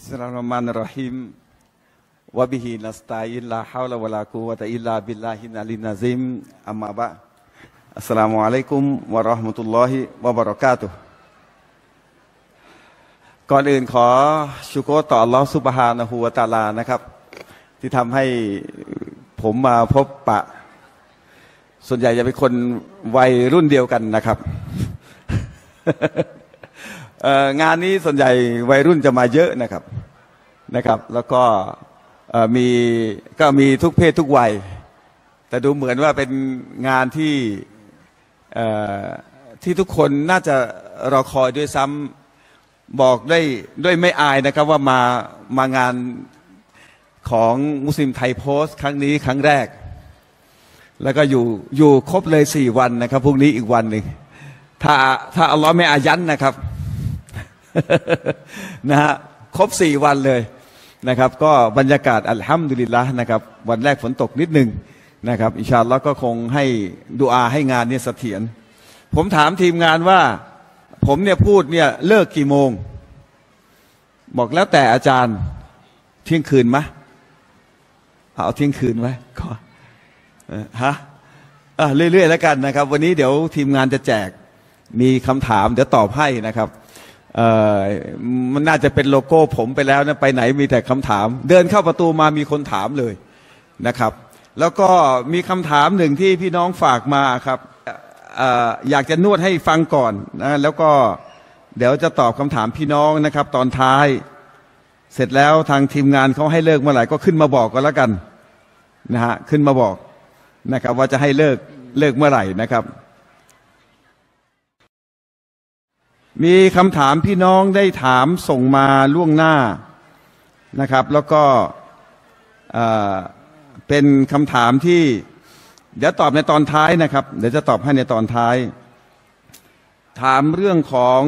Bismillahirrahmanirrahim. Wabihi nasta'in la hawla wa la quwwata illa billahi al nazim. Amma ba. Assalamualaikum warahmatullahi wabarakatuh. ก่อนอื่นขอชุกโกรต่ออัลลอฮฺสุบฮานะฮูวะตะอาลานะครับ ที่ทำให้ผมมาพบปะ ส่วนใหญ่จะเป็นคนวัยรุ่นเดียวกันนะครับเอ่อ งานนี้ส่วนใหญ่วัยรุ่นจะมาเยอะนะครับนะครับ แล้วก็มีก็มีทุกเพศทุกวัย แต่ดูเหมือนว่าเป็นงานที่ที่ทุกคนน่าจะรอคอยด้วยซ้ำบอกได้ด้วยไม่อายนะครับว่ามามางานของมุสลิมไทยโพสต์ ครั้งนี้ครั้งแรก แล้วก็อยู่อยู่ครบเลยสี่วันนะครับพรุ่งนี้อีกวันหนึ่งถ้าถ้าอัลลอฮ์ไม่อายันนะครับ นะฮะครบสี่วันเลยนะครับ ก็บรรยากาศอัลฮัมดุลิลละนะครับ วันแรกฝนตกนิดหนึ่งนะครับ อิชาอัลลอฮ์ก็คงให้ดูอาให้งานเนี่ยเสถียรผมถามทีมงานว่า ผมเนี่ยพูดเนี่ยเลิกกี่โมง บอกแล้วแต่อาจารย์เที่ยงคืนมะเอาเที่ยงคืนไว้ขอเออฮะอะเรื่อยๆแล้วกันนะครับ วันนี้เดี๋ยวทีมงานจะแจกมีคำถาม เดี๋ยวตอบให้นะครับ มันน่าจะเป็นโลโก้ผมไปแล้วนะไปไหนมีแต่คำถาม เดินเข้าประตูมามีคนถามเลยนะครับ แล้วก็มีคำถามหนึ่งที่พี่น้องฝากมาครับอออยากจะนวดให้ฟังก่อนนะแล้วก็เดี๋ยวจะตอบคำถามพี่น้องนะครับ ตอนท้าย เสร็จแล้วทางทีมงานเขาให้เลิกเมื่อไหร่ก็ขึ้นมาบอกกันแล้วกันนะฮะขึ้นมาบอกนะครับ ว่าจะให้เลิกเลิกเมื่อไหร่นะครับ มีคำถามพี่น้องได้ถามส่งมาล่วงหน้านะครับ แล้วก็เป็นคำถามที่เดี๋ยวตอบในตอนท้ายนะครับ เดี๋ยวจะตอบให้ในตอนท้าย ถามเรื่องของ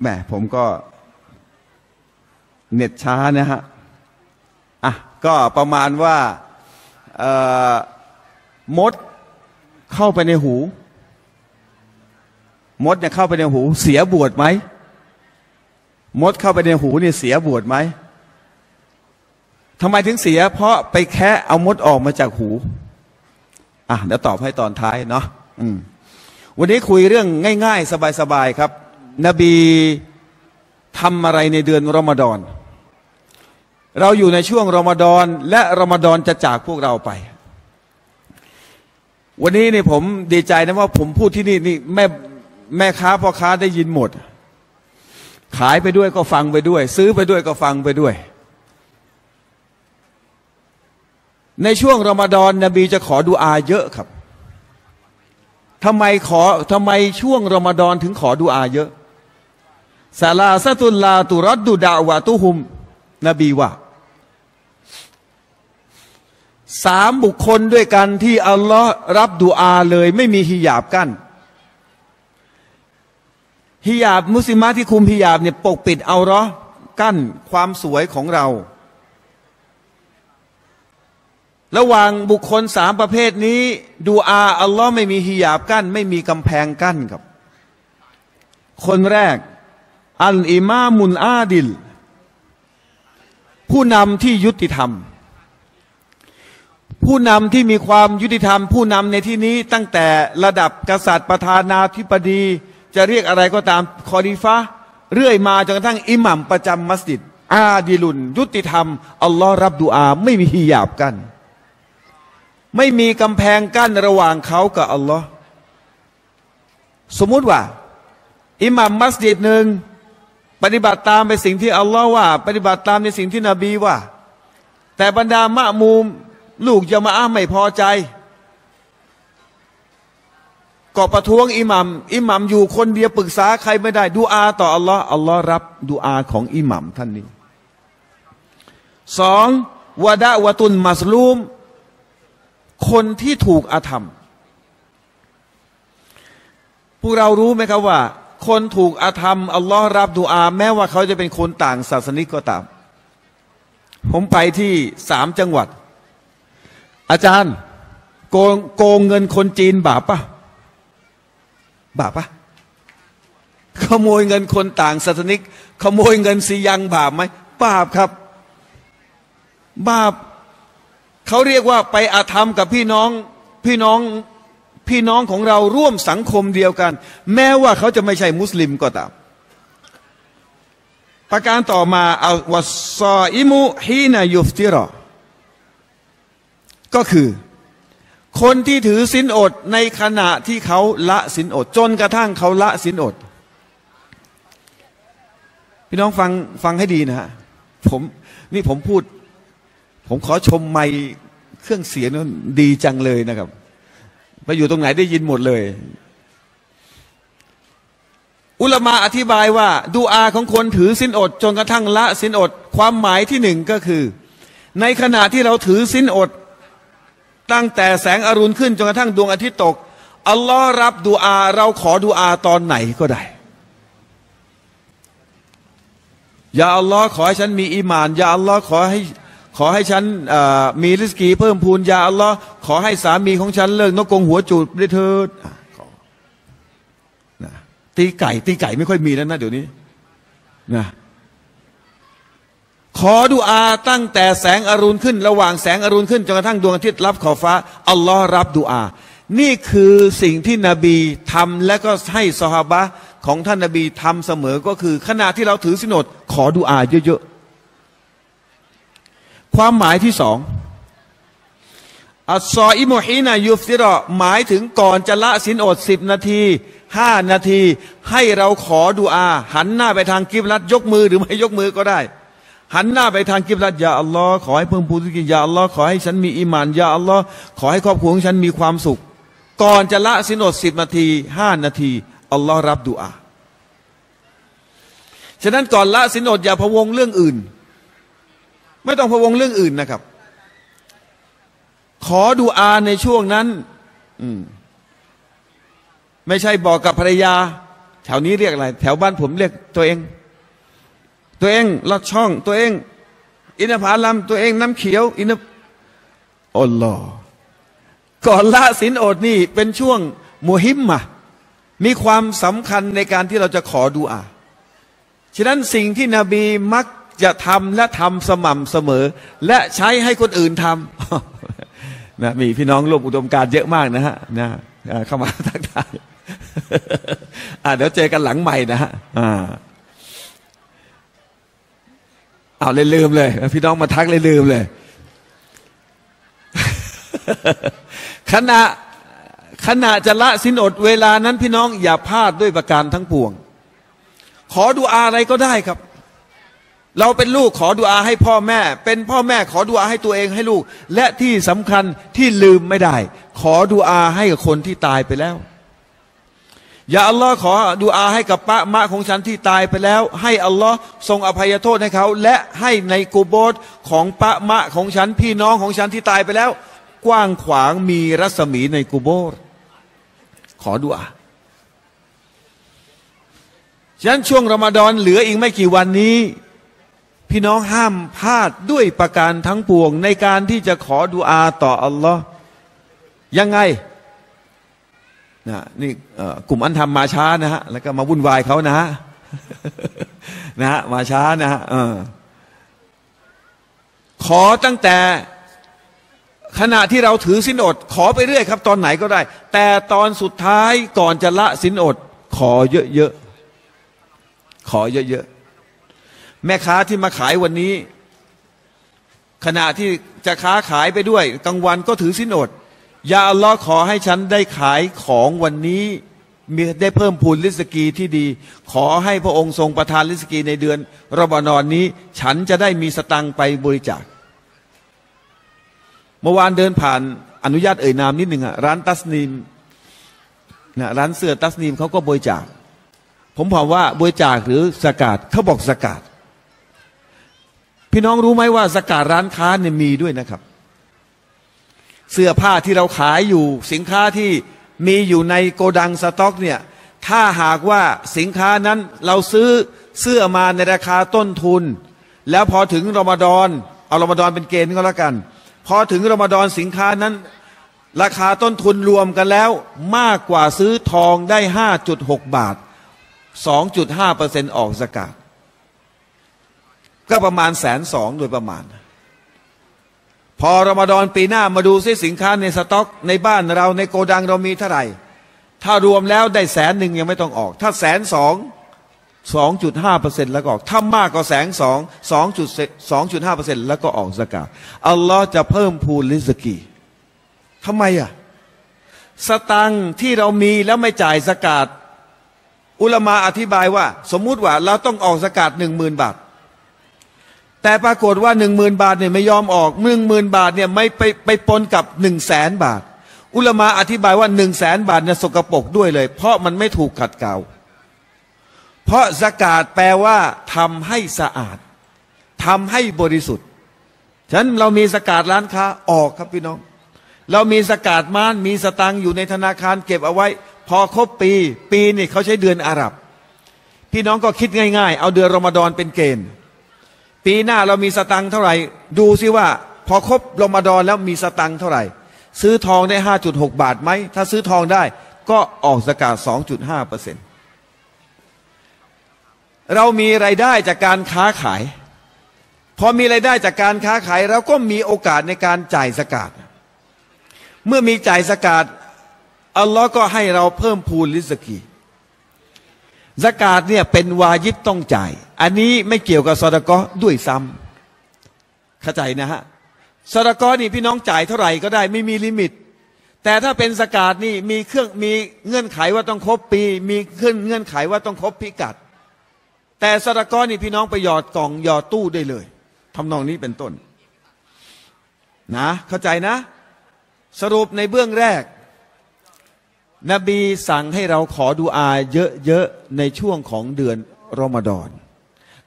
แหมผมก็เน็ตช้านะฮะอะก็ประมาณว่ามดเข้าไปในหู มดเนี่ยเข้าไปในหู เสียบวชไหมมดเข้าไปในหูเนี่ยเสียบวชไหมทำไมถึงเสีย เพราะไปแค่เอามดออกมาจากหู อะเดี๋ยวตอบให้ตอนท้ายเนาะอืมวันนี้คุยเรื่องง่าย ๆ สบายๆครับ นบีทำอะไรในเดือนรอมฎอน เราอยู่ในช่วงรอมฎอน และรอมฎอนจะจากพวกเราไป วันนี้นี่ผมดีใจนะว่าผมพูดที่นี่นี่แม่ แม่ค้าพ่อค้าได้ยินหมด ขายไปด้วยก็ฟังไปด้วย ซื้อไปด้วยก็ฟังไปด้วย ในช่วงรอมฎอนนบีจะขอดูอาเยอะครับทำไมขอทำไมช่วงรอมฎอนถึงขอดูอาเยอะซาลาซาตุลลาตุรัดดูดาวะตุฮุม นบีว่าสามบุคคลด้วยกันที่อัลลอฮ์รับดูอาเลย ไม่มีฮิญาบกั้น ฮิญาบมุสลิมะที่คุมฮิญาบเนี่ยปกปิดเอารอกั้นความสวยของเรา ระหว่างบุคคลสามประเภทนี้ ดูอาอัลลอฮ์ไม่มีฮิญาบกั้น ไม่มีกำแพงกั้นครับ คนแรก อัลอิมามุนอาดิล ผู้นำที่ยุติธรรม ผู้นำที่มีความยุติธรรม ผู้นำในที่นี้ตั้งแต่ระดับกษัตริย์ประธานาธิบดี จะเรียกอะไรก็ตามคอดีฟะเรื่อยมาจนกระทั่งอิหมัมประจำมัสยิด อาดิลุน ยุติธรรม อัลลอฮ์รับดูอา ไม่มีฮิญาบกัน ไม่มีกำแพงกั้นระหว่างเขากับอัลลอฮ์สมมุติว่า อิหมัมมัสยิดหนึ่งปฏิบัติตามไปสิ่งที่อัลลอฮ์ว่า ปฏิบัติตามในสิ่งที่นบีว่า แต่บรรดามะมูม ลูกจะมาอ้าไม่พอใจ ก็ประท้วงอิหมัมอิหมัมอยู่คนเดียวปรึกษาใครไม่ได้ดูอาต่ออัลลอฮ์อัลลอฮ์รับดูอาของอิหมัมท่านนี้สองวะดะวะตุนมัสลูม คนที่ถูกอาธรรม พวกเรารู้ไหมครับว่า คนถูกอาธรรมอัลลอฮ์รับดูอา แม้ว่าเขาจะเป็นคนต่างศาสนิกก็ตาม ผมไปที่สามจังหวัด อาจารย์ โกงโกงเงินคนจีนบาปปะ บาปปะขโมยเงินคนต่างศาสนิก ขโมยเงินสียังบาปไหมบาปครับ บาปเขาเรียกว่าไปอาธรรมกับพี่น้องพี่น้องพี่น้องของเราร่วมสังคมเดียวกัน แม้ว่าเขาจะไม่ใช่มุสลิมก็ตาม ประการต่อมาเอาวัสซออิมุฮีนายุฟติรอก็คือ คนที่ถือสินอดในขณะที่เขาละสินอด จนกระทั่งเขาละสินอด พี่น้องฟังฟังให้ดีนะฮะผมนี่ผมพูด ผมขอชมไม่เครื่องเสียงนั้นดีจังเลยนะครับไปอยู่ตรงไหนได้ยินหมดเลย อุลมาอธิบายว่า ดูอาของคนถือสินอด จนกระทั่งละสินอด ความหมายที่หนึ่งก็คือ ในขณะที่เราถือสินอด ตั้งแต่แสงอรุณขึ้นจนกระทั่งดวงอาทิตย์ตก อัลลอฮ์รับดูอา เราขอดูอาตอนไหนก็ได้ อย่าอัลลอฮ์ขอให้ฉันมีอีมาน อย่าอัลลอฮ์ขอให้ขอให้ฉันมีริสกีเพิ่มพูน อย่าอัลลอฮ์ขอให้สามีของฉันเลิกนกกงหัวจูดได้เถิดตีไก่ ตีไก่ไม่ค่อยมีแล้วนะเดี๋ยวนี้นะ ขอดูอาตั้งแต่แสงอรุณขึ้น ระหว่างแสงอรุณขึ้นจนกระทั่งดวงอาทิตย์รับขอบฟ้า อัลลอฮ์รับดูอา นี่คือสิ่งที่นบีทำและก็ให้สฮาบะของท่านนบีทำเสมอก็คือ ขณะที่เราถือสินอดขอดูอาเยอะๆ ความหมายที่สองอัสซออิโมฮีนายูฟิรอหมายถึงก่อนจะละสินอดสิบนาทีห้านาที ให้เราขอดูอา หันหน้าไปทางกิบลัดยกมือหรือไม่ยกมือก็ได้ หันหน้าไปทางกิบลัดยาอัลลอฮ์ขอให้เพิ่มพูนกินยาอัลลอฮ์ขอให้ฉันมีอิมานยาอัลลอฮ์ขอให้ครอบครัวของฉันมีความสุข ก่อนจะละสินอดสิบนาทีห้านาทีอัลลอฮ์รับดูอาฉะนั้นก่อนละสินอดอย่าพะวงเรื่องอื่น ไม่ต้องพะวงเรื่องอื่นนะครับ ขอดูอาในช่วงนั้นอืมไม่ใช่บอกกับภรรยา แถวนี้เรียกอะไร แถวบ้านผมเรียกตัวเอง ตัวเองลอดช่องตัวเอง อินทผลัมตัวเองน้ำเขียว อินทอัลลอฮ์ก่อนละสินอดนี่เป็นช่วงมุฮิมมะมีความสำคัญในการที่เราจะขอดูอาฉะนั้นสิ่งที่นบีมักจะทำและทำสม่ำเสมอ และใช้ให้คนอื่นทำนะมีพี่น้องร่วมอุดมการเยอะมากนะฮะนะเข้ามาทักทายอ่าเดี๋ยวเจอกันหลังใหม่นะฮะอ่า เอาเลยลืมเลย พี่น้องมาทักเลยลืมเลย ขณะขณะจะละสินอดเวลานั้นพี่น้องอย่าพลาดด้วยประการทั้งปวง ขอดูอาอะไรก็ได้ครับ เราเป็นลูกขอดุอาให้พ่อแม่ เป็นพ่อแม่ขอดุอาให้ตัวเองให้ลูก และที่สำคัญที่ลืมไม่ได้ ขอดุอาให้กับคนที่ตายไปแล้ว อย่าอัลลอฮ์ขอดุอาให้กับป้ามะของฉันที่ตายไปแล้ว ให้อัลลอฮ์ทรงอภัยโทษให้เขา และให้ในกูโบสของป้ามะของฉันพี่น้องของฉันที่ตายไปแล้ว กว้างขวางมีรัศมีในกูโบสขอดุอาฉะนั้นช่วงรอมฎอนเหลืออีกไม่กี่วันนี้ พี่น้องห้ามพลาดด้วยประการทั้งปวงในการที่จะขอดุอาต่ออัลลอฮ์ยังไง นะนี่กลุ่มอันทำมาช้านะฮะแล้วก็มาวุ่นวายเขานะฮะนะฮะมาช้านะฮะขอตั้งแต่ขณะที่เราถือสินอด ขอไปเรื่อยครับ ตอนไหนก็ได้ แต่ตอนสุดท้ายก่อนจะละสินอด ขอเยอะๆขอเยอะๆแม่ค้าที่มาขายวันนี้ ขณะที่จะค้าขายไปด้วยกลางวันก็ถือสินอด ยาอัลลอฮ์ขอให้ฉันได้ขายของวันนี้มีได้เพิ่มพูนลิสกีที่ดี ขอให้พระองค์ทรงประทานลิสกีในเดือนรบนอนนี้ ฉันจะได้มีสตังไปบริจาคเมื่อวานเดินผ่านอนุญาตเอ่ยนามนิดหนึ่งอะร้านตัสนีมนะร้านเสื้อตัสนีมเขาก็บริจาค ผมบอกว่าบริจาคหรือสกาดเขาบอกสกาดพี่น้องรู้ไหมว่าสกาดร้านค้าเนี่ยมีด้วยนะครับ เสื้อผ้าที่เราขายอยู่สินค้าที่มีอยู่ในโกดังสต็อกเนี่ยถ้าหากว่าสินค้านั้นเราซื้อเสื้อมาในราคาต้นทุน แล้วพอถึงรอมฎอนเอารอมฎอนเป็นเกณฑ์ก็แล้วกัน พอถึงรอมฎอนสินค้านั้น ราคาต้นทุนรวมกันแล้ว มากกว่าซื้อทองได้ 5.6 บาท 2.5%ออกสกาดก็ประมาณแสนสองโดยประมาณ อรอมฎอนปีหน้ามาดูซิสินค้าในสต็อกในบ้านเราในโกดังเรามีเท่าไหร่ ถ้ารวมแล้วได้แสนหนึ่งยังไม่ต้องออก ถ้าแสนสองสองจุดห้าเปอร์เซ็นต์แล้วก็ออกถ้ามากกว่าแสนสองสองจุดสองจุดห้าเปอร์เซ็นต์แล้วก็ออกสกาดอัลลอฮ์จะเพิ่มพูนลิสกีทำไมอะสตังที่เรามีแล้วไม่จ่ายสกาดอุลมาอธิบายว่า สมมุติว่าเราต้องออกสกาดหนึ่งหมื่นบาท แต่ปรากฏว่าหนึ่งหมื่นบาทเนี่ยไม่ยอมออกหนึ่งหมื่นบาทเนี่ยไม่ไปไปปนกับหนึ่งแสนบาท อุลมาอธิบายว่าหนึ่งแสนบาทเนี่ยสกปรกด้วยเลย เพราะมันไม่ถูกขัดเกลาเพราะสกาดแปลว่าทำให้สะอาดทำให้บริสุทธิ์ฉะนั้นเรามีสกาดร้านค้าออกครับพี่น้อง เรามีสกาดม้านมีสตังอยู่ในธนาคารเก็บเอาไว้ พอครบปี ปีนี่เขาใช้เดือนอาหรับ พี่น้องก็คิดง่าย ๆ เอาเดือนรอมฎอนเป็นเกณฑ์ ปีหน้าเรามีสตังค์เท่าไหร่ ดูซิว่า พอครบรอมฎอนแล้วมีสตังค์เท่าไหร่ ซื้อทองได้5.6บาทไหม ถ้าซื้อทองได้ ก็ออกสกาด2.5เปอร์เซ็นต์เรามีไรายได้จากการค้าขาย พอมีไรายได้จากการค้าขายเราก็มีโอกาสในการจ่ายสกาดเมื่อมีจ่ายสกาดอัลลอฮ์ก็ให้เราเพิ่มพูนลิสกี สกาดเนี่ยเป็นวาญิบต้องจ่าย อันนี้ไม่เกี่ยวกับสอดกอด้วยซ้ำเข้าใจนะฮะสอดกอนี่พี่น้องจ่ายเท่าไหร่ก็ได้ไม่มีลิมิต แต่ถ้าเป็นสกาดนี่มีเครื่องมีเงื่อนไขว่าต้องครบปี มีขึ้นเงื่อนไขว่าต้องครบพิกัด แต่สอดกอนี่พี่น้องไปหยอดกล่องหยอดตู้ได้เลยทำนองนี้เป็นต้น นะ เข้าใจนะ สรุปในเบื้องแรก นบีสั่งให้เราขอดูอาเยอะๆในช่วงของเดือนรอมฎอน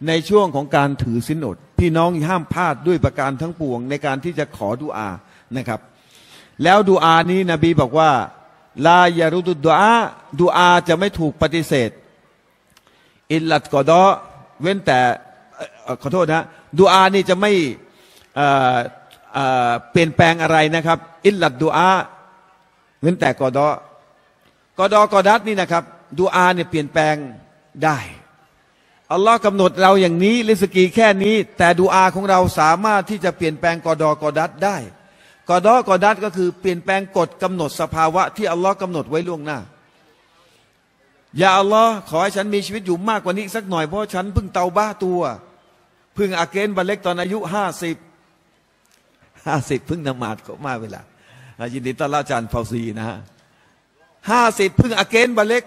ในช่วงของการถือสินอด พี่น้องห้ามพลาดด้วยประการทั้งปวง ในการที่จะขอดูอานะครับ แล้วดูอานี้นบีบอกว่าลายารุดุดูอาดูอาจะไม่ถูกปฏิเสธ อิลลัดกอดอเว้นแต่ขอโทษนะดูอานี่จะไม่เอ่อเอ่อเปลี่ยนแปลงอะไรนะครับ إلا الدعاءเว้นแต่กอฎอ กอฎอกอดัรนี่นะครับดูอาเนี่ยเปลี่ยนแปลงได้อัลลอฮ์กำหนดเราอย่างนี้ริสกีแค่นี้ แต่ดูอาของเราสามารถที่จะเปลี่ยนแปลงกอฎอกอดัรได้กอฎอกอดัรก็คือเปลี่ยนแปลงกฎกำหนดสภาวะที่อัลลอฮ์กำหนดไว้ล่วงหน้าอย่าอัลลอฮ์ขอให้ฉันมีชีวิตอยู่มากกว่านี้สักหน่อยเพราะฉันเพิ่งเตาบัตตัวเพิ่งอาเกนบัลเล็กตอนอายุห้าสิบห้าสิบเพิ่งละหมาดห้าเวลาอะยินดีต้อนรับอาจารย์ฟาซีนะฮะ ห้าสิบเพิ่งอากิลบาเลฆเ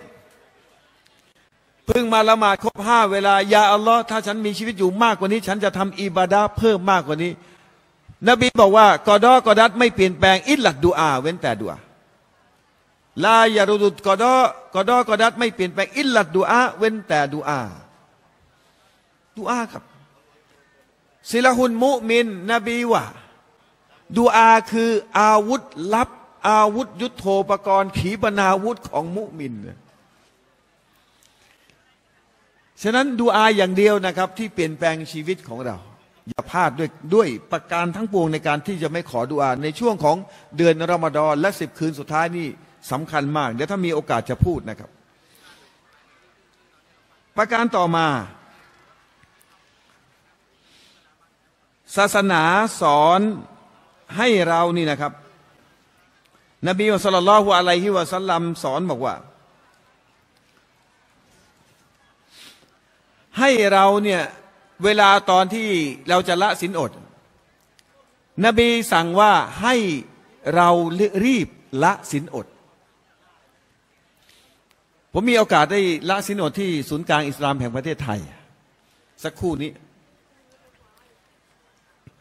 พิ่งมาละหมาดครบห้าเวลายาอัลลอฮ์ถ้าฉันมีชีวิตอยู่มากกว่านี้ ฉันจะทำอิบาดาเพิ่มมากกว่านี้ นบีบอกว่ากอฎอกอดัรไม่เปลี่ยนแปลง إلا الدعاء เว้นแต่ดูอาลายารุดุดกอดอกอดอกอดัดไม่เปลี่ยนแปลงอิลลัดดูอาเว้นแต่ดูอาดูอาครับศิลหุนมุมิน นบีว่าดูอาคืออาวุธลับ อาวุธยุโทโธปกรณ์ ขีปนาวุธของมุมิน ฉะนั้นดูอาอย่างเดียวนะครับ ที่เปลี่ยนแปลงชีวิตของเรา อย่าพลาดด้วยด้วยประการทั้งปวงในการที่จะไม่ขอดูอา ในช่วงของเดือนรอมฎอนและสิบคืนสุดท้ายนี่สำคัญมาก เดี๋ยวถ้ามีโอกาสจะพูดนะครับ ประการต่อมา ศาสนาสอนให้เรานี่นะครับ นบีสุลละฮุอะลัยฮิวะสัลลัมสอนบอกว่า ให้เราเนี่ยเวลาตอนที่เราจะละสินอด นบีสั่งว่าให้เรารีบละสินอด ผมมีโอกาสได้ละสินอดที่ศูนย์กลางอิสลามแห่งประเทศไทย สักครู่นี้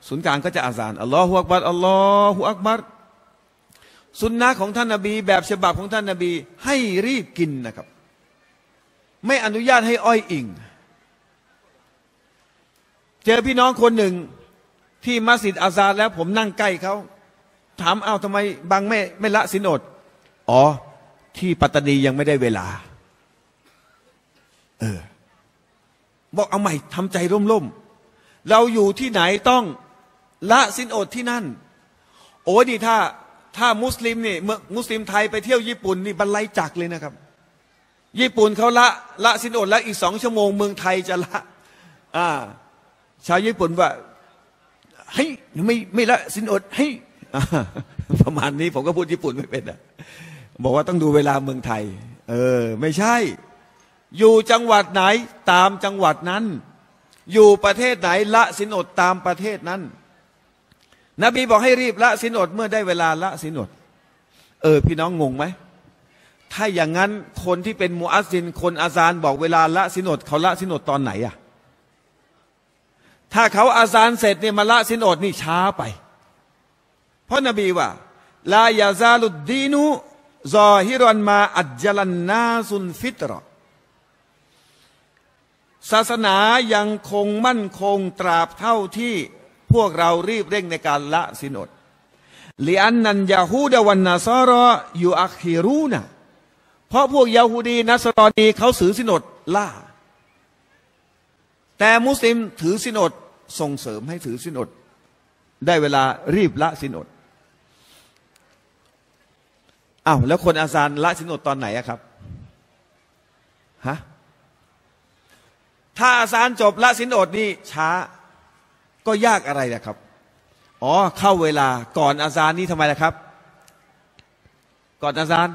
ศูนย์กลางก็จะอาซานอัลลอฮฺอักบัรอัลลอฮฺอักบัร สุนนะของท่านนาบี แบบฉบับของท่านนาบี ให้รีบกินนะครับ ไม่อนุญาตให้อ้อยอิง เจอพี่น้องคนหนึ่งที่มัสยิดอาซาดแล้วผมนั่งใกล้เขาถามเอาทำไมบางไม่ไม่ละสินอด อ๋อ ที่ปัตตานียังไม่ได้เวลา เออ บอกเอาใหม่ทำใจร่มๆ เราอยู่ที่ไหนต้องละสินอดที่นั่น โอ้ดีถ้า ถ้ามุสลิมนี่เมื่อมุสลิมไทยไปเที่ยวญี่ปุ่นนี่บรรลัยจักเลยนะครับ ญี่ปุ่นเขาละละสินอดแล้วอีกสองชั่วโมงเมืองไทยจะละอ่าชาวญี่ปุ่นว่าเฮ้ยไม่ไม่ละสินอดให้ยประมาณนี้ผมก็พูดญี่ปุ่นไม่เป็นอะบอกว่าต้องดูเวลาเมืองไทย เออ ไม่ใช่ อยู่จังหวัดไหนตามจังหวัดนั้น อยู่ประเทศไหนละสินอดตามประเทศนั้น นบีบอกให้รีบละสินอดเมื่อได้เวลาละสินอด เออ พี่น้องงงไหม ถ้าอย่างนั้นคนที่เป็นมูอัสซิน คนอาซานบอกเวลาละสินอดเขาละสินอดตอนไหนอะถ้าเขาอาซานเสร็จเนี่ยมาละสินอดนี่ช้าไป เพราะนบีว่าลายาซาลุดดีนุซอฮิรอนมาอัจจลันนาซุนฟิตรอศาสนายังคงมั่นคงตราบเท่าที่ พวกเรารีบเร่งในการละสินอดลิอันนันยาฮูดาวันนาซารอยู่อัคฮิรูนะเพราะพวกยาฮูดีนัสรอนีเขาถือสินอดล่า แต่มุสลิมถือสินอดส่งเสริมให้ถือสินอด ได้เวลารีบละสินอดอ้าวแล้วคนอาซานละสินอดตอนไหนอะครับฮะถ้าอาซานจบละสินอดนี่ช้า ก็ยากอะไรนะครับ อ๋อเข้าเวลาก่อนอาซานนี่ทำไมล่ะครับ ก่อนอาซาน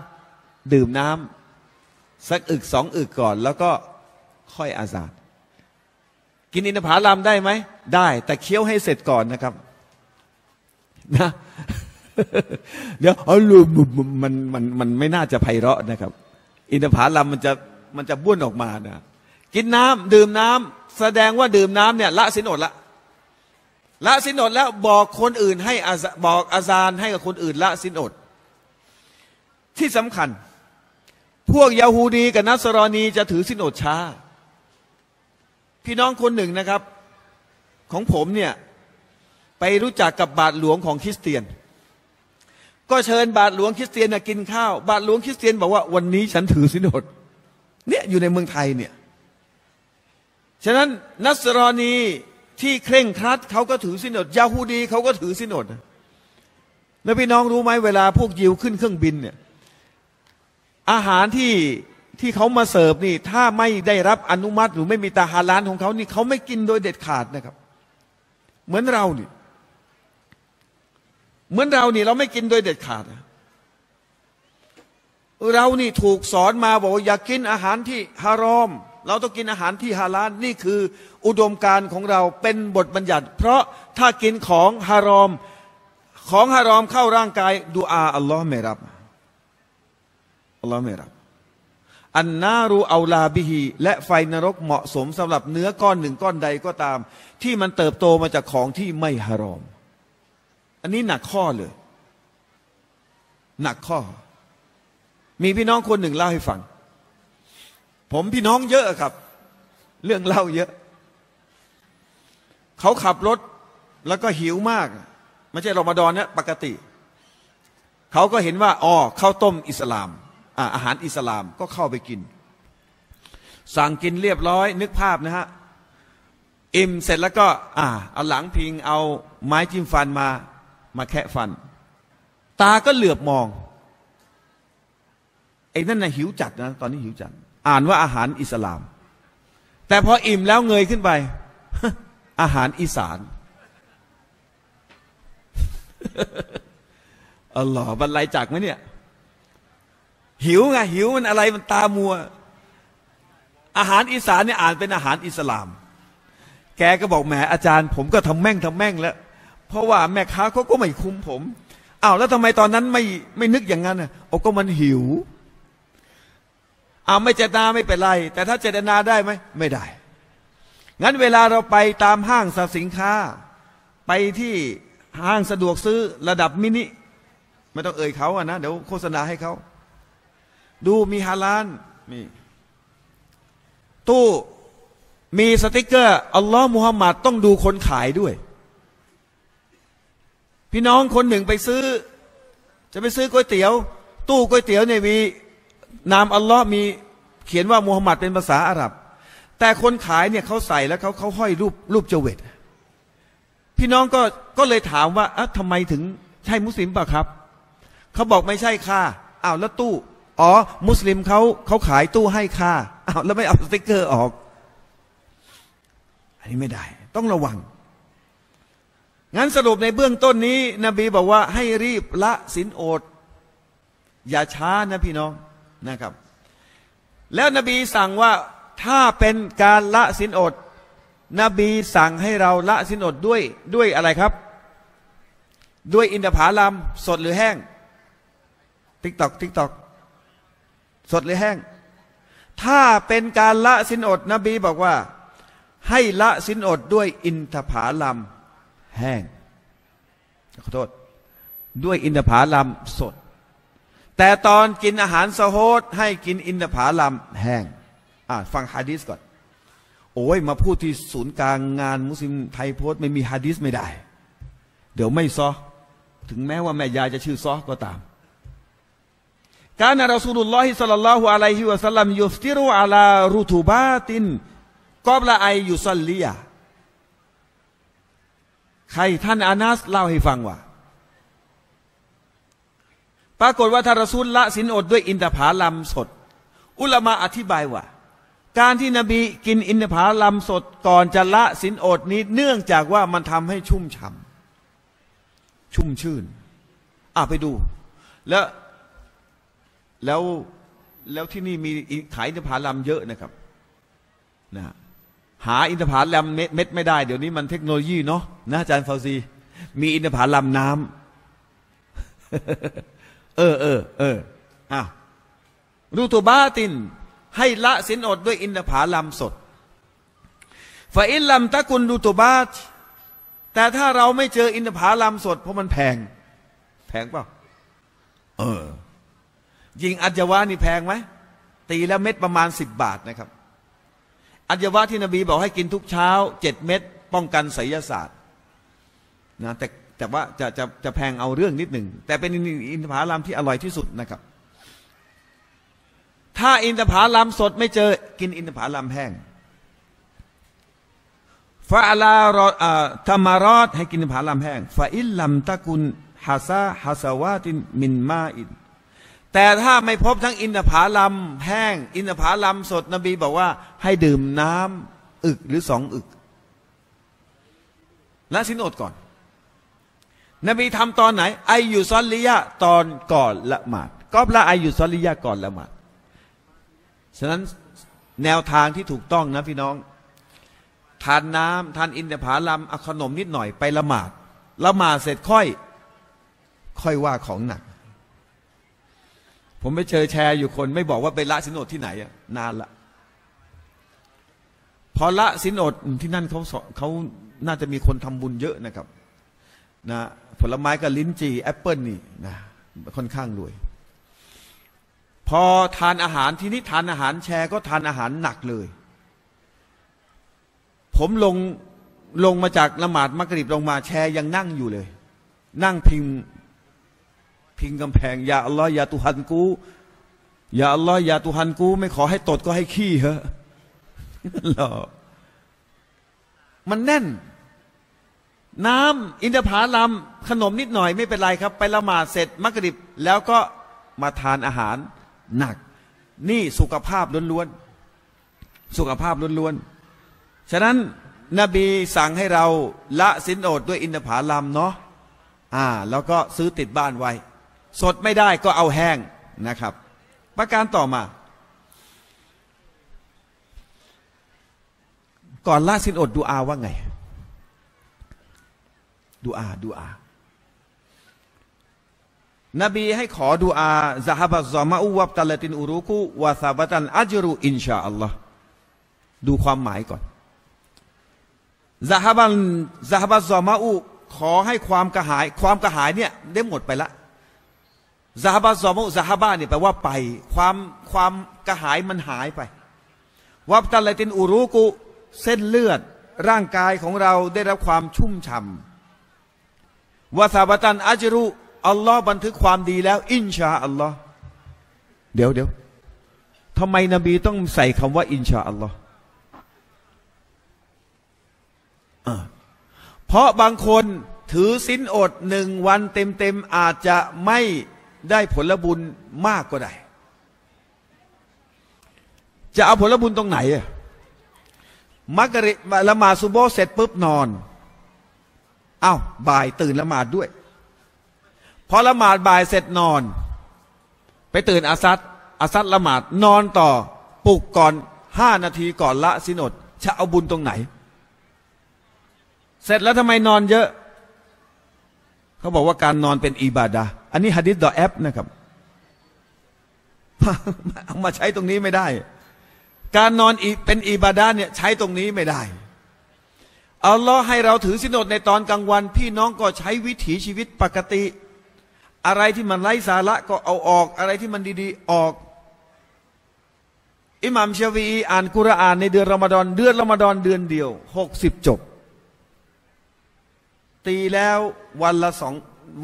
ดื่มน้ำสักอึกสองอึกก่อน แล้วก็ค่อยอาซานกินอินทผลัมได้ไหม ได้ แต่เคี้ยวให้เสร็จก่อนนะครับ นะเดี๋ยวเอาลูมันมันมันไม่น่าจะไพเราะนะครับ อินทผลัมมันจะมันจะบ้วนออกมานะกินน้ำดื่มน้ำแสดงว่าดื่มน้ำเนี่ย ละสินอดละ ละสินอดแล้วบอกคนอื่นให้อาซาบอกอาซานให้กับคนอื่นละสินอด ที่สำคัญ พวกยาฮูดีกับนัสรอนีจะถือสินอดช้า พี่น้องคนหนึ่งนะครับ ของผมเนี่ย ไปรู้จักกับบาทหลวงของคริสเตียน ก็เชิญบาทหลวงคริสเตียนกินข้าว บาทหลวงคริสเตียนบอกว่าวันนี้ฉันถือสินอดเนี่ยอยู่ในเมืองไทยเนี่ยฉะนั้นนัสรอนี ที่เคร่งครัดเขาก็ถือสินอดยาฮูดีเขาก็ถือสินอดแล้วพี่น้องรู้ไหมเวลาพวกยิวขึ้นเครื่องบินเนี่ยอาหารที่ที่เขามาเสิร์ฟนี่ ถ้าไม่ได้รับอนุมัติ หรือไม่มีตาฮาลานของเขานี่เขาไม่กินโดยเด็ดขาดนะครับ เหมือนเรานี่เหมือนเรานี่เราไม่กินโดยเด็ดขาด เรานี่ถูกสอนมาบอกว่าอย่ากกินอาหารที่ฮารอม เราต้องกินอาหารที่ฮาลาลนี่คืออุดมการณ์ของเราเป็นบทบัญญัติ เพราะถ้ากินของฮารอมของฮารอมเข้าร่างกายดูอาอัลลอฮ์ไม่รับอัลลอฮ์ไม่รับอันนารูเอาลาบิฮีและไฟนรกเหมาะสมสำหรับเนื้อก้อนหนึ่งก้อนใดก็ตาม ที่มันเติบโตมาจากของที่ไม่ฮารอม อันนี้หนักข้อเลย หนักข้อ มีพี่น้องคนหนึ่งเล่าให้ฟัง ผมพี่น้องเยอะครับ เรื่องเล่าเยอะ เขาขับรถแล้วก็หิวมาก ไม่ใช่รอมฎอนเนี่ยปกติ เขาก็เห็นว่าอ๋อข้าวต้มอิสลามอาอาหารอิสลามก็เข้าไปกิน สั่งกินเรียบร้อย นึกภาพนะฮะอิ่มเสร็จแล้วก็ อ่า เอาหลังพิง เอาไม้จิ้มฟันมา มาแคะฟัน ตาก็เหลือบมองไอ้นั่นนะหิวจัดนะ ตอนนี้หิวจัด อ่านว่าอาหารอิสลาม แต่พออิ่มแล้วเงยขึ้นไป อาหารอีสาน อัลลอฮ์บรรลัยจากไหมเนี่ย หิวไงหิวมันอะไรมันตามัว อาหารอีสานเนี่ยอ่านเป็นอาหารอิสลาม แกก็บอกแหมอาจารย์ ผมก็ทำแม่งทำแม่งแล้ว เพราะว่าแม่ค้าเขาก็ไม่คุ้มผมอ้าวแล้วทำไมตอนนั้นไม่ไม่นึกอย่างนั้นอะโอ้ก็มันหิว เอาไม่เจตนาไม่เป็นไร แต่ถ้าเจตนาได้ไหมไม่ได้ งั้นเวลาเราไปตามห้างสรรพสินค้า ไปที่ห้างสะดวกซื้อระดับมินิ ไม่ต้องเอ่ยเขาอะนะ เดี๋ยวโฆษณาให้เขา ดูมีฮาลานมีตู้มีสติกเกอร์อัลลอฮ์มุฮัมมัดต้องดูคนขายด้วย พี่น้องคนหนึ่งไปซื้อ จะไปซื้อก๋วยเตี๋ยว ตู้ก๋วยเตี๋ยวเนี่ยมี นามอัลลอฮ์มีเขียนว่ามุฮัมหมัดเป็นภาษาอาหรับ แต่คนขายเนี่ยเขาใส่แล้วเขาเขาห้อยรูปรูปเจเวตพี่น้องก็ก็เลยถามว่าอะทำไมถึงใช่มุสลิมป่ะครับ เขาบอกไม่ใช่ค่ะอ้าวแล้วตู้ อ๋อ มุสลิมเขาเขาขายตู้ให้ค่ะอ้าวแล้วไม่เอาสติกเกอร์ออก อันนี้ไม่ได้ ต้องระวังงั้นสรุปในเบื้องต้นนี้ นบีบอกว่าให้รีบละศีลอด อย่าช้านะพี่น้อง นะครับ แล้วนบีสั่งว่าถ้าเป็นการละศีลอด นบีสั่งให้เราละศีลอดด้วยด้วยอะไรครับ ด้วยอินทผลัมสดหรือแห้งติ๊กตอกติ๊กตอกสดหรือแห้ง ถ้าเป็นการละสินอด นบีบอกว่า ให้ละสินอดด้วยอินทผลัมแห้งขอโทษ ด้วยอินทผลัมสด แต่ตอนกินอาหารสโฮดให้กินอินทผลัมแห้งอ่าฟังฮะดิษก่อน โอ้ยมาพูดที่ศูนย์กลางงานมุสลิมไทยโพสต์ไม่มีฮะดิษไม่ได้ เดี๋ยวไม่ซอถึงแม้ว่าแม่ยายจะชื่อซอก็ตามการนรสูลุลลอฮิสัลลัลลอฮุอะลัยฮิวะสัลลัมยุฟติรุอาลารุทูบาตินกอบละไอยุซัลลียใครท่านอานัสเล่าให้ฟังว่า ปรากฏว่าท่านรสูลละสินอดด้วยอินทผลัมสด อุลมะอธิบายว่า การที่นบีกินอินทผลัมสดก่อนจะละสินอดนี้ เนื่องจากว่ามันทำให้ชุ่มฉ่ำชุ่มชื่นอะไปดู แล้วแล้วแล้วที่นี่มีขายอินทผลัมเยอะนะครับนะหาอินทผลัมเม็ดไม่ได้ เดี๋ยวนี้มันเทคโนโลยีเนาะนะอาจารย์ฟาวซี มีอินทผลัมน้ำ เออเออเอออะรูตุบาติน ให้ละสินอดด้วยอินทผาลัมสดฟาอิลลัมตะกุลรูตุบาตแต่ถ้าเราไม่เจออินทผาลัมสด เพราะมันแพง แพงเปล่า เออ ยิงอัจวานี่แพงไหม ตีแล้วเม็ดประมาณสิบบาทนะครับ อัจวะที่นบีบอกให้กินทุกเช้าเจ็ดเม็ดป้องกันไสยศาสตร์นะแต่ แต่ว่าจะจะจะแพงเอาเรื่องนิดหนึ่งแต่เป็นอินทผลัมที่อร่อยที่สุดนะครับ ถ้าอินทผลัมสดไม่เจอกินอินทผลัมแห้งฟาลารอธรรมารอดให้กินอินทผลัมแห้งฟาอิลลัมตะกุนฮาซาฮาสวาตินมินมาอินแต่ถ้าไม่พบทั้งอินทผลัมแห้ง อินทผลัมสดนบีบอกว่า ให้ดื่มน้ำอึกหรือสองอึกละสินอดก่อน นบีทำตอนไหนไออยู่ซอลลิยะตอนก่อนละหมาดก็ละไออยู่ซอลลิยะก่อนละหมาดฉะนั้นแนวทางที่ถูกต้องนะพี่น้อง ทานน้ำทานอินทผลัมเอาขนมนิดหน่อยไปละหมาดละหมาดเสร็จค่อย ค่อยว่าของหนัก ผมไปเจอแชร์อยู่คน ไม่บอกว่าไปละสินอดที่ไหนนานละพอละสินอดที่นั่นเขาเขาน่าจะมีคนทำบุญเยอะนะครับ นะ ผลไม้กับลิ้นจี่แอปเปิลนี่นะค่อนข้างรวย พอทานอาหารที่นี่ทานอาหารแชร์ก็ทานอาหารหนักเลย ผมลงลงมาจากละหมาดมักริบลงมาแชร์ยังนั่งอยู่เลย นั่งพิงพิงกำแพงอย่าอัลลอฮ์อย่าตุฮันกูอย่าอัลลอฮ์อย่าตุฮันกู ไม่ขอให้ตดก็ให้ขี้เหอะหรอมันแน่น น้ำอินทผลัมขนมนิดหน่อยไม่เป็นไรครับ ไปละหมาดเสร็จมักริบ แล้วก็มาทานอาหารหนัก นี่สุขภาพล้วนๆสุขภาพล้วนๆฉะนั้นนบีสั่งให้เราละสินอดด้วยอินทผลัมเนาะอ่า แล้วก็ซื้อติดบ้านไว้ สดไม่ได้ก็เอาแห้งนะครับ ประการต่อมา ก่อนละสินอดดูอาว่าไง ดูอาดูอา นบีให้ขอดูอาซาฮบัซอมาอุวับตัลตินอุรุกุวาซาบตันอัจรุอินชาอัลลอฮ์ดูความหมายก่อนซาฮบันซาฮบัซอมาอุขอให้ความกระหาย ความกระหายเนี่ยได้หมดไปละซาฮบัซอมาอุซาฮบะเนี่ยแปลว่าไป ความความกระหายมันหายไปวับตัลตินอุรุกุเส้นเลือดร่างกายของเราได้รับความชุ่มฉ่ำ วาซาบตันอัจรุอัลลอฮ์บันทึกความดีแล้ว อินชาอัลลอฮ์เดี๋ยวเดี๋ยวทำไมนบีต้องใส่คำว่า อินชาอัลลอฮ์เพราะบางคนถือสินอดหนึ่งวันเต็มๆอาจจะไม่ได้ผลบุญมากก็ได้ จะเอาผลบุญตรงไหนอะมักริละหมาซุโบเสร็จปุ๊บนอน อ้าวบ่ายตื่นละหมาดด้วย พอละหมาดบ่ายเสร็จนอน ไปตื่นอาซัดอาซัดละหมาดนอนต่อปลุกก่อนห้านาทีก่อนละสินอดจะเอาบุญตรงไหน เสร็จแล้วทำไมนอนเยอะ เขาบอกว่าการนอนเป็นอิบาดาอันนี้ฮะดิษดอแอปนะครับเอามาใช้ตรงนี้ไม่ได้ การนอนเป็นอิบาดาเนี่ยใช้ตรงนี้ไม่ได้ อัลลอฮ์ให้เราถือสินอดในตอนกลางวัน พี่น้องก็ใช้วิถีชีวิตปกติ อะไรที่มันไร้สาระก็เอาออก อะไรที่มันดีๆ ออก อิหมัมชวีอ่านกุรอานในเดือนรอมฎอนเดือนรอมฎอนเดือนเดียวหกสิบจบ ตีแล้ววันละสอง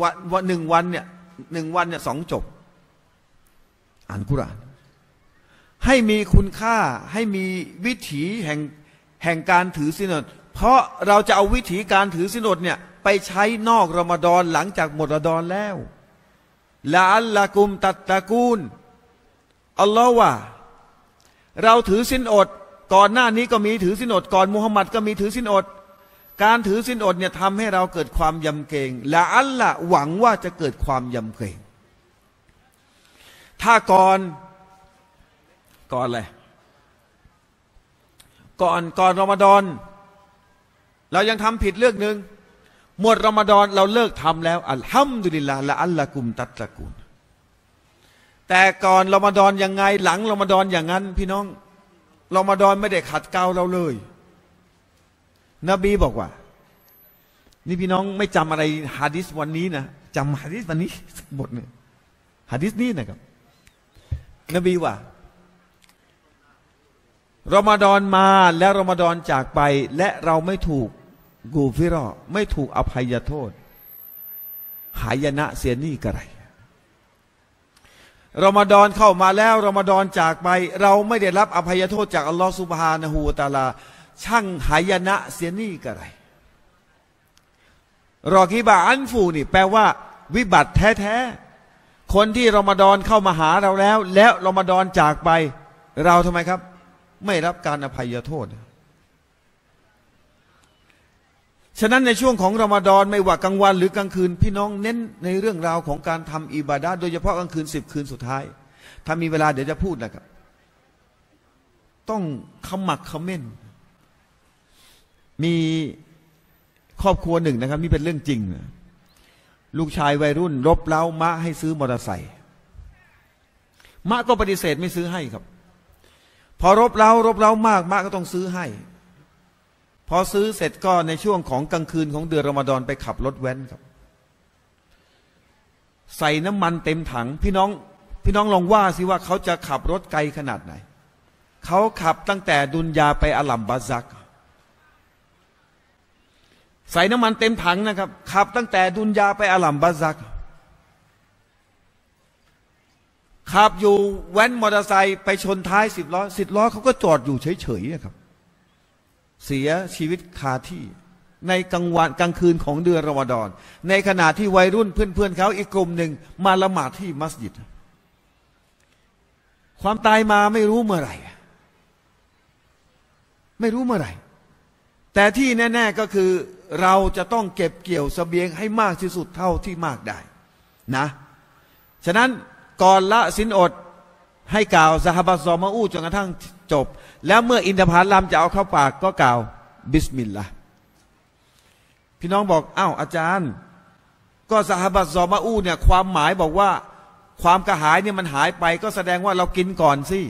วันวันหนึ่งวันเนี่ยหนึ่งวันเนี่ยสองจบ อ่านกุรอาน ให้มีคุณค่าให้มีวิถีแห่งแห่งการถือสินอด เพราะเราจะเอาวิถีการถือสินอดเนี่ยไปใช้นอกรอมฎอนหลังจากหมดรอมฎอนแล้วละอัลละกุมตัตตะกูลอัลลอฮ์ว่า เราถือสินอด ก่อนหน้านี้ก็มีถือสินอด ก่อนมุฮัมมัดก็มีถือสินอด การถือสินอดเนี่ยทำให้เราเกิดความยำเกรงและอัลละหวังว่าจะเกิดความยำเกรงถ้าก่อนก่อนอะไรก่อนก่อนรอมฎอน เรายังทำผิดเรื่องหนึ่งหมดรอมฎอนเราเลิกทำแล้ว อัลฮัมดุลิลลาห์ละอัลละกุมตัตตะกุลแต่ก่อนรอมฎอนยังไงหลังรอมฎอนอย่างนั้น พี่น้องรอมฎอนไม่ได้ขัดเกลาเราเลย นบีบอกว่า นี่พี่น้องไม่จำอะไรฮะดิษวันนี้นะจำฮะดิษวันนี้บทหนึ่งฮะดิษนี้นะครับ นบีว่ารอมฎอนมาและรอมฎอนจากไปและเราไม่ถูก กูฟิรอไม่ถูกอภัยโทษ หายนะเสียนี่กระไรรอมฎอนเข้ามาแล้วรอมฎอนจากไป เราไม่ได้รับอภัยโทษจากอัลลอฮฺสุบฮานะฮูวะตาลา ช่างหายนะเสียนี่กระไรรอกีบาอันฟูนี่ แปลว่า วิบัติแท้ๆคนที่รอมฎอนเข้ามาหาเราแล้ว แล้วรอมฎอนจากไป เราทำไมครับ ไม่รับการอภัยโทษ ฉะนั้นในช่วงของรอมฎอนไม่ว่ากลางวันหรือกลางคืน พี่น้องเน้นในเรื่องราวของการทำอิบาดาโดยเฉพาะกลางคืนสิบคืนสุดท้าย ถ้ามีเวลาเดี๋ยวจะพูดนะครับ ต้องขมักขม้น มีครอบครัวหนึ่งนะครับ นี่เป็นเรื่องจริง ลูกชายวัยรุ่น รบเล้ามะให้ซื้อมอเตอร์ไซค์มะก็ปฏิเสธไม่ซื้อให้ครับ พอรบเล้ารบเล้ามากมะก็ต้องซื้อให้ พอซื้อเสร็จก็ในช่วงของกลางคืนของเดือนรอมฎอนไปขับรถแว้นครับ ใส่น้ำมันเต็มถัง พี่น้องพี่น้องลองว่าสิว่าเขาจะขับรถไกลขนาดไหน เขาขับตั้งแต่ดุนยาไปอัลัมบาซัก ใส่น้ำมันเต็มถังนะครับ ขับตั้งแต่ดุนยาไปอัลัมบาซัก ขับอยู่แว้นมอเตอร์ไซค์ไปชนท้ายสิบล้อสิบล้อเขาก็จอดอยู่เฉยๆนะครับ เสียชีวิตคาที่ ในกลางวันกลางคืนของเดือนรอมฎอน ในขณะที่วัยรุ่นเพื่อนๆเขาอีกกลุ่มหนึ่งมาละหมาดที่มัสยิด ความตายมาไม่รู้เมื่อไหร่ ไม่รู้เมื่อไหร่ แต่ที่แน่ ๆก็คือเราจะต้องเก็บเกี่ยวสเสบียงให้มากที่สุดเท่าที่มากได้นะ ฉะนั้นก่อนละสินอดให้กล่าวสหบัตซอมาอู้จนกระทั่งจบ แล้วเมื่ออินทผลัมจะเอาเข้าปากก็กล่าว บิสมิลลาห์พี่น้องบอกอ้าวอาจารย์ ก็สหบัตซอมาอูเนี่ยความหมายบอกว่า ความกระหายเนี่ยมันหายไป ก็แสดงว่าเรากินก่อนสิ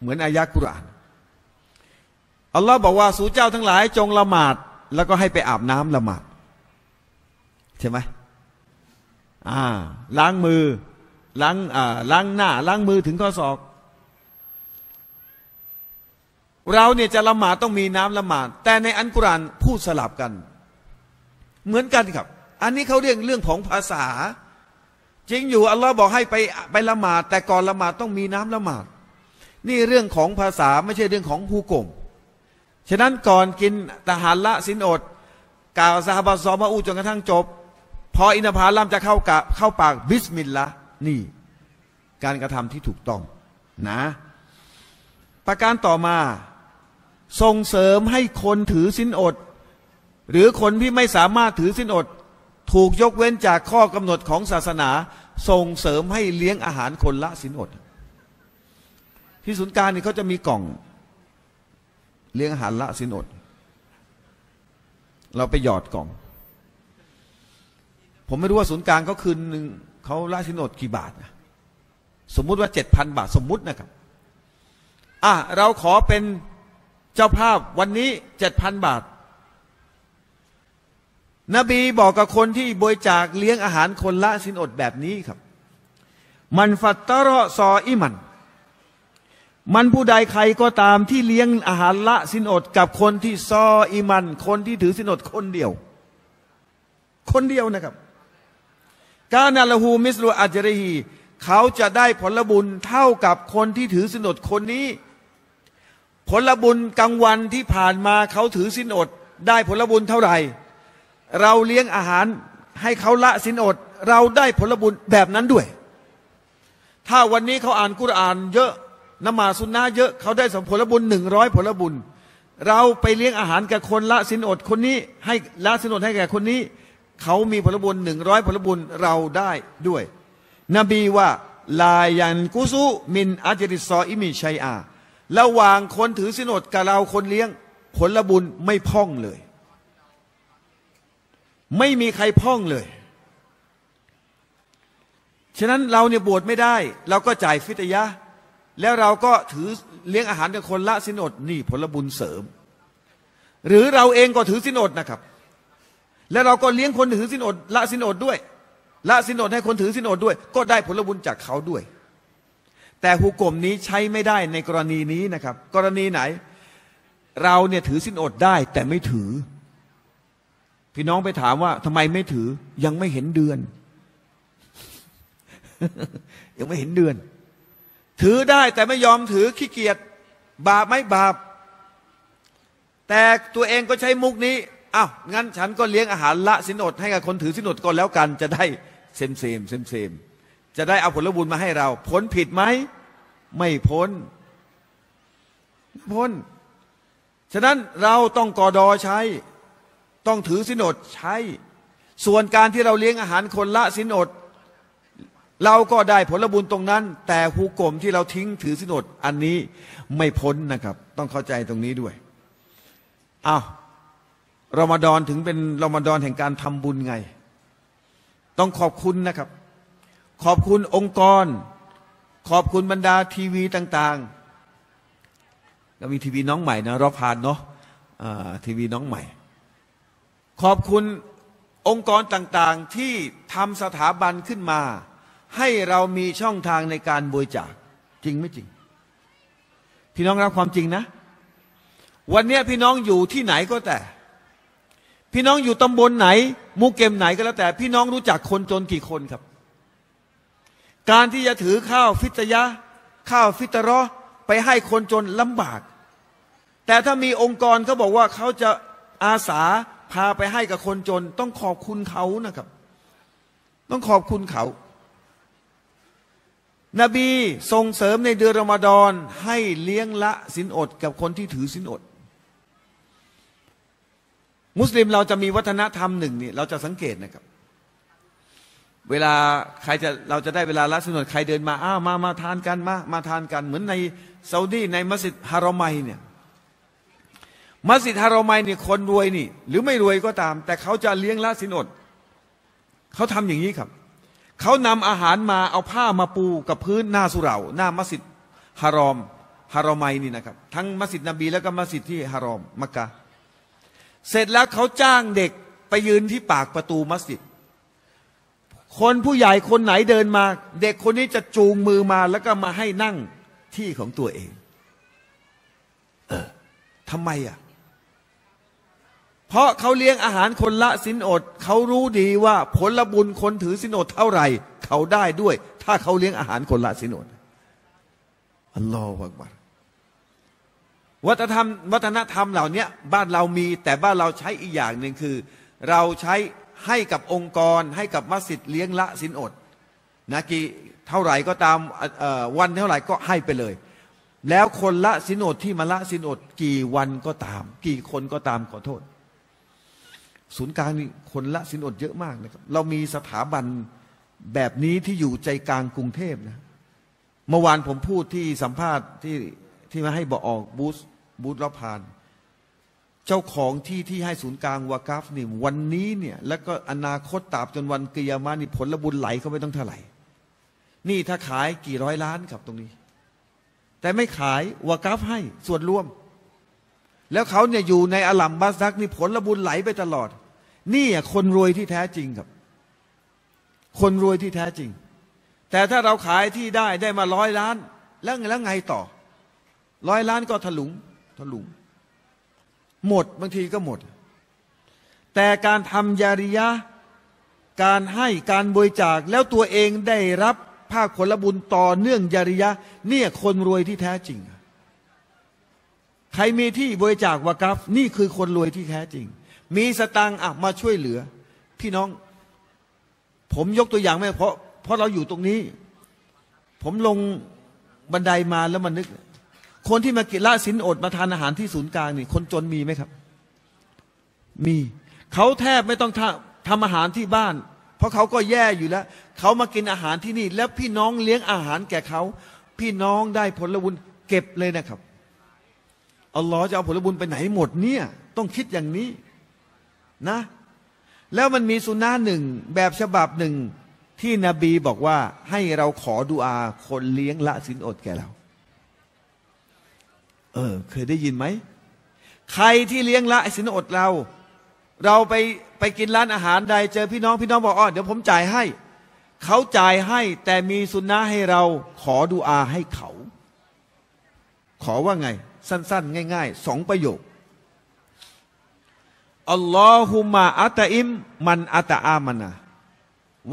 เหมือนอายะกุรานอัลลอฮ์บอกว่าสู่เจ้าทั้งหลายจงละหมาด แล้วก็ให้ไปอาบน้ำละหมาด ใช่ไหมอ่า ล้างมือล้างอ่าล้างหน้า ล้างมือถึงข้อศอก เราเนี่ยจะละหมาดต้องมีน้ำละหมาด แต่ในอันกุรานพูดสลับกัน เหมือนกันครับ อันนี้เขาเรียกเรื่องของภาษา จริงอยู่อัลลอฮ์บอกให้ไปไปละหมาด แต่ก่อนละหมาดต้องมีน้ำละหมาด นี่เรื่องของภาษาไม่ใช่เรื่องของฮูกมฉะนั้นก่อนกินทหารละสินอดกล่าวซาฮาบะซอมาอูจนกระทั่งจบ พออินทผลัมจะเข้ากะเข้าปากบิสมิลละนี่ การกระทำที่ถูกต้องนะ ประการต่อมา ส่งเสริมให้คนถือสินอด หรือคนที่ไม่สามารถถือสินอด ถูกยกเว้นจากข้อกำหนดของศาสนา ส่งเสริมให้เลี้ยงอาหารคนละสินอด ที่ศูนย์การนี่เขาจะมีกล่อง เลี้ยงอาหารละสินอด เราไปหยอดกล่อง ผมไม่รู้ว่าศูนย์กางเขาคืนหนึ่งเขาละสินอดกี่บาทนะสมมุติว่าเจ็ดพันบาทสมมุตินะครับ อะเราขอเป็น เจ้าภาพวันนี้เจ็ดพันบาท นบีบอกกับคนที่บริจาคเลี้ยงอาหารคนละสินอดแบบนี้ครับ มันฟัตตรอซออิมัน มันผู้ใดใครก็ตามที่เลี้ยงอาหารละสินอดกับคนที่ซออิมัน คนที่ถือสินอดคนเดียว คนเดียวนะครับกานาลหูมิสลูอัจริฮีเขาจะได้ผลบุญเท่ากับคนที่ถือสินอดคนนี้ ผลบุญกลางวันที่ผ่านมาเขาถือสินอด ได้ผลบุญเท่าไหร่ เราเลี้ยงอาหารให้เขาละสินอด เราได้ผลบุญแบบนั้นด้วย ถ้าวันนี้เขาอ่านกุรอาน เยอะนมาสุนนะเยอะเขาได้สมผลบุญหนึ่งร้อยผลบุญ เราไปเลี้ยงอาหารกับคนละสินอดคนนี้ ให้ละสินอดให้แก่คนนี้ เขามีผลบุญหนึ่งร้อยผลบุญเราได้ด้วย นบีว่าลายันกุซุมินอัจริซออิมิชัยอา ระหว่างคนถือสินอดกับเราคนเลี้ยง ผลบุญไม่พ่องเลย ไม่มีใครพ่องเลย ฉะนั้นเราเนี่ยบวชไม่ได้ เราก็จ่ายฟิตยะ แล้วเราก็ถือเลี้ยงอาหารกับคนละสินอดนี่ผลบุญเสริม หรือเราเองก็ถือสินอดนะครับ แล้วเราก็เลี้ยงคนถือสินอดละสินอดด้วย ละสินอดให้คนถือสินอดด้วย ก็ได้ผลบุญจากเขาด้วย แต่หุกกลมนี้ใช้ไม่ได้ในกรณีนี้นะครับ กรณีไหน เราเนี่ยถือสินอดได้ แต่ไม่ถือ พี่น้องไปถามว่าทำไมไม่ถือ ยังไม่เห็นเดือน ยังไม่เห็นเดือน ถือได้แต่ไม่ยอมถือขี้เกียจบาปไหมบาป แต่ตัวเองก็ใช้มุกนี้อ้าวงั้นฉันก็เลี้ยงอาหารละสินอดให้กับคนถือสินอดก่อนแล้วกัน จะได้เซมเซมเซมเซม จะได้เอาผลบุญมาให้เรา พ้นผิดไหม ไม่พ้นพ้น ฉะนั้นเราต้องกอดอใช้ ต้องถือสินอดใช้ ส่วนการที่เราเลี้ยงอาหารคนละสินอด เราก็ได้ผลบุญตรงนั้น แต่หูกลมที่เราทิ้งถือสินอดอันนี้ไม่พ้นนะครับ ต้องเข้าใจตรงนี้ด้วยอ้าวรอมฎอนถึงเป็นรอมฎอนแห่งการทำบุญไง ต้องขอบคุณนะครับ ขอบคุณองค์กร ขอบคุณบรรดาทีวีต่างๆแล้วมีทีวีน้องใหม่นะรอพานเนาะทีวีน้องใหม่ ขอบคุณองค์กรต่างๆที่ทำสถาบันขึ้นมา ให้เรามีช่องทางในการบริจาคจริงไม่จริง พี่น้องรับความจริงนะ วันนี้พี่น้องอยู่ที่ไหนก็แต่ พี่น้องอยู่ตำบลไหนมุกเกมไหนก็แล้วแต่ พี่น้องรู้จักคนจนกี่คนครับ การที่จะถือข้าวฟิตยะ ข้าวฟิตรอไปให้คนจนลำบาก แต่ถ้ามีองค์กรเขาบอกว่าเขาจะอาสาพาไปให้กับคนจน ต้องขอบคุณเขานะครับ ต้องขอบคุณเขา นบีส่งเสริมในเดือนรอมฎอนให้เลี้ยงละสินอดกับคนที่ถือสินอด มุสลิมเราจะมีวัฒนธรรมหนึ่งนี่เราจะสังเกตนะครับ เวลาใครจะเราจะได้เวลาละสนดใครเดินมาอ้าวมามาทานกันมามาทานกัน เหมือนในซาอุดีในมัสยิดฮารอมัยเนี่ยมัสยิดฮารอมัยเนี่ยคนรวยนี่ หรือไม่รวยก็ตาม แต่เขาจะเลี้ยงละสินอดเขาทำอย่างนี้ครับเขานำอาหารมาเอาผ้ามาปูกับพื้นหน้าสุเหร่าหน้ามัสยิดฮารอมฮารอมัยนี่นะครับ ทั้งมัสยิดนบีแล้วก็มัสยิดที่ฮารอมมักกะเสร็จแล้วเขาจ้างเด็กไปยืนที่ปากประตูมัสยิด คนผู้ใหญ่คนไหนเดินมา เด็กคนนี้จะจูงมือมาแล้วก็มาให้นั่งที่ของตัวเอง เออทำไมอะ เพราะเขาเลี้ยงอาหารคนละสินอด เขารู้ดีว่าผลบุญคนถือสินอดเท่าไหร่ เขาได้ด้วย ถ้าเขาเลี้ยงอาหารคนละสินอดอัลลอฮฺบักบัรวัฒนธรรมวัฒนธรรมเหล่านี้บ้านเรามีแต่บ้านเราใช้อีกอย่างหนึ่งคือ เราใช้ ให้กับองค์กร ให้กับมัสยิดเลี้ยงละสินอดนะกี่เท่าไหร่ก็ตามวันเท่าไหร่ก็ให้ไปเลย แล้วคนละสินอดที่มาละสินอดกี่วันก็ตาม กี่คนก็ตามขอโทษ ศูนย์กลางนี่คนละสินอดเยอะมากนะครับ เรามีสถาบันแบบนี้ที่อยู่ใจกลางกรุงเทพนะเมื่อวานผมพูดที่สัมภาษณ์ที่ที่มาให้บอกออกบูธบูธรอบพาน เจ้าของที่ที่ให้ศูนย์กลางวากาฟนี่วันนี้เนี่ย แล้วก็อนาคตตราบจนวันกิยามานี่ผลบุญไหลเขาไม่ต้องเท่าไหร่ นี่ถ้าขายกี่ร้อยล้านครับตรงนี้ แต่ไม่ขายวากาฟให้ส่วนร่วม แล้วเขาเนี่ยอยู่ในอัลัมบัสซักนี่ผลบุญไหลไปตลอด นี่อะคนรวยที่แท้จริงครับ คนรวยที่แท้จริง แต่ถ้าเราขายที่ได้ได้มาร้อยล้าน แล้วไงแล้วไงต่อร้อยล้านก็ถลุงถลุง หมดบางทีก็หมด แต่การทำยาริยะ การให้การบริจาคแล้วตัวเองได้รับภาคผลบุญต่อเนื่องยาริยะ เนี่ยคนรวยที่แท้จริง ใครมีที่บริจาควากัฟนี่คือคนรวยที่แท้จริง มีสตังค์อะมาช่วยเหลือ พี่น้อง ผมยกตัวอย่างไม่เพราะเพราะเราอยู่ตรงนี้ ผมลงบันไดมาแล้วมันนึก คนที่มากินละสินอดมาทานอาหารที่ศูนย์กลางนี่คนจนมีไหมครับ มีเขาแทบไม่ต้องทำอาหารที่บ้าน เพราะเขาก็แย่อยู่แล้ว เขามากินอาหารที่นี่ แล้วพี่น้องเลี้ยงอาหารแก่เขา พี่น้องได้ผลบุญเก็บเลยนะครับอัลลอฮ์จะเอาผลบุญไปไหนหมดเนี่ย ต้องคิดอย่างนี้นะ แล้วมันมีสุนนะหนึ่งแบบฉบับหนึ่งที่นบีบอกว่าให้เราขอดุอาคนเลี้ยงละสินอดแก่เรา เออ เคยได้ยินไหม ใครที่เลี้ยงละสินอดเรา เราไปไปกินร้านอาหารใด เจอพี่น้องพี่น้องบอกอ๋อเดี๋ยวผมจ่ายให้ เขาจ่ายให้แต่มีสุนนะให้เราขอดุอาให้เขา ขอว่าไง สั้น ๆ ง่าย ๆ สองประโยคอัลลอฮุมะอัตอิม มันอัตอามานะ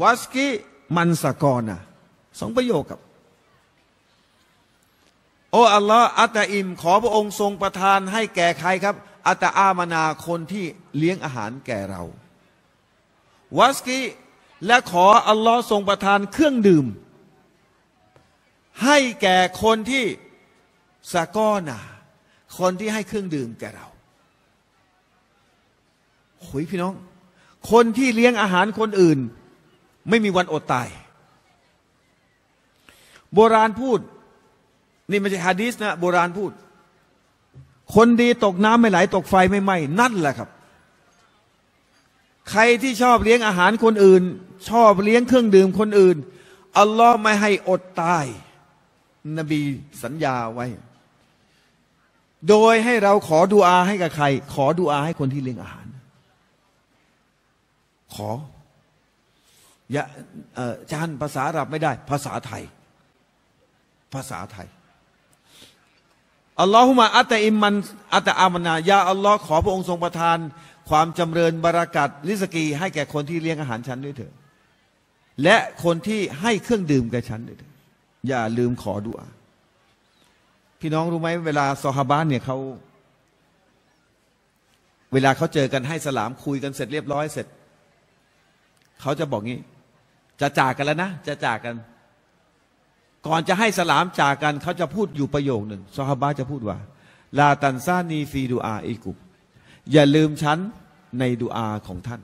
วัสกิมันสกอนะสองประโยคกับ โอ้อัลลอฮ์อัตอิม ขอพระองค์ทรงประทานให้แก่ใครครับ อัตอามานาคนที่เลี้ยงอาหารแก่เรา วัสกิและขออัลลอฮ์ทรงประทานเครื่องดื่ม ให้แก่คนที่สกอนาคนที่ให้เครื่องดื่มแก่เราหุยพี่น้อง คนที่เลี้ยงอาหารคนอื่น ไม่มีวันอดตาย โบราณพูด นี่ไม่ใช่ฮะดีสนะโบราณพูด คนดีตกน้ำไม่ไหลตกไฟไม่ไหม้นั่นแหละครับ ใครที่ชอบเลี้ยงอาหารคนอื่น ชอบเลี้ยงเครื่องดื่มคนอื่น อัลลอฮ์ไม่ให้อดตาย นบีสัญญาไว้ โดยให้เราขอดุอาให้กับใคร ขอดุอาให้คนที่เลี้ยงอาหาร ขออย่าจานภาษาอาหรับไม่ได้ ภาษาไทย ภาษาไทย อัลลอฮุมะอัตอิมมันอัตอามนายาอัลลอฮ์ขอพระองค์ทรงประทาน ความจำเริญบารากัดลิสกี ให้แก่คนที่เลี้ยงอาหารฉันด้วยเถิดและคนที่ให้เครื่องดื่มแก่ฉันด้วยเถิดอย่าลืมขอดุอาพี่น้องรู้ไหมเวลาซอฮาบานเนี่ยเขาเวลาเขาเจอกันให้สลามคุยกันเสร็จเรียบร้อยเสร็จเขาจะบอกงี้ จะจากกันแล้วนะ จะจากกัน ก่อนจะให้สลามจากกันเขาจะพูดอยู่ประโยคหนึ่งซอฮาบะจะพูดว่า ลาตันซานีฟีดูอาอีกุบอย่าลืมฉันในดูอาของท่าน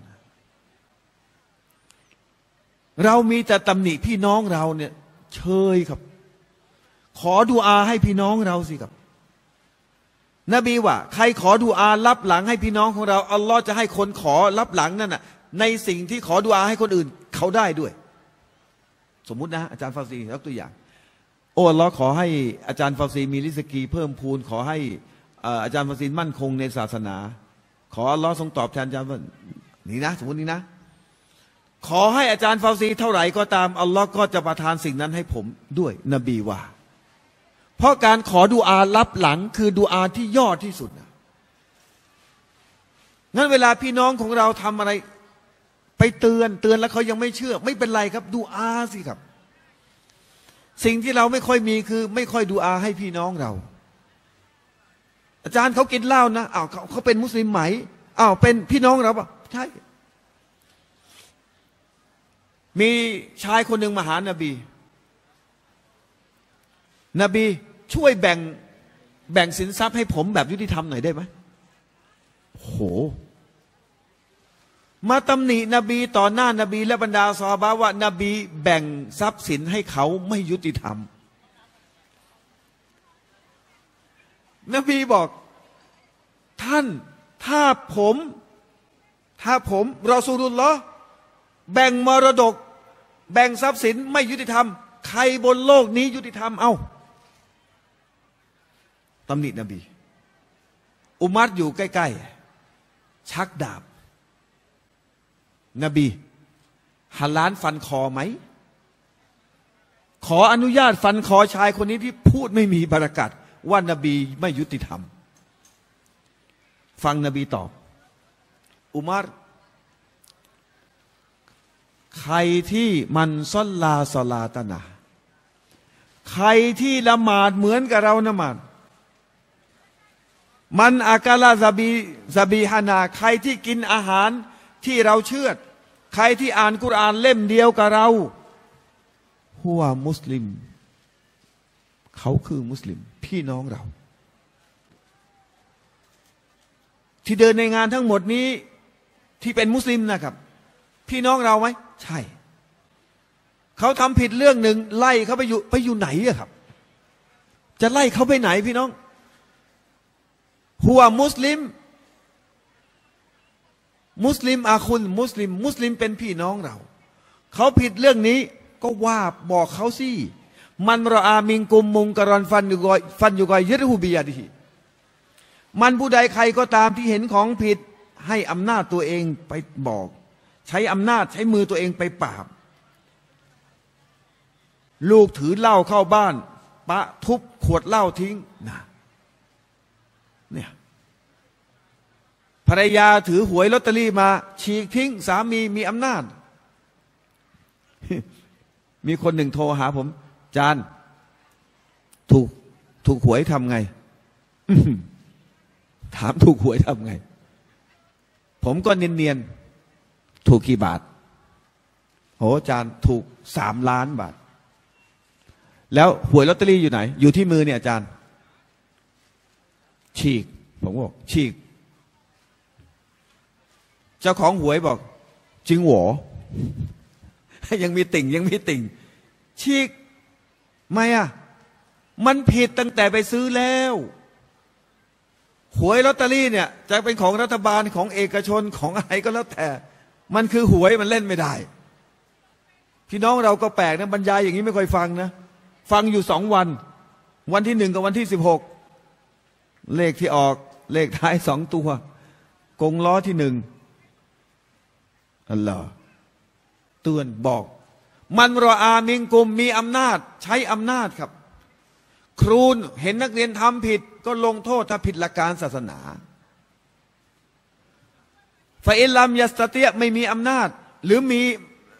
เรามีแต่ตำหนิพี่น้องเราเนี่ยเชยครับ ขอดูอาให้พี่น้องเราสิครับ นบีว่า ใครขอดูอารับหลังให้พี่น้องของเราอัลลอฮ์จะให้คนขอรับหลังนั่นน่ะ ในสิ่งที่ขอดูอาให้คนอื่น เขาได้ด้วย สมมุตินะอาจารย์ฟาซียกตัวอย่าง โอ้อัลลอฮ์ขอให้อาจารย์ฟาซีมีริสกีเพิ่มพูน ขอให้อาจารย์ฟาซีมั่นคงในศาสนา ขออัลลอฮ์ทรงตอบแทนอาจารย์ว่านี่นะ สมมตินี้นะ ขอให้อาจารย์ฟาซีเท่าไหร่ก็ตามอัลลอฮ์ก็จะประทานสิ่งนั้นให้ผมด้วยนบีว่า เพราะการขอดูอาลับหลัง คือดูอาที่ยอดที่สุดนะงั้นเวลาพี่น้องของเราทำอะไร ไปเตือนเตือนแล้วเขายังไม่เชื่อ ไม่เป็นไรครับ ดูอาสิครับ สิ่งที่เราไม่ค่อยมีคือ ไม่ค่อยดูอาให้พี่น้องเรา อาจารย์เขากินเหล้านะอ้าวเขาเขาเป็นมุสลิมไหมอ้าวเป็นพี่น้องเราปะใช่ มีชายคนหนึ่งมาหานาบี นบีช่วยแบ่งแบ่งสินทรัพย์ให้ผมแบบยุติธรรมหน่อยได้ไหมโห มาตำหนินบีต่อหน้านบี และบรรดาซอฮาบะว่านบีแบ่งทรัพย์สินให้เขาไม่ยุติธรรม นบีบอก ท่านถ้าผม ถ้าผมรอสูลุลลอฮ์แบ่งมรดก แบ่งทรัพย์สินไม่ยุติธรรม ใครบนโลกนี้ยุติธรรมเอา้าตำหนินบี อุมัรอยู่ใกล้ ๆ ชักดาบ นบีฮัลลานฟันคอไหม ขออนุญาตฟันคอชายคนนี้ที่พูดไม่มีบรารักัดว่านบีไม่ยุติธรรม ฟังนบีตอบ อุมัรใครที่มันซอลลาซอลาตนา ใครที่ละหมาดเหมือนกับเรานะมาด มันอากาลาซาบีซาบีฮานา ใครที่กินอาหาร ที่เราเชื่อ ใครที่อ่านกุรานเล่มเดียวกับเราหัวมุสลิม เขาคือมุสลิม พี่น้องเรา ที่เดินในงานทั้งหมดนี้ที่เป็นมุสลิมนะครับ พี่น้องเราไหมใช่ เขาทำผิดเรื่องหนึ่งไล่เขาไปอยู่ไปอยู่ไหนอะครับ จะไล่เขาไปไหนพี่น้องหัวมุสลิม มุสลิมอาคุณ มุสลิม มุสลิมเป็นพี่น้องเรา เขาผิดเรื่องนี้ก็ว่าบอกเขาสิ มันรออามิงกุมมุงกรอนฟันอยู่กอยฟันอยู่กอยยึดหูบียดีมันผู้ใดใครก็ตามที่เห็นของผิด ให้อำนาจตัวเองไปบอก ใช้อำนาจใช้มือตัวเองไปปราบ ลูกถือเหล้าเข้าบ้าน ปะทุบขวดเหล้าทิ้งนะเนี่ย ภรรยาถือหวยลอตเตอรี่มา ฉีกทิ้ง สามีมีอำนาจ มีคนหนึ่งโทรหาผม จานถูกถูกหวยทำไง ถามถูกหวยทำไง ผมก็เนียนๆ ถูกกี่บาท โหจานถูกสามล้านบาท แล้วหวยลอตเตอรี่อยู่ไหน อยู่ที่มือเนี่ยอาจารย์ ฉีก ผมบอกฉีก เจ้าของหวยบอก จริงหวอยังมีติ่งยังมีติ่งฉีกไม่อะ มันผิดตั้งแต่ไปซื้อแล้วหวยลอตเตอรี่เนี่ย จะเป็นของรัฐบาลของเอกชนของอะไรก็แล้วแต่ มันคือหวยมันเล่นไม่ได้พี่น้องเราก็แปลกนะบรรยายอย่างนี้ไม่ค่อยฟังนะ ฟังอยู่สองวัน วันที่หนึ่งกับวันที่สิบหกเลขที่ออก เลขท้ายสองตัว กงล้อที่หนึ่ง อัลลอฮ์เตือนบอก من رأى منكمมีอำนาจ ใช้อำนาจครับ ครูเห็นนักเรียนทำผิด ก็ลงโทษถ้าผิดหลักการศาสนาفإن لم يستطعไม่มีอำนาจ หรือมี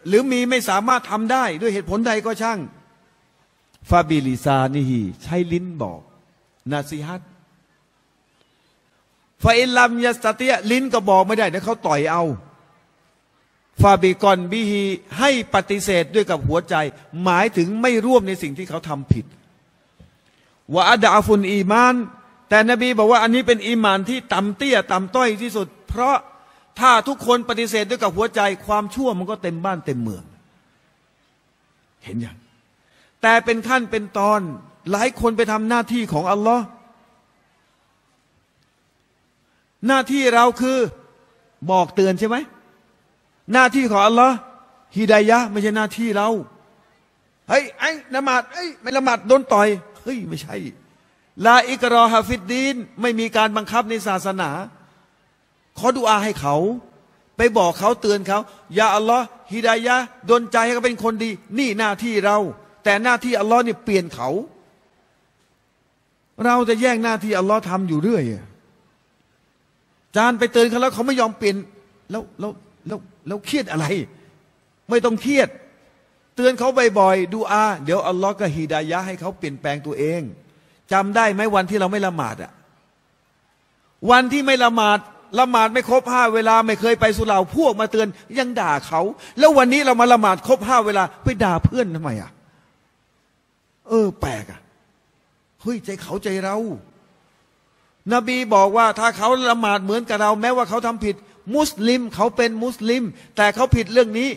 หรือมีไม่สามารถทำได้ ด้วยเหตุผลใดก็ช่างفبلسانهใช้ลิ้นบอกนาซีฮัตฟาอิลัมยัสเตียลิ้นก็บอกไม่ได้เดี๋ยวเขาต่อยเอา ฟาบิกอนบิฮีให้ปฏิเสธด้วยกับหัวใจ หมายถึงไม่ร่วมในสิ่งที่เขาทำผิดว่าอัดาฟุนอีมาน แต่นบีบอกว่าอันนี้เป็นอีมานที่ต่ำเตี้ยต่ำต้อยที่สุด เพราะถ้าทุกคนปฏิเสธด้วยกับหัวใจ ความชั่วมันก็เต็มบ้านเต็มเมือง เห็นยังแต่เป็นขั้นเป็นตอนหลายคนไปทำหน้าที่ของอัลลอฮ์หน้าที่เราคือบอกเตือนใช่ไหม หน้าที่ของอัลลอฮ์ฮิดายะไม่ใช่หน้าที่เราเฮ้ยไอ้นมาดไอ้ไม่ละหมาดโดนต่อยเฮ้ยไม่ใช่ลาอิกรอฮาฟิดดีนไม่มีการบังคับในศาสนา ขอดุอาให้เขา ไปบอกเขาเตือนเขาอย่าอัลลอฮ์ฮิดายะดนใจให้เขาเป็นคนดี นี่หน้าที่เรา แต่หน้าที่อัลลอฮ์เนี่ยเปลี่ยนเขา เราจะแย่งหน้าที่อัลลอฮ์ทำอยู่เรื่อยจานไปเตือนเขาแล้วเขาไม่ยอมเปลี่ยนแล้วแล้ว แล้วแล้วเครียดอะไร ไม่ต้องเครียด เตือนเขาบ่อยๆดูอา เดี๋ยวอัลลอฮ์ก็ฮีดายะให้เขาเปลี่ยนแปลงตัวเองจำได้ไหมวันที่เราไม่ละหมาดอะวันที่ไม่ละหมาดละหมาดไม่ครบห้าเวลาไม่เคยไปสุเหร่าพวกมาเตือนยังด่าเขา แล้ววันนี้เรามาละหมาดครบห้าเวลาไปด่าเพื่อนทำไมอะเออ แปลกอะเฮ้ยใจเขาใจเรา นบีบอกว่าถ้าเขาละหมาดเหมือนกับเรา แม้ว่าเขาทำผิด มุสลิมเขาเป็นมุสลิม แต่เขาผิดเรื่องนี้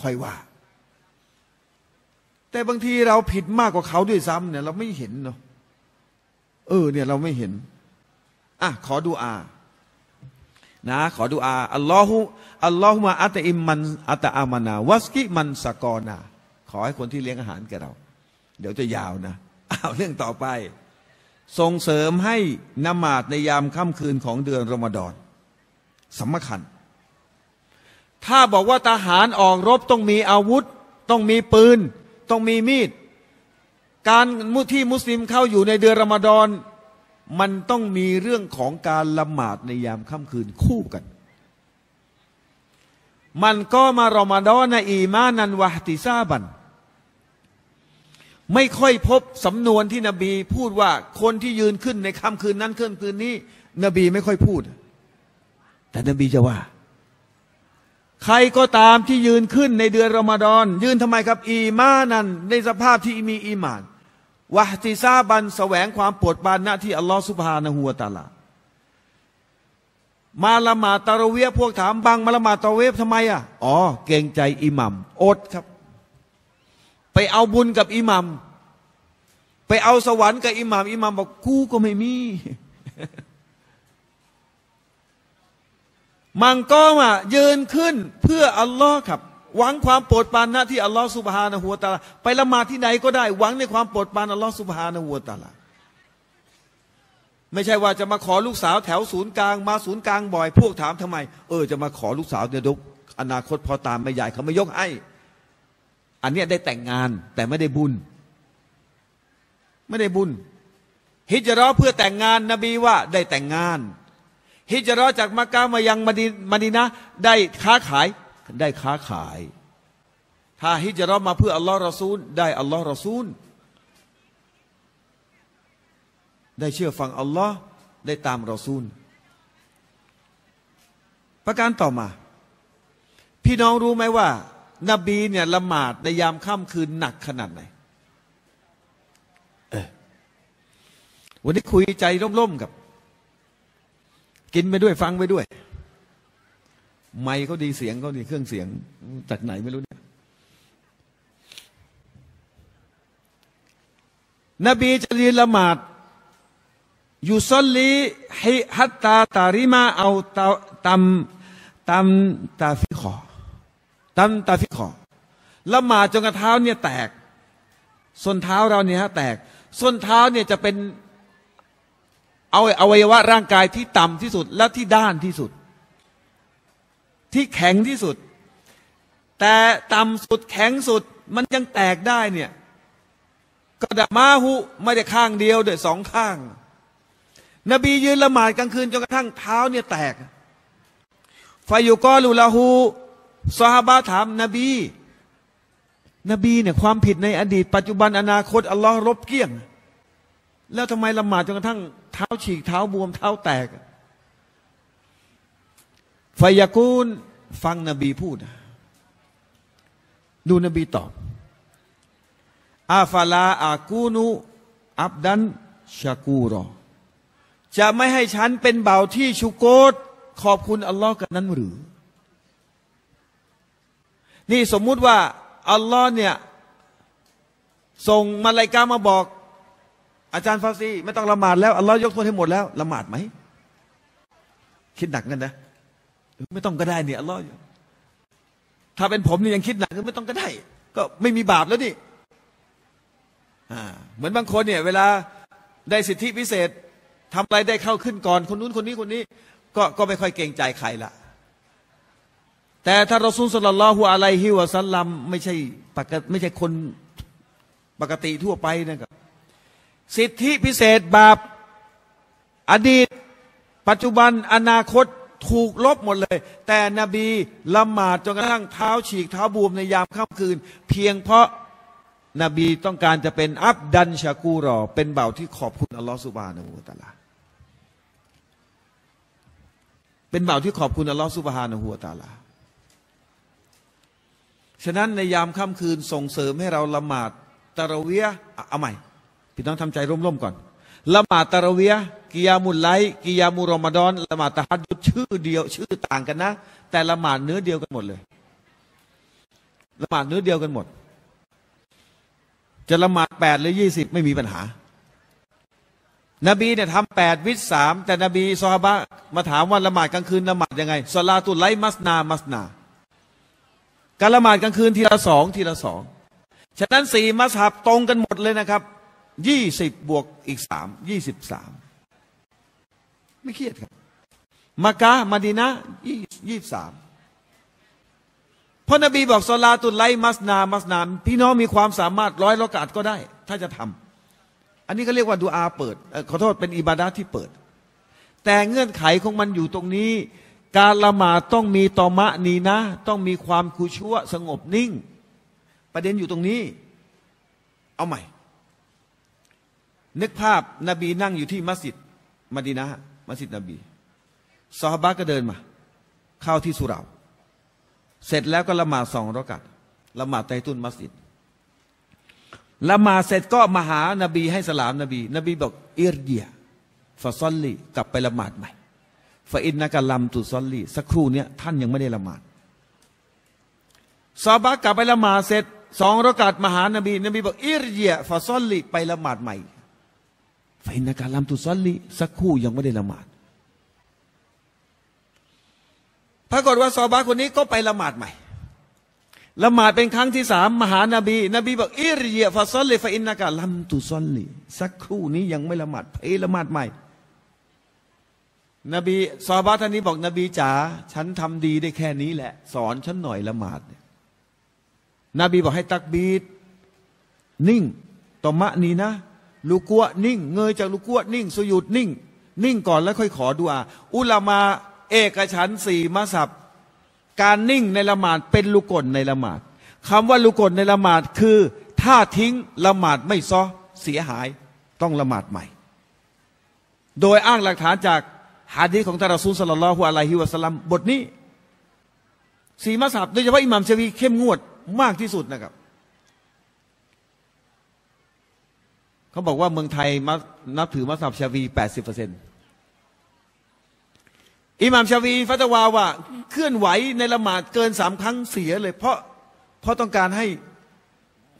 ค่อยว่า แต่บางทีเราผิดมากกว่าเขาด้วยซ้ำเนี่ย เราไม่เห็นเนาะเออ เนี่ยเราไม่เห็นอะขอดูอานะขอดูอาอัลลอฮุอัลลอฮุมาอัตอิมมันอัตอามานาวัสกิมันสกอนาขอให้คนที่เลี้ยงอาหารแกเรา เดี๋ยวจะยาวนะอ้าวเรื่องต่อไป ส่งเสริมให้นมาดในยามค่ำคืนของเดือนรอมฎอน สำคัญ ถ้าบอกว่าทหารออกรบต้องมีอาวุธ ต้องมีปืน ต้องมีมีด การมุที่มุสลิมเข้าอยู่ในเดือนรอมฎอนมันต้องมีเรื่องของการละหมาดในยามค่ำคืนคู่กัน มันก็มารอมฎอนในอีมานันวะติซาบัน ไม่ค่อยพบสำนวนที่นบีพูดว่าคนที่ยืนขึ้นในค่ำคืนนั้นคืนคืนนี้ นบีไม่ค่อยพูด แต่นบีจะว่า ใครก็ตามที่ยืนขึ้นในเดือนรอมฎอน ยืนทำไมครับ อีมานันในสภาพที่มีอีมานวะติซาบันแสวงความโปรดปรานหน้าที่อัลลอฮฺสุบฮานะฮูวตาลามาละหมาตะรเวียพวกถามบังมาละหมาตะเวฟทำไมอะอ๋อ เกรงใจอิหมัมอดครับ ไปเอาบุญกับอิหมัมไปเอาสวรรค์กับอิหมัมอิหมัมบอกกูก็ไม่มี มันก็มายืนขึ้นเพื่ออัลลอฮ์ครับ หวังความโปรดปรานน้าที่อัลลอฮ์สุบฮานะหัวตาลาไปละหมาดที่ไหนก็ได้หวังในความโปรดปรานอัลลอฮ์สุบฮานะหัวตาลาไม่ใช่ว่าจะมาขอลูกสาวแถวศูนย์กลางมาศูนย์กลางบ่อย พวกถามทำไม เออจะมาขอลูกสาวเดี๋ยวอนาคตพอตามไม่ใหญ่เขาไม่ยกให้อันนี้ได้แต่งงานแต่ไม่ได้บุญ ไม่ได้บุญ ฮิจรอเพื่อแต่งงานนบีว่าได้แต่งงาน ฮิจรอจากมักกะมายังมดีมดีนะได้ค้าขายได้ค้าขาย ถ้าฮิจรัมาเพื่ออัลลอฮ์รอซูล ได้อัลลอฮ์รอซูล ได้เชื่อฟังอัลลอฮ์ได้ตามรอซูล ประการต่อมา พี่น้องรู้ไหมว่า นบีเนี่ยละหมาดในยามค่ำคืนหนักขนาดไหนวันนี้คุยใจร่มๆกับ กินไปด้วยฟังไปด้วย ไมค์เขาดีเสียงเขาดีเครื่องเสียง จากไหนไม่รู้เนี่ยนบีจะเรียนละหมาดยูซอลลีฮิฮัตตาตาริมาเอาตาตำตำตาฟิขอตำตาฟิขอละหมาดจนกระเท้าเนี่ยแตก ส้นเท้าเราเนี่ยฮะแตก ส้นเท้าเนี่ยจะเป็น เอาอวัยวะร่างกายที่ต่ำที่สุดและที่ด้านที่สุด ที่แข็งที่สุด แต่ต่ำสุดแข็งสุดมันยังแตกได้เนี่ยกระดามาหุไม่ได้ข้างเดียวเดี๋ยสองข้าง นบียืนละหมาดกลางคืนจนกระทั่งเท้าเนี่ยแตกฟายุกอลูลาหูซาฮาบะถามนบี นบีเนี่ยความผิดในอดีต ปัจจุบันอนาคตอัลลอฮ์ลบเกลี้ยง แล้วทำไมละหมาดจนกระทั่งเท้าฉีกเท้าบวมเท้าแตกฟยากูลฟังนบีพูด ดูนบีตอบ อาฟาลาอากูนุ อับดันชากูรอ จะไม่ให้ฉันเป็นเบาที่ชุโกตขอบคุณอัลลอฮ์กันนั้นหรือ นี่สมมุติว่า อัลลอฮ์เนี่ย ส่งมาลายกามาบอก อาจารย์ฟาซีไม่ต้องละหมาดแล้วอัลลอฮ์ยกโทษให้หมดแล้วละหมาดไหมคิดหนักกันนะไม่ต้องก็ได้เนี่ยอัลลอฮ์ถ้าเป็นผมนี่ยังคิดหนักก็ไม่ต้องก็ได้ ก็ไม่มีบาปแล้วนี่เหมือนบางคนเนี่ย เวลาได้สิทธิพิเศษทำอะไรได้เข้าขึ้นก่อน คนนู้นคนนี้คนนี้ ก็ก็ไม่ค่อยเกรงใจใครละแต่ถ้าเราซุนสลลลอฮุอะลัยฮิวะสัลลัมไม่ใช่ปกติไม่ใช่คนปกติทั่วไปนะครับ สิทธิพิเศษบาปอดีต ปัจจุบันอนาคตถูกลบหมดเลย แต่นบีละหมาดจนกระทั่งเท้าฉีกเท้าบวมในยามค่ำคืน เพียงเพราะนบีต้องการจะเป็นอับดันชากูรอ เป็นเบ่าที่ขอบคุณอัลลอฮฺสุบานะฮูตาลาเป็นเบ่าที่ขอบคุณอัลลอฮฺสุบฮานะฮูตาลา ฉะนั้นในยามค่ำคืนส่งเสริมให้เราละหมาดตะระเวียเอาใหม่ พี่น้องทำใจร่มๆก่อนละหมาดตะระเวียกิยามุลไลกิยามุรอมฎอนละหมาดตะฮัดยุดชื่อเดียว ชื่อต่างกันนะ แต่ละหมาดเนื้อเดียวกันหมดเลยละหมาดเนื้อเดียวกันหมด จะละหมาดแปดหรือยี่สิบไม่มีปัญหา นบีเนี่ยทำแปดวิสามแต่นบีซอฮาบะมาถามว่าละหมาดกลางคืนละหมาดยังไงสลาตุไลมัสนามัสนา การละหมาดกลางคืนทีละสองทีละสองฉะนั้นสี่มัสฮับตรงกันหมดเลยนะครับ ยี่สิบบวกอีกสามยี่สิบสามไม่เครียดครับมักกะมาดีนะยี่ยี่สามพระนบีบอกสลาตุไลมัสนา มัสนาพี่น้องมีความสามารถร้อยละกาดก็ได้ ถ้าจะทำอันนี้ก็เรียกว่าดูอาเปิดขอโทษเป็นอิบาดาที่เปิด แต่เงื่อนไขของมันอยู่ตรงนี้ การละหมาดต้องมีตอมะนีนะ ต้องมีความคุชั่วสงบนิ่ง ประเด็นอยู่ตรงนี้ เอาใหม่ นึกภาพนบีนั่งอยู่ที่มัสยิดมดีนะมัสยิดนบีซอฮาบะก็เดินมา เข้าที่สุราเสร็จแล้วก็ละหมาดสองรกัดละหมาดไตตุนมัสยิดละหมาดเสร็จก็มาหานบีให้สลามนบี นบีบอกอิรเดียฟาซอลลีกลับไปละหมาดใหม่ฟาอินนักลัมตุซอลลีสักครู่เนี้ยท่านยังไม่ได้ละหมาดซอบากลับไปละหมาดเสร็จสองรกัดมาหานบี นบีบอกอิรเดียฟาซอลลีไปละหมาดใหม่ ฟินนักลัมตุซอลลีสักคู่ยังไม่ได้ละหมาดปรากฏว่าซอฮาบะฮ์คนนี้ก็ไปละหมาดใหม่ ละหมาดเป็นครั้งที่สามมหานาบี นบีบอกارجع فصل فإنك لم تصلสักครู่นี้ยังไม่ละหมาดไปละหมาดใหม่ นบีซอฮาบะฮ์ท่านนี้บอกนบีจ๋าฉันทำดีได้แค่นี้แหละ สอนฉันหน่อยละหมาด นบีบอกให้ตักบีรนิ่งตอมะนี้นะ ลูกัวนิ่ง เงยจากลูกัวนิ่ง สุยุดนิ่ง นิ่งก่อนแล้วค่อยขอดุอา อุลามา เอกฉันสี่มาสับการนิ่งในละหมาดเป็นลุกลในละหมาดคำว่าลุกลในละหมาดคือ ถ้าทิ้งละหมาดไม่ซ้อเสียหายต้องละหมาดใหม่ โดยอ้างหลักฐานจากฮะดีของตารซูลสลลัลฮุอะลัยฮิวะสัลลัมบทนี้สีมาสับโดยเฉพาะอิหมัมชวีเข้มงวดมากที่สุดนะครับ เขาบอกว่าเมืองไทยนับถือมัสับชาวีแปดสิบเปอร์เซ็นต์อิหม่ามชาวีฟัตวาว่าเคลื่อนไหวในละหมาดเกินสามครั้งเสียเลย เพราะเพราะต้องการให้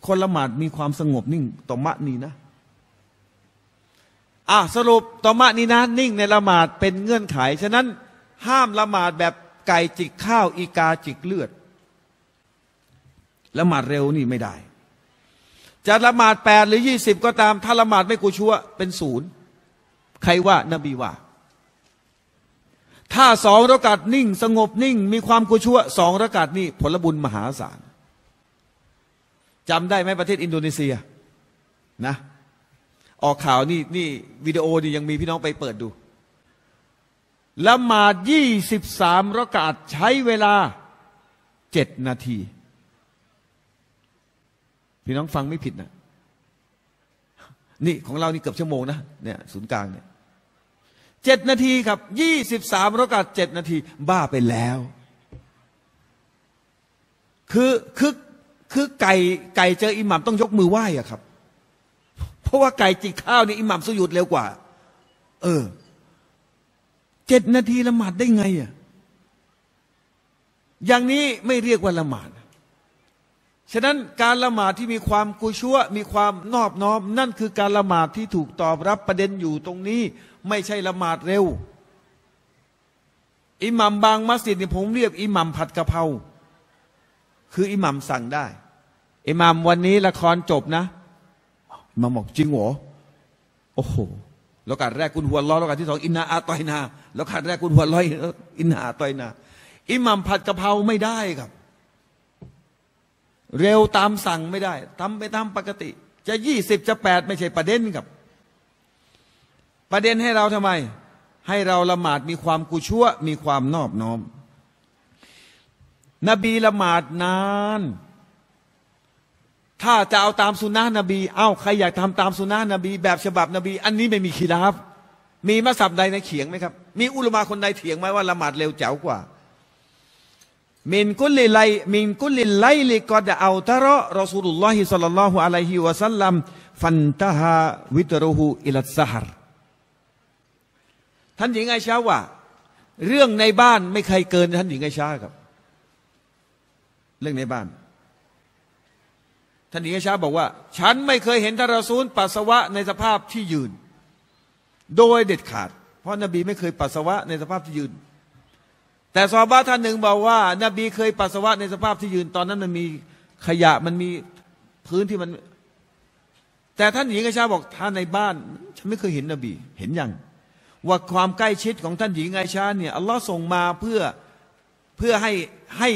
คนละหมาดมีความสงบนิ่งต่อมะนีนะอะสรุปต่อมะนีนะนิ่งในละหมาดเป็นเงื่อนไข ฉะนั้นห้ามละหมาดแบบไก่จิกข้าวอีกาจิกเลือดละหมาดเร็วนี่ไม่ได้ จะละหมาดแปดหรือยี่สิบก็ตาม ถ้าละหมาดไม่กูชัวเป็นศูนย์ใครว่านบีว่า ถ้าสองระกาศนิ่ง สงบนิ่ง มีความกุชั่วสองระกาศนี่ผลบุญมหาศาลจำได้ไหมประเทศอินโดนีเซียนะ ออกข่าวนี่นี่วิดีโอนี่ยังมีพี่น้องไปเปิดดูละหมาดยี่สิบสามระกาศใช้เวลาเจ็ดนาที พี่น้องฟังไม่ผิดนะนี่ของเรานี่เกือบชั่วโมงนะเนี่ยศูนย์กลางเนี่ยเจ็ดนาทีครับยี่สิบสามรกัดเจ็ดนาที บ้าไปแล้ว คือคือคือไก่ไก่เจออิหมัมต้องยกมือไหว้อะครับ เพราะว่าไก่จิกข้าวนี่อิหมัมสุยุดเร็วกว่า เออเจ็ดนาทีละหมาดได้ไงอะอย่างนี้ไม่เรียกว่าละหมาด ฉะนั้นการละหมาดที่มีความกุชัวมีความนอบน้อม นั่นคือการละหมาดที่ถูกตอบรับประเด็นอยู่ตรงนี้ ไม่ใช่ละหมาดเร็ว อิหมัมบางมัสยิดนี่ยผมเรียกอิหมัมผัดกะเพราคืออิหมัมสั่งได้ อิหมัมวันนี้ละครจบนะอิหมัมบอกจริงเหรอโอ้โหแล้วการแรกคุณหัวล้อแล้วการที่สองอินนาอาตอยนา แล้วการแรกคุณหัวล้อยอินนาอาตอยนา อิหมัมผัดกะเพราไม่ได้ครับ เร็วตามสั่งไม่ได้ทำไปตามปกติ จะยี่สิบจะแปดไม่ใช่ประเด็นครับ ประเด็นให้เราทำไม ให้เราละหมาดมีความกุชั่ว มีความนอบน้อม นบีละหมาดนาน ถ้าจะเอาตามสุนนะนบี เอ้าใครอยากทำตามสุนนะนบี แบบฉบับนบี อันนี้ไม่มีขีดาบมีมัสับใดในเขียงไหมครับ มีอุลมาคนใดเถียงไหมว่าละหมาดเร็วเจ๋ากว่า มินกุลิไลมินกุลิไลลิกอดเอาตระรอสูลุลลอฮิสัลลัลลอฮุอะลัยฮิวะสัลลัมฟันตาฮาวิตรุหูอิลัสฮารท่านหญิงไอชาว่า เรื่องในบ้านไม่เคยเกินท่านหญิงไอชาครับ เรื่องในบ้าน ท่านหญิงไอชาบอกว่า ฉันไม่เคยเห็นท่านรอซูลปัสสาวะในสภาพที่ยืน โดยเด็ดขาด เพราะนบีไม่เคยปัสสาวะในสภาพที่ยืน แต่ซอบ้าท่านหนึ่งบอกว่า นบีเคยปัสสาวะในสภาพที่ยืนตอนนั้นมันมีขยะมันมีพื้นที่มัน แต่ท่านหญิงไอชาบอกท่านในบ้าน ฉันไม่เคยเห็นนบีเห็นยังว่าความใกล้ชิดของท่านหญิงไอชาเนี่ยอัลลอฮ์ส่งมาเพื่อเพื่อให้ให้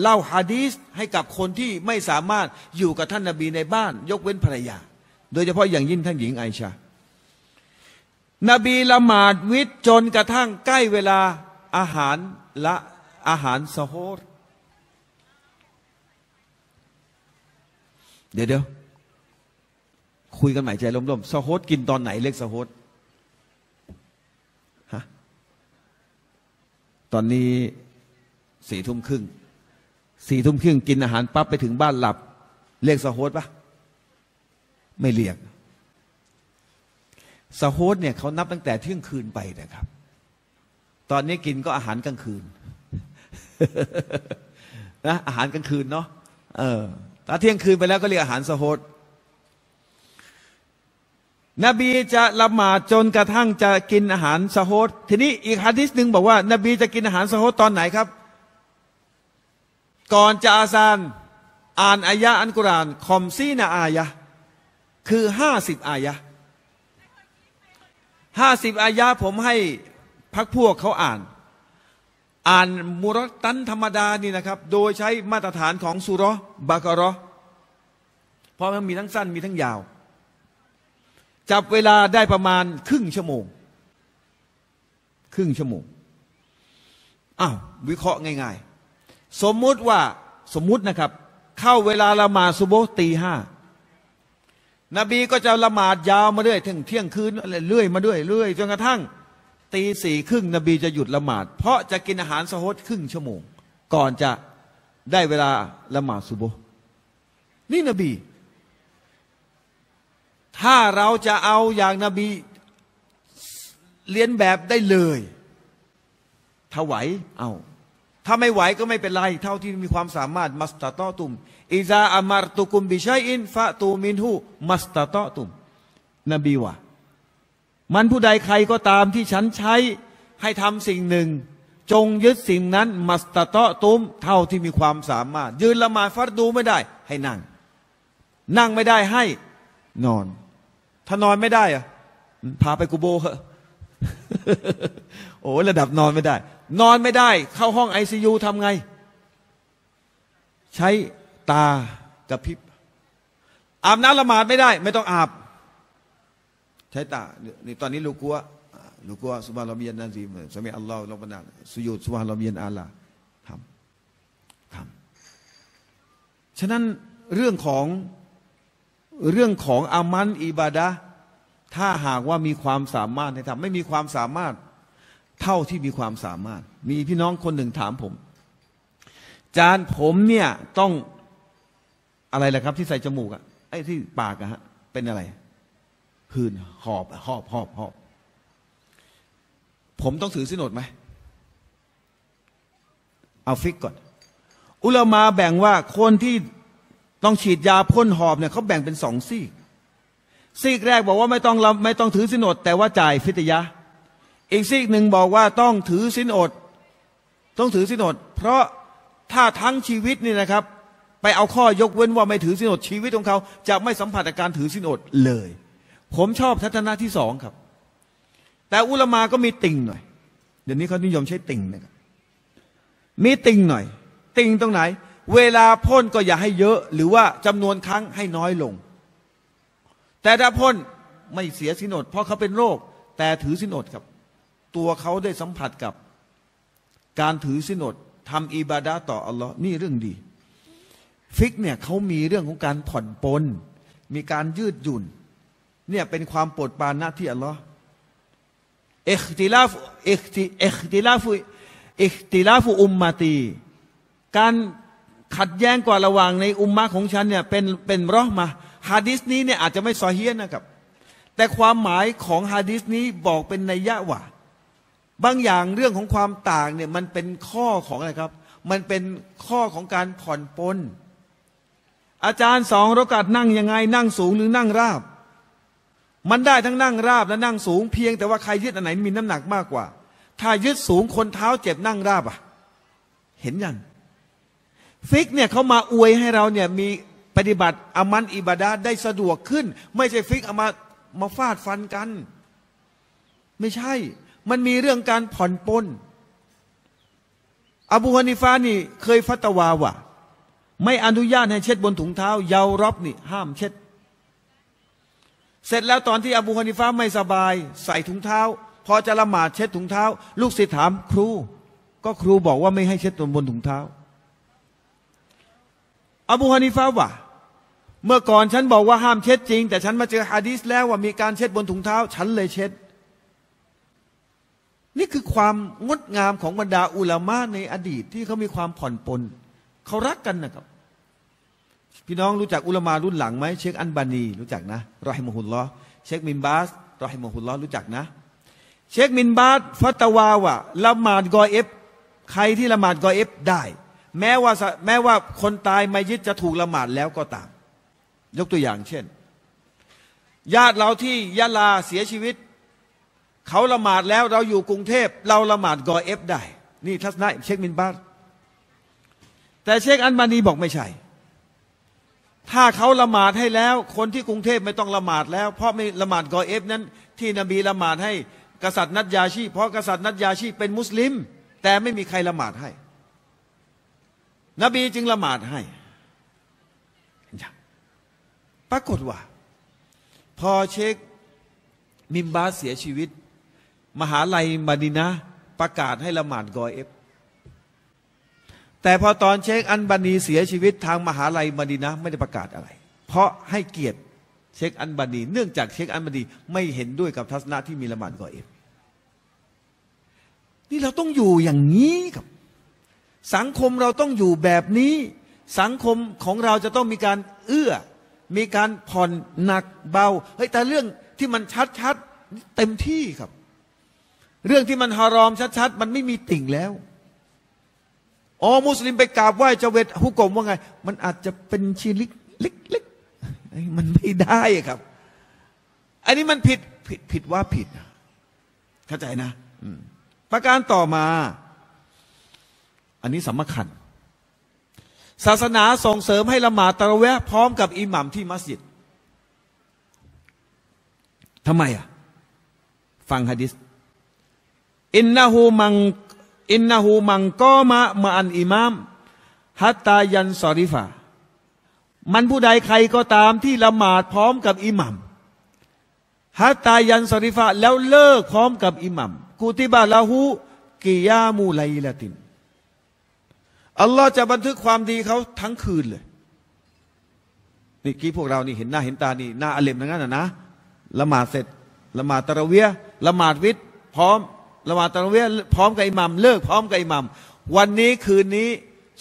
เล่าฮะดีสให้กับคนที่ไม่สามารถอยู่กับท่านนาบีในบ้าน ยกเว้นภรรยา โดยเฉพาะอย่างยิ่งท่านหญิงไอชา นบีละหมาดวิตจนกระทั่งใกล้เวลาอาหาร ละอาหารสโฮรเดี๋ยวเดี๋ยวคุยกันใหม่ใจลมๆสโฮรกินตอนไหนเล็กสโฮรฮะตอนนี้สี่ทุ่มครึ่งสี่ทุ่มครึ่งกินอาหารปั๊บไปถึงบ้านหลับ เรียกสโฮรปะไม่เรียกสโฮรเนี่ยเขานับตั้งแต่เที่ยงคืนไปนะครับ ตอนนี้กินก็อาหารกลางคืนนะอาหารกลางคืนเนาะเออถ้าเที่ยงคืนไปแล้วก็เรียกอาหารสะโฮรนบีจะละหมาดจนกระทั่งจะกินอาหารสะโฮรทีนี้อีกฮะดิษหนึ่งบอกว่า นบีจะกินอาหารสะโฮรตอนไหนครับ ก่อนจะอาซาน อ่านอายะอันกุรานคอมซีนาอายะคือห้าสิบอายะห้าสิบอายะผมให้ พักพวกเขาอ่าน อ่านมุรตันธรรมดานี่นะครับ โดยใช้มาตรฐานของสุรบากรอเพราะมันมีทั้งสั้นมีทั้งยาว จับเวลาได้ประมาณครึ่งชั่วโมง ครึ่งชั่วโมงอ้าววิเคราะห์ง่าย ๆ สมมุติว่าสมมุตินะครับ เข้าเวลาละหมาดซุโบตีห้านบีก็จะละหมาดยาวมาเรื่อยถึงเที่ยงคืนเรื่อยมาด้วยเรื่อยจนกระทั่ง ตีสี่ครึ่งนบีจะหยุดละหมาด เพราะจะกินอาหารสโฮดครึ่งชั่วโมง ก่อนจะได้เวลาละหมาดซุโบฮ์นี่นบี ถ้าเราจะเอาอย่างนบีเลียนแบบได้เลยถ้าไหวเอาถ้าไม่ไหวก็ไม่เป็นไร เท่าที่มีความสามารถมัสตาตอตุมอิซาอามารตุกุมบิชัยอินฟะตูมินหูมัสตาตอตุม นบีว่า มันผู้ใดใครก็ตามที่ฉันใช้ให้ทำสิ่งหนึ่ง จงยึดสิ่งนั้นมัสตะเตาะตุ้มเท่าที่มีความสามารถ ยืนละหมาดฟัดดูไม่ได้ ให้นั่ง นั่งไม่ได้ให้นอน ถ้านอนไม่ได้อะพาไปกูโบเหอะโอ้ระดับนอนไม่ได้ นอนไม่ได้ เข้าห้องไอซียูทำไง ใช้ตากระพริบอาบน้ำละหมาดไม่ได้ ไม่ต้องอาบ ใช้ตานี่ตอนนี้ลูกกัวลูกกัวสุบานลอมียนนาซีมสมัยอัลลอฮ์ลอบันดาสุยุดสุบานลอมียนอาลาทำทำฉะนั้นเรื่องของเรื่องของอามันอิบาดะถ้าหากว่ามีความสามารถให้ทำไม่มีความสามารถเท่าที่มีความสามารถ มีพี่น้องคนหนึ่งถามผม จานผมเนี่ยต้องอะไรล่ะครับ ที่ใส่จมูกอะไอ้ที่ปากอะฮะเป็นอะไร หืนหอบหอบหอบหอบ ผมต้องถือสินอดไหม เอาฟิกก่อน อุลามาแบ่งว่าคนที่ต้องฉีดยาพ่นหอบเนี่ยเขาแบ่งเป็นสองซีก ซีกแรกบอกว่าไม่ต้องไม่ต้องถือสินอด แต่ว่าจ่ายฟิตยะ อีกซีกหนึ่งบอกว่าต้องถือสินอด ต้องถือสินอด เพราะถ้าทั้งชีวิตนี่นะครับ ไปเอาข้อยกเว้นว่าไม่ถือสินอดชีวิตของเขา จะไม่สัมผัสอาการถือสินอดเลย ผมชอบทัศนะที่สองครับ แต่อุลมาก็มีติ่งหน่อย เดี๋ยวนี้เขานิยมใช้ติ่งนะครับมีติ่งหน่อย ติ่งตรงไหน เวลาพ่นก็อย่าให้เยอะ หรือว่าจำนวนครั้งให้น้อยลง แต่ถ้าพ่นไม่เสียศีลอด เพราะเขาเป็นโรค แต่ถือศีลอดครับ ตัวเขาได้สัมผัสกับ การถือศีลอดทำอิบาดาต่ออัลลอฮ์นี่เรื่องดี ฟิกฮ์เนี่ยเขามีเรื่องของการผ่อนปลนมีการยืดหยุ่น เนี่ยเป็นความโปรดปรานหน้าที่อัลลอฮ์اختلاف اخت اختلاف اختلاف أمتي การขัดแย้งกว่าระหว่างในอุมมะของฉันเนี่ยเป็นเป็นรอมาฮะดิษนี้เนี่ยอาจจะไม่ซอเฮียนนะครับ แต่ความหมายของฮะดิษนี้บอกเป็นนัยยะว่าบางอย่างเรื่องของความต่างเนี่ยมันเป็นข้อของอะไรครับ มันเป็นข้อของการผ่อนปลนอาจารย์สองรกัดนั่งยังไง นั่งสูงหรือนั่งราบ มันได้ทั้งนั่งราบและนั่งสูงเพียงแต่ว่าใครยึดอันไหนมีน้ำหนักมากกว่า ถ้ายึดสูงคนเท้าเจ็บนั่งราบอะ เห็นยังฟิกเนี่ยเขามาอวยให้เราเนี่ยมีปฏิบัติอามันอิบาดาได้สะดวกขึ้น ไม่ใช่ฟิกเอามามาฟาดฟันกัน ไม่ใช่ มันมีเรื่องการผ่อนปลนอบูฮานิฟานี่เคยฟัตวาว่าไม่อนุญาตให้เช็ดบนถุงเท้า เยารอบนี่ ห้ามเช็ด เสร็จแล้วตอนที่อบูฮานิฟ้าไม่สบาย ใส่ถุงเท้า พอจะละหมาดเช็ดถุงเท้า ลูกศิษย์ถามครู ก็ครูบอกว่าไม่ให้เช็ดบนถุงเท้า อบูฮานิฟ้าว่า เมื่อก่อนฉันบอกว่าห้ามเช็ดจริง แต่ฉันมาเจอฮะดีสแล้วว่ามีการเช็ดบนถุงเท้า ฉันเลยเช็ด นี่คือความงดงามของบรรดาอุลามะในอดีตที่เขามีความผ่อนปลนเขารักกันนะครับ พี่น้องรู้จักอุลามารุ่นหลังไหมเชคอัลบานีรู้จักนะرحمه اللهเชคมินบาสรอฮิมฮุลลอรู้จักนะ เชคบินบาซฟัตวาว่าละหมาดฆออิบใครที่ละหมาดฆออิบได้ แม้ว่าแม้ว่าคนตายมัยยิตจะถูกละหมาดแล้วก็ตาม ยกตัวอย่างเช่น ญาติเราที่ยะลาเสียชีวิต เขาละหมาดแล้วเราอยู่กรุงเทพ เราละหมาดฆออิบได้ นี่ทัศนะเชคบินบาซแต่เชคอันบานีบอกไม่ใช่ ถ้าเขาละหมาดให้แล้ว คนที่กรุงเทพไม่ต้องละหมาดแล้ว เพราะไม่ละหมาดกอเอฟนั้น ที่นบีละหมาดให้กษัตริย์นัดยาชีเพราะกษัตริย์นัดยาชีเป็นมุสลิม แต่ไม่มีใครละหมาดให้ นบีจึงละหมาดให้ ปรากฏว่า พอเชคมิมบาเสียชีวิต มหาลัยมาดินะประกาศให้ละหมาดกอเอฟ แต่พอตอนเชคอันบานีเสียชีวิตทางมหาลัยมดีนะไม่ได้ประกาศอะไร เพราะให้เกียรติเชคอันบานีเนื่องจากเชคอันบานีไม่เห็นด้วยกับทัศนะที่มีละหมาดก่อเอฟนี่เราต้องอยู่อย่างนี้ครับ สังคมเราต้องอยู่แบบนี้ สังคมของเราจะต้องมีการเอื้อ มีการผ่อนหนักเบาเฮ้ยแต่เรื่องที่มันชัดๆเต็มที่ครับ เรื่องที่มันฮารอมชัดๆ มันไม่มีติ่งแล้ว อ๋อมุสลิมไปกราบไหว้เจเวตฮุกกลมว่าไง มันอาจจะเป็นชีลิกเล็กๆมันไม่ได้ครับ อันนี้มันผิดผิดผิดว่าผิด เข้าใจนะประการต่อมา อันนี้สำคัญ ศาสนาส่งเสริมให้ละหมาดตะระเวะพร้อมกับอิหมัมที่มัสยิดทำไมอะ ฟังฮะดิษอินนาหูมัง อินนาหูมังก็มามาอันอิมามฮัตตายันสอริฟามันผู้ใดใครก็ตามที่ละหมาดพร้อมกับอิหมัมฮัตตายันสอริฟาแล้วเลิกพร้อมกับอิหมัมกุติบาลาหูกิยามูไลละตินอัลลอฮ์จะบันทึกความดีเขาทั้งคืนเลยนี่กี้พวกเรานี่เห็นหน้าเห็นตานี่หน้าอเลมทั้งนั้นนะละหมาดเสร็จละหมาดตะระเวียละหมาดวิทย์พร้อม ละหมาดตะเวียพร้อมกับอิหมัมเลิกพร้อมกับอิหมัมวันนี้คืนนี้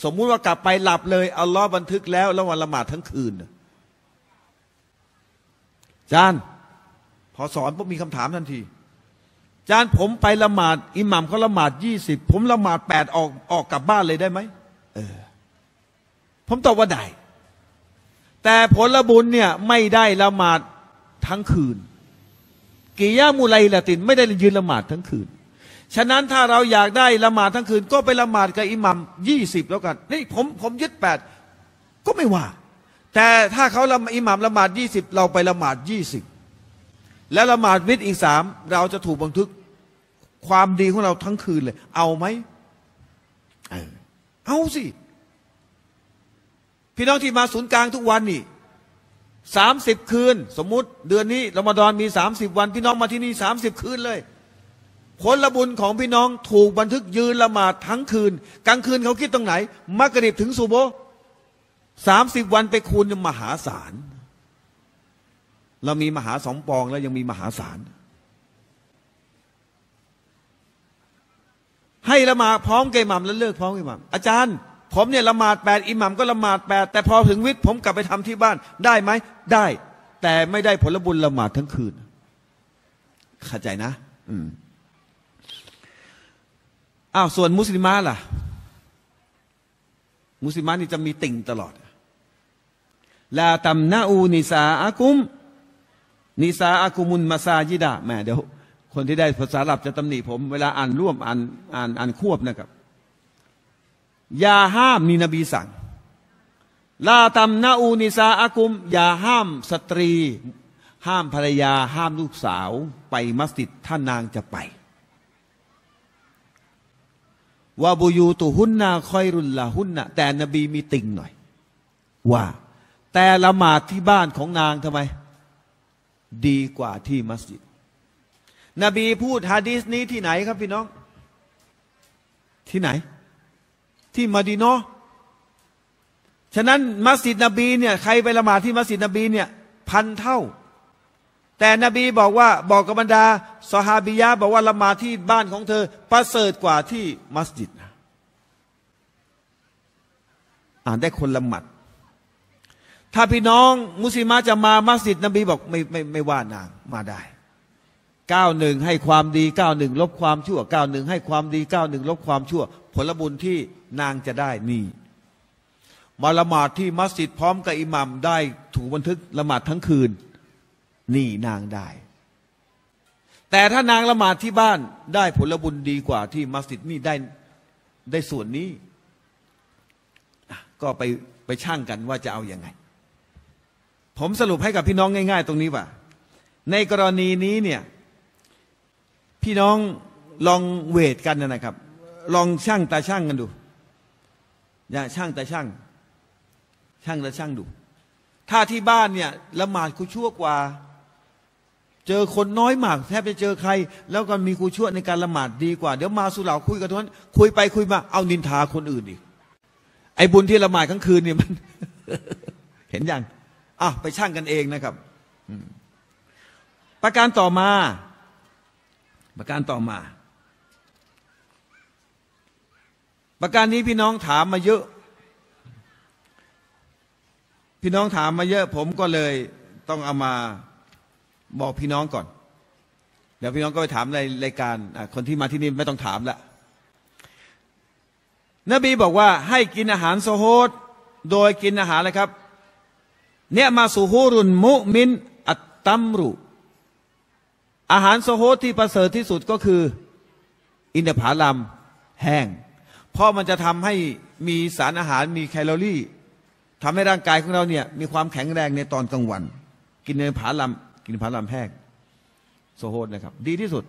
สมมุติว่ากลับไปหลับเลยอัลลอฮ์บันทึกแล้วแล้ววันละหมาดทั้งคืนจานพอสอนปุ๊บมีคำถามทันทีจานผมไปละหมาดอิหมัมเขาละหมาดยี่สิบผมละหมาดแปดออกออกกลับบ้านเลยได้ไหมเออ ผมตอบว่าได้แต่ผลบุญเนี่ยไม่ได้ละหมาดทั้งคืนกิยามุไลละติน ไม่ได้ยืนละหมาดทั้งคืน ฉะนั้นถ้าเราอยากได้ละหมาดทั้งคืน ก็ไปละหมาดกับอิหมัมยี่สิบแล้วกัน นี่ผมผมยึดแปดก็ไม่ว่า แต่ถ้าเขาละอิหมัมละหมาดยี่สิบเราไปละหมาดยี่สิบแล้วละหมาดวิทย์อีกสามเราจะถูกบันทึกความดีของเราทั้งคืนเลย เอาไหมเอาสิพี่น้องที่มาศูนย์กลางทุกวันนี่สามสิบคืน สมมุติเดือนนี้รอมฎอนมีสามสิบวัน พี่น้องมาที่นี่สามสิบคืนเลย ผลบุญของพี่น้องถูกบันทึกยืนละหมาดทั้งคืน กลางคืนเขาคิดตรงไหนมักริบถึงสุโบสามสิบวันไปคูณมหาศาล เรามีมหาสองปองแล้วยังมีมหาศาล ให้ละหมาดพร้อมกับมัมแล้วเลิกพร้อมกับมัมอาจารย์ ผมเนี่ยละหมาดแปดอิหมัมก็ละหมาดแปดแต่พอถึงวิทย์ผมกลับไปทำที่บ้านได้ไหมได้ แต่ไม่ได้ผลบุญละหมาดทั้งคืน เข้าใจนะ อืม อ้าวส่วนมุสลิมาล่ะ มุสลิมานี่จะมีติ่งตลอดลาตัมนาอูนิสาอากุม นิสาอากุมุนมาซาจิดาแหม่เดี๋ยว คนที่ได้ภาษาหรับจะตำหนิผม เวลาอ่านร่วมอ่านอ่านอ่านควบนะครับอย่าห้ามนี่นบีสั่งลาตัมนาอูนิสาอากุม อย่าห้ามสตรี ห้ามภรรยา ห้ามลูกสาว ไปมัสยิดถ้านางจะไป ว่าบุยูตุหุนนาคอยรุนละหุนนะแต่นบีมีติ่งหน่อย ว่า แต่ละหมาดที่บ้านของนางทำไม ดีกว่าที่มัสยิด นบีพูดฮะดีษนี้ที่ไหนครับพี่น้อง ที่ไหน ที่มาดีนอฉะนั้นมัสยิดนบีเนี่ยใครไปละหมาดที่มัสยิดนบีเนี่ยพันเท่า แต่นบีบอกว่าบอกกับบรรดาสฮาบิยะบอกว่าละหมาดที่บ้านของเธอประเสริฐกว่าที่มัสยิดนะอ่านได้คนละหมัด ถ้าพี่น้องมุสลิมาจะมามัสยิดนบีบอกไม่ไม่ไม่ว่านางมาได้ก้าหนึ่งให้ความดีก้าหนึ่งลบความชั่วก้าหนึ่งให้ความดีก้าหนึ่งลบความชั่ว ผลบุญที่นางจะได้นี่มาละหมาดที่มัสยิดพร้อมกับอิหมัมได้ถูกบันทึกละหมาดทั้งคืน หนี่นางได้ แต่ถ้านางละหมาดที่บ้านได้ผลบุญดีกว่าที่มัสยิดนี่ได้ได้ส่วนนี้ ก็ไปไปช่างกันว่าจะเอาอยัางไง ผมสรุปให้กับพี่น้องง่าย ๆ ตรงนี้ว่า ในกรณีนี้เนี่ย พี่น้องลองเวทกันนะครับ ลองช่างตาช่างกันดูอย่าช่างตาช่างช่างตาช่างดู ถ้าที่บ้านเนี่ยละหมาดคุชั่วกว่า เจอคนน้อยมากแทบจะเจอใคร แล้วก็มีครูช่วยในการละหมาดดีกว่า เดี๋ยวมาสุเหร่าคุยกันทุกนั้นคุยไปคุยมา เอานินทาคนอื่นอีก ไอ้บุญที่ละหมาดกลางคืนเนี่ยมัน เห็นยังอะไปช่างกันเองนะครับประการต่อมา ประการต่อมา ประการนี้พี่น้องถามมาเยอะ พี่น้องถามมาเยอะ ผมก็เลยต้องเอามา บอกพี่น้องก่อน เดี๋ยวพี่น้องก็ไปถามในรายการคนที่มาที่นี่ไม่ต้องถามละนบีบอกว่าให้กินอาหารโซโฮดโดยกินอาหารอะไรครับ เนี่ยมาสูฮูรุนมุมิน อัตตัมรุอาหารโซโฮที่ประเสริฐที่สุดก็คือ อินทผลัมแห้ง เพราะมันจะทำให้มีสารอาหารมีแคลอรี่ทำให้ร่างกายของเราเนี่ยมีความแข็งแรงในตอนกลางวัน กินอินทผลัม กินอินทผลัมแห้งซะโฮร์นะครับ ดีที่สุด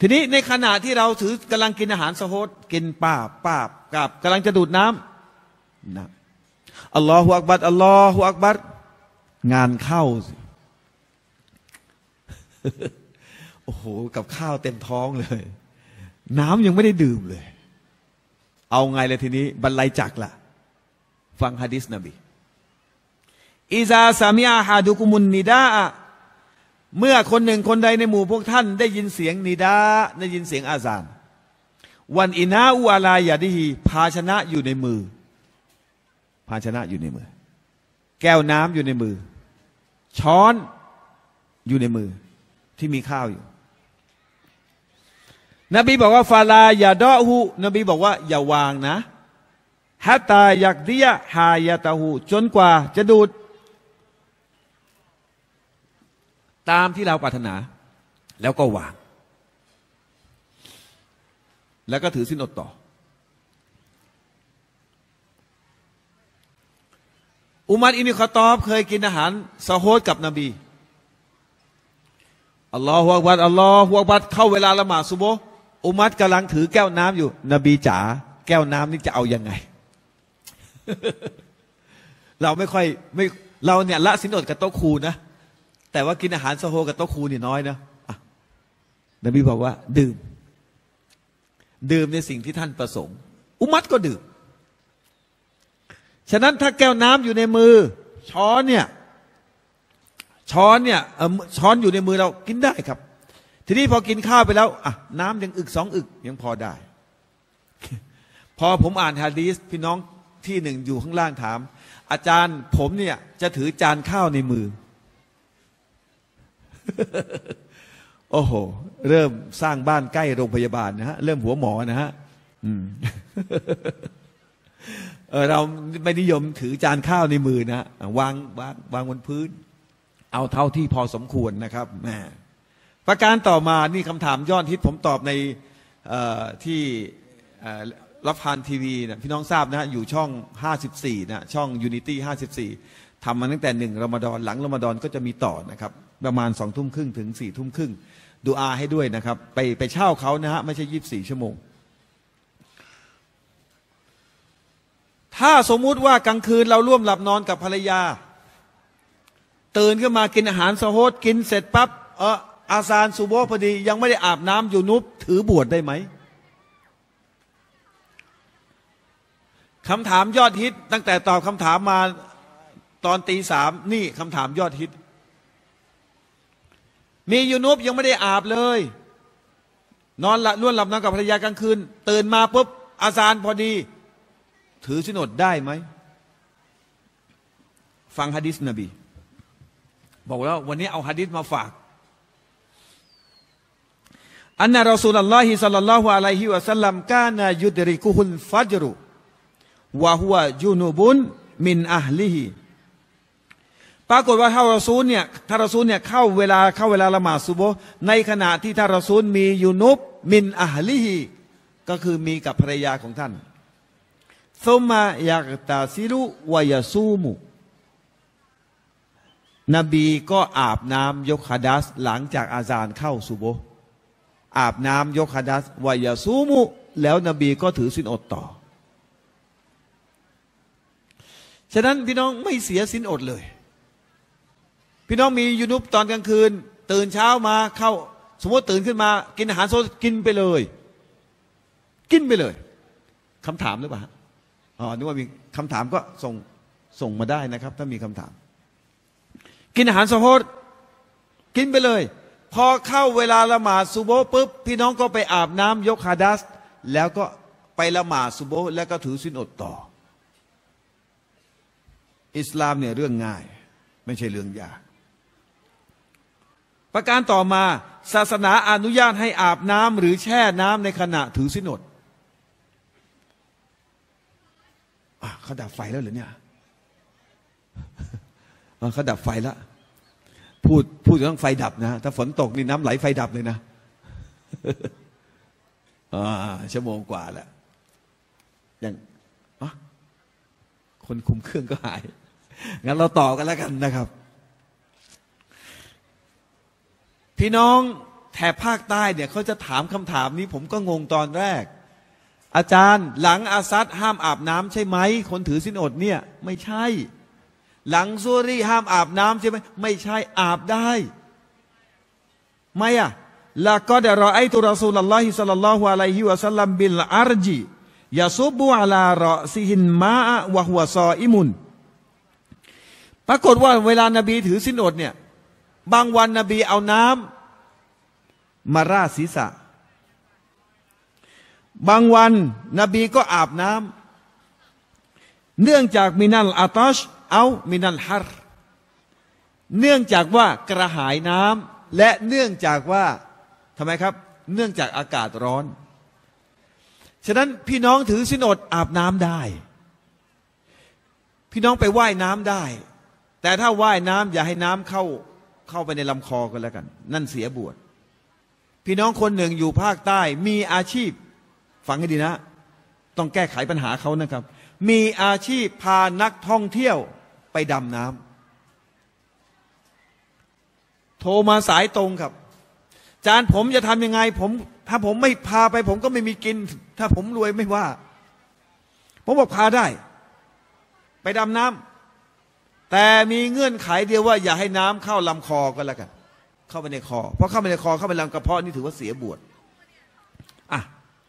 ทีนี้ในขณะที่เราถือกำลังกินอาหารซะโฮร์กินป้าป้ากับกำลังจะดูดน้ำนะالله أكبر الله أكبرงานเข้าสิโอ้โห กับข้าวเต็มท้องเลย น้ำยังไม่ได้ดื่มเลย เอาไงเลยทีนี้บรรลัยจักล่ะ ฟังฮะดิษนบี อิซาสามีอาฮาดุกุมุนนิดาเมื่อคนหนึ่งคนใดในหมู่พวกท่าน ได้ยินเสียงนิดาได้ยินเสียงอาซานวันอินาอูอาลายาดิฮีภาชนะอยู่ในมือ ภาชนะอยู่ในมือ แก้วน้ำอยู่ในมือ ช้อนอยู่ในมือ ที่มีข้าวอยู่ นบีบอกว่าฟาลาอย่าดอหูนบีบอกว่า อย่าวางนะฮัตตายักดิยะฮายาตาหูจนกว่าจะดูด ตามที่เราปรารถนา แล้วก็วาง แล้วก็ถือสินอดต่อ อุมัรอินิคตอบ เคยกินอาหารสะโฮดกับนบีอัลลอฮฺอักบัดอัลลอฮฺอักบัดเข้าเวลาละหมาดซุโบอุมัดกำลังถือแก้วน้ำอยู่ นบีจ๋าแก้วน้ำนี่จะเอายังไง เราไม่ค่อยไม่เราเนี่ยละสินอดกับโต๊ะครูนะ แต่ว่ากินอาหารสโฮกับโต๊ะครูนี่น้อยนะนบีบอกว่า ดื่ม ดื่มในสิ่งที่ท่านประสงค์ อุมัดก็ดื่ม ฉะนั้นถ้าแก้วน้ำอยู่ในมือ ช้อนเนี่ย ช้อนเนี่ยช้อนอยู่ในมือเรากินได้ครับ ทีนี้พอกินข้าวไปแล้วอะน้ำยังอึกสองอึกยังพอได้พพอผมอ่านฮะดีสพี่น้องที่หนึ่งอยู่ข้างล่างถาม อาจารย์ผมเนี่ยจะถือจานข้าวในมือ โอ้โห เริ่มสร้างบ้านใกล้โรงพยาบาลนะฮะ เริ่มหัวหมอนะฮะเเราไม่นิยมถือจานข้าวในมือนะวางวางวางบนพื้น เอาเท่าที่พอสมควรนะครับแมประการต่อมานี่คำถามยอดฮิตผมตอบในที่รับพานทีวีนะพี่น้องทราบนะฮะอยู่ช่อง 54นะช่อง Unity 54ทำมาตั้งแต่หนึ่งรอมฎอนหลังรอมฎอนก็จะมีต่อนะครับ ประมาณสองทุ่มครึ่งถึงสี่ทุ่มครึ่งดูอาให้ด้วยนะครับ ไปไปเช่าเขานะฮะไม่ใช่ยี่บสี่ชั่วโมง ถ้าสมมุติว่ากลางคืนเราร่วมหลับนอนกับภรรยา ตื่นขึ้นมากินอาหารสโฮดกินเสร็จปั๊บเอออาซานซูโบพอดียังไม่ได้อาบน้ำอยู่นุบถือบวชได้ไหมคำถามยอดฮิตตั้งแต่ตอบคำถามมาตอนตีสามนี่คำถามยอดฮิต มียูนุบยังไม่ได้อาบเลย นอนละล้วนหลับนอนกับภรรยากลางคืน ตื่นมาปุ๊บอาซานพอดี ถือสินอดได้ไหม ฟังฮะดิษนบี บอกแล้ววันนี้เอาฮะดิษมาฝากอันนะรอสูลลอฮิสัลลัลลอฮุอะลัยฮิวะสัลลัมกานายุดริกุฮุลฟัจรุวะฮุวะจุนุบุนมินอัฮลิฮิ ปรากฏว่าท่ารอซูลเนี่ยท่ารอซูลเนี่ยเข้าเวลาเข้าเวลาละหมาดซุโบฮ์ในขณะที่ท่านรอซูลมียูนุบมินอัฮลิฮิก็คือมีกับภรรยาของท่านซุมมายักตาซิลุวายาซูมุนบีก็อาบน้ำยกฮะดัสหลังจากอาจารเข้าสุโบฮ์อาบน้ำยกฮะดัสวายาซูมุแล้วนบีก็ถือสินอดต่อ ฉะนั้นพี่น้องไม่เสียสินอดเลย พี่น้องมียูนุบตอนกลางคืน ตื่นเช้ามาเข้า สมมติตื่นขึ้นมา กินอาหารโซกินไปเลย กินไปเลยคำถามหรือเปล่าอ๋อนึกว่ามีคำถามก็ส่งส่งมาได้นะครับ ถ้ามีคำถาม กินอาหารสโฮดกินไปเลย พอเข้าเวลาละหมาดซุโบปุ๊บ พี่น้องก็ไปอาบน้ำยกฮาดัส แล้วก็ไปละหมาดซุโบแล้วก็ถือสินอดต่อ อิสลามเนี่ยเรื่องง่าย ไม่ใช่เรื่องยาก ประการต่อมาศาสนาอนุญาตให้อาบน้ำหรือแช่น้ำในขณะถือสินอดอเขาดับไฟแล้วหรือเนี่ยเขาดับไฟแล้วพูดพูดถึงเรื่องไฟดับนะถ้าฝนตกนี่น้ำไหลไฟดับเลยนะชั่วโมงกว่าแล้วยังคนคุมเครื่องก็หาย งั้นเราต่อกันแล้วกันนะครับ พี่น้องแถบภาคใต้เนี่ยเขาจะถามคำถามนี้ผมก็งงตอนแรก อาจารย์หลังอาซัดห้ามอาบน้ำใช่ไหม คนถือสินอดเนี่ยไม่ใช่ หลังซูรี่ห้ามอาบน้ำใช่ไหมไม่ใช่อาบได้ ไม่لقد رأيت رسول الله صلى الله عليه وسلم بالعرج يصب على رأسه الماء وهو صائمปรากฏว่าเวลานบีถือสินอดเนี่ย บางวันนบีเอาน้ำมาราดศีรษะ บางวันนบีก็อาบน้ำเนื่องจากมินัลอาตอชเอามินัลฮารเนื่องจากว่ากระหายน้ำและเนื่องจากว่าทำไมครับ เนื่องจากอากาศร้อน ฉะนั้นพี่น้องถือสินอดอาบน้ำได้ พี่น้องไปว่ายน้ำได้ แต่ถ้าว่ายน้ำอย่าให้น้ำเข้า เข้าไปในลำคอกันแล้วกัน นั่นเสียบวชพี่น้องคนหนึ่งอยู่ภาคใต้มีอาชีพ ฟังให้ดีนะ ต้องแก้ไขปัญหาเขานะครับ มีอาชีพพานักท่องเที่ยวไปดำน้ำโทรมาสายตรงครับจานผมจะทำยังไงผม ถ้าผมไม่พาไป ผมก็ไม่มีกิน ถ้าผมรวยไม่ว่า ผมบอกพาได้ ไปดำน้ำ แต่มีเงื่อนไขเดียวว่าอย่าให้น้ำเข้าลำคอก็แล้วกัน เข้าไปในคอ เพราะเข้าไปในคอเข้าไปลำกระเพาะนี่ถือว่าเสียบวชอะ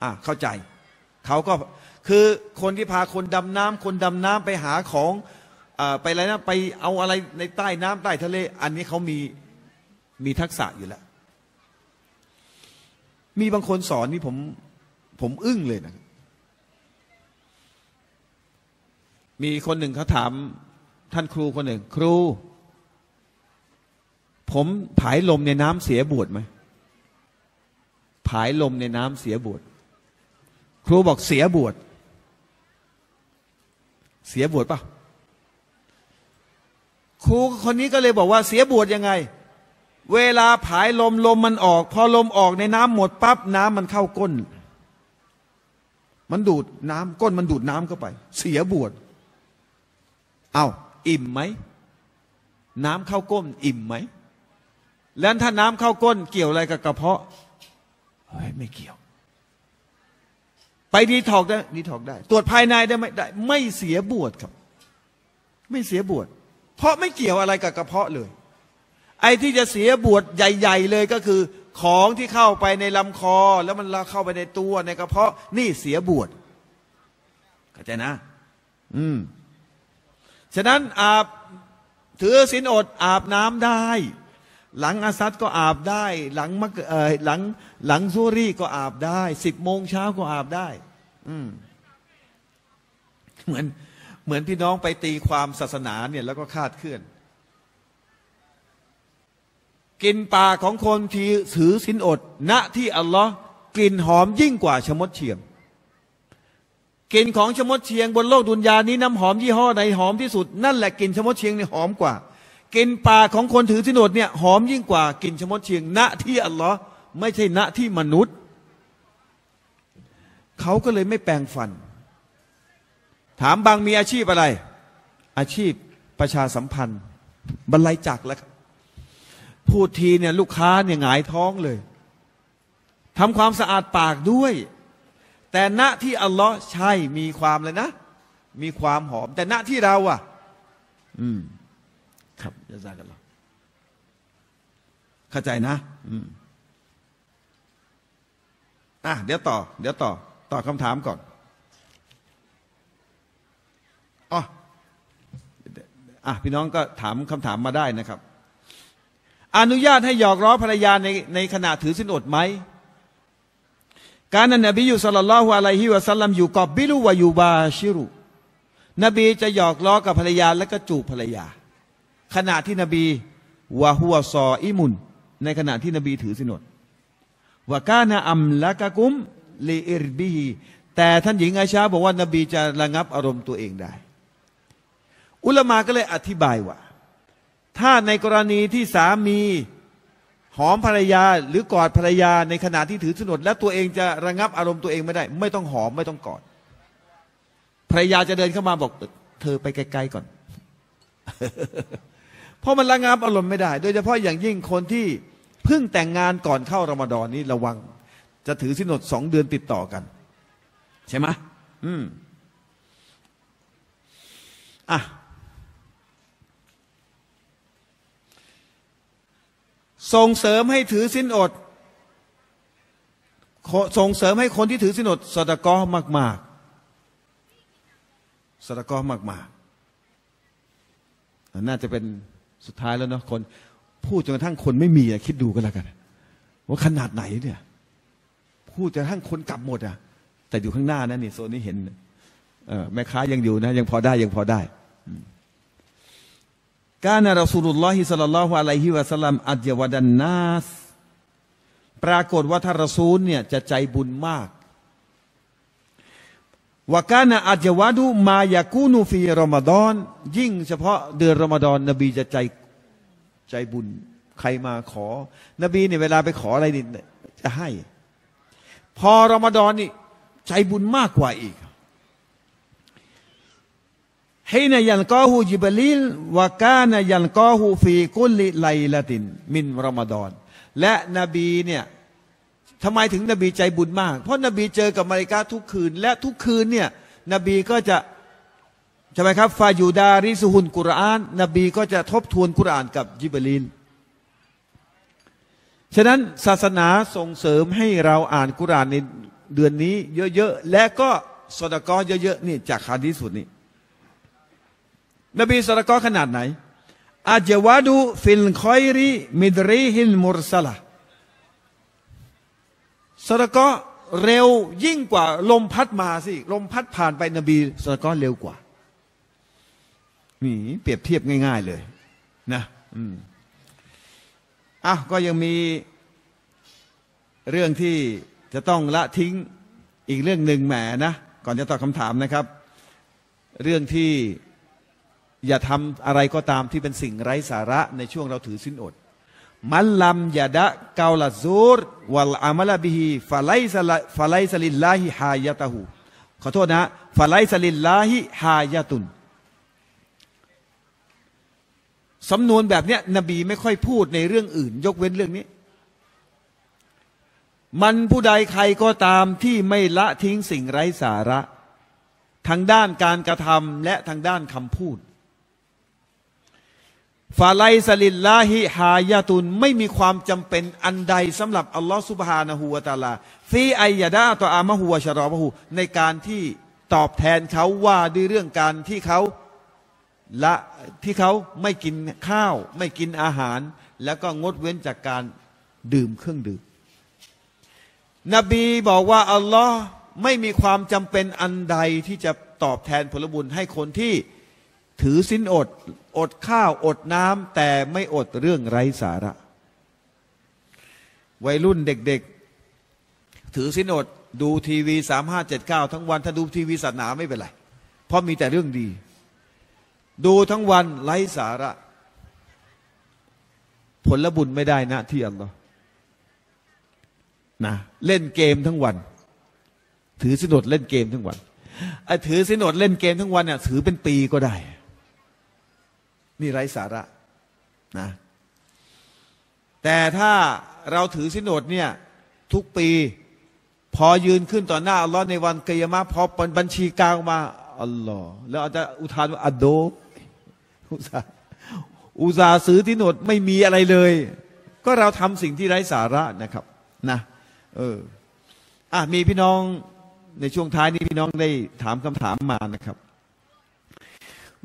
อะเข้าใจ เขาก็คือคนที่พาคนดำน้ำคนดำน้ำไปหาของอไปอะไรนะไปเอาอะไรในใต้น้ำใต้ทะเล อันนี้เขามีมีทักษะอยู่แล้ว มีบางคนสอนนี่ผมผมอึ้งเลยนะ มีคนหนึ่งเขาถาม ท่านครูคนหนึ่ง ครู ผมผายลมในน้ำเสียบวชไหมผายลมในน้ำเสียบวชครูบอกเสียบวชเสียบวชปะครูคนนี้ก็เลยบอกว่าเสียบวชยังไง เวลาผายลมลมมันออก พอลมออกในน้ำหมดปั๊บน้ำมันเข้าก้น มันดูดน้ำก้นมันดูดน้ำเข้าไป เสียบวชเอา อิ่มไหมน้ำเข้าก้นอิ่มไหมแล้วถ้าน้ำเข้าก้นเกี่ยวอะไรกับกระเพาะเฮ้ยไม่เกี่ยว ไปดีถอกได้ดีถอกได้ ตรวจภายในได้ไหมได้ ไม่เสียบวชครับ ไม่เสียบวชเพราะไม่เกี่ยวอะไรกับกระเพาะเลย ไอ้ที่จะเสียบวชใหญ่ ๆ เลยก็คือ ของที่เข้าไปในลำคอ แล้วมันเข้าไปในตัวในกระเพาะ นี่เสียบวชเข้าใจนะ อืม ฉะนั้นอาบถือศีลอดอาบน้ำได้ หลังอาซัดก็อาบได้ หลังมักเออหลังหลังซูรี่ก็อาบได้สิบโมงเช้าก็อาบได้ อืมเหมือนเหมือนพี่น้องไปตีความศาสนาเนี่ยแล้วก็คาดเคลื่อน กินปลาของคนที่ถือศีลอด ณที่อัลลอฮ์กลิ่นหอมยิ่งกว่าชมดเชียง กลิ่นของชมดเชียงบนโลกดุนยานี้น้ำหอมยี่ห้อไหนหอมที่สุดนั่นแหละกลิ่นชมดเชียงนี่หอมกว่ากลิ่นปากของคนถือสินอดเนี่ยหอมยิ่งกว่ากลิ่นชมดเชียง ณที่อัลลอฮ์ไม่ใช่ณที่มนุษย์เขาก็เลยไม่แปลงฟัน ถามบางมีอาชีพอะไร อาชีพประชาสัมพันธ์ บรรลัยจักแล้วพูดทีเนี่ยลูกค้าเนี่ยหงายท้องเลยทำความสะอาดปากด้วย แต่ณที่อัลลอฮ์ใช่มีความเลยนะ มีความหอม แต่ณที่เราอะ อืม ครับจะซากันหรอเข้าใจนะ อืมอะเดี๋ยวต่อ เดี๋ยวต่อ ต่อคำถามก่อนอ๋ออะพี่น้องก็ถามคำถามมาได้นะครับ อนุญาตให้หยอกล้อภรรยาในในขณะถือสินอดไหม การนั้นนบีอยู่สัลลัลลอฮุอะลัยฮิวะสัลลัมอยู่กอบบิลุวายูบาชิรุ นบีจะหยอกล้อกับภรรยาและก็จูบภรรยา ขณะที่นบีวะฮัวซออิมุน ในขณะที่นบีถือสินอดวากานาอัมละกะกุมลีอิรบีแต่ท่านหญิงอาชาบอกว่านบีจะระงับอารมณ์ตัวเองได้ อุลมาก็เลยอธิบายว่า ถ้าในกรณีที่สามี หอมภรรยาหรือกอดภรรยาในขณะที่ถือสนดแล้วตัวเองจะระงับอารมณ์ตัวเองไม่ได้ ไม่ต้องหอมไม่ต้องกอดภรรยาจะเดินเข้ามาบอก เธอไปไกลๆก่อน เพราะมันระงับอารมณ์ไม่ได้ โดยเฉพาะอย่างยิ่งคนที่เพิ่งแต่งงานก่อนเข้ารอมฎอนนี้ระวัง จะถือสินอดสองเดือนติดต่อกัน ใช่ไหมอืมอะ ส่งเสริมให้ถือสินอด ส่งเสริมให้คนที่ถือสินอดสตะกอมากมากสตะกอมากมากน่าจะเป็นสุดท้ายแล้วเนาะคนพูดจนกระทั่งคนไม่มีคิดดูกันแล้วกัน ว่าขนาดไหนเนี่ยพูดจนกระทั่งคนกลับหมดอะแต่อยู่ข้างหน้านะนี่โซนนี้เห็นแม่ค้ายังอยู่นะ ยังพอได้ยังพอได้ กานารสูลุลลอฮิสัลลัลลอฮุอะลัยฮิวะสัลลัมอัจยวดันนาสปรากฏว่าท่านรอซูลเนี่ยจะใจบุญมากวากานาอัจวดุมายากูนูฟีรอมฎอน ยิ่งเฉพาะเดือนรอมฎอนนบีจะใจใจบุญ ใครมาขอ นบีเนี่ยเวลาไปขออะไรนี่จะให้ พอรอมฎอนนี่ใจบุญมากกว่าอีก ฮีนยันกอฮูจิบลิลวากานายันกอฮูฟีกุลิไลลาติน มินรอมฎอน และนบีเนี่ยทำไมถึงนบีใจบุญมาก เพราะนบีเจอกับมาริกาทุกคืน และทุกคืนเนี่ยนบีก็จะใช่ไหมครับฟายูดาริสุฮุนกุรอาน นบีก็จะทบทวนกุรอานกับจิบลิลฉะนั้นศาสนาส่งเสริมให้เราอ่านกุรอานในเดือนนี้ เยอะๆและก็สดกอเยอะๆนี่จากคาดีสุดนี่ นบีสระกอขนาดไหน อาจวาดูبالخير من الريح المرسلة ซอดาเกาะห์เร็วยิ่งกว่า ลมพัดมาสิ ลมพัดผ่านไปนบีซอดาเกาะห์เร็วกว่า นี่เปรียบเทียบง่าย ๆเลย นะอืมอะก็ยังมีเรื่องที่จะต้องละทิ้งอีกเรื่องหนึ่งแหมนะ ก่อนจะตอบคำถามนะครับ เรื่องที่ อย่าทำอะไรก็ตามที่เป็นสิ่งไร้สาระในช่วงเราถือสินอด มันลัมยาดะกาลาซูรวัลอามะลบิฮีฟาไลซะฟาไลซะลิลลาฮิฮายะตะฮูขอโทษนะฟาไลซะลิลลาฮิฮายะตุนสำนวนแบบเนี้ยนบีไม่ค่อยพูดในเรื่องอื่น ยกเว้นเรื่องนี้ มันผู้ใดใครก็ตามที่ไม่ละทิ้งสิ่งไร้สาระ ทางด้านการกระทำและทางด้านคำพูด ฟาไลสลิลลาฮิฮายาตุนไม่มีความจำเป็นอันใดสำหรับอัลลอฮฺสุบฮานะฮูวะตาลาฟีไอยาดาตออามะฮูวะชารอบะฮูในการที่ตอบแทนเขาว่าด้วยเรื่องการที่เขาละที่เขาไม่กินข้าว ไม่กินอาหาร แล้วก็งดเว้นจากการดื่มเครื่องดื่ม นบีบอกว่าอัลลอฮ์ไม่มีความจำเป็นอันใดที่จะตอบแทนผลบุญให้คนที่ ถือสินอด อดข้าวอดน้ำแต่ไม่อดเรื่องไร้สาระ วัยรุ่นเด็กๆ ถือสินอด ดูทีวีสามห้าเจ็ดเก้าทั้งวัน ถ้าดูทีวีศาสนาไม่เป็นไร เพราะมีแต่เรื่องดี ดูทั้งวันไร้สาระ ผลบุญไม่ได้นะที่อัลลอฮ์นะเล่นเกมทั้งวัน ถือสินอดเล่นเกมทั้งวันไอถือสินอดเล่นเกมทั้งวันเนี่ยถือเป็นปีก็ได้ นี่ไร้สาระนะแต่ถ้าเราถือสินอดเนี่ยทุกปี พอยืนขึ้นต่อหน้าอัลลอฮ์ในวันกิยามะพอบัญชีกลางมาอัลลอฮ์แล้วอาจจะอุทานว่าอัดโดอุซาอุซาซื้อที่นดไม่มีอะไรเลย ก็เราทำสิ่งที่ไร้สาระนะครับนะเอออะมีพี่น้องในช่วงท้ายนี้พี่น้องได้ถามคำถามมานะครับ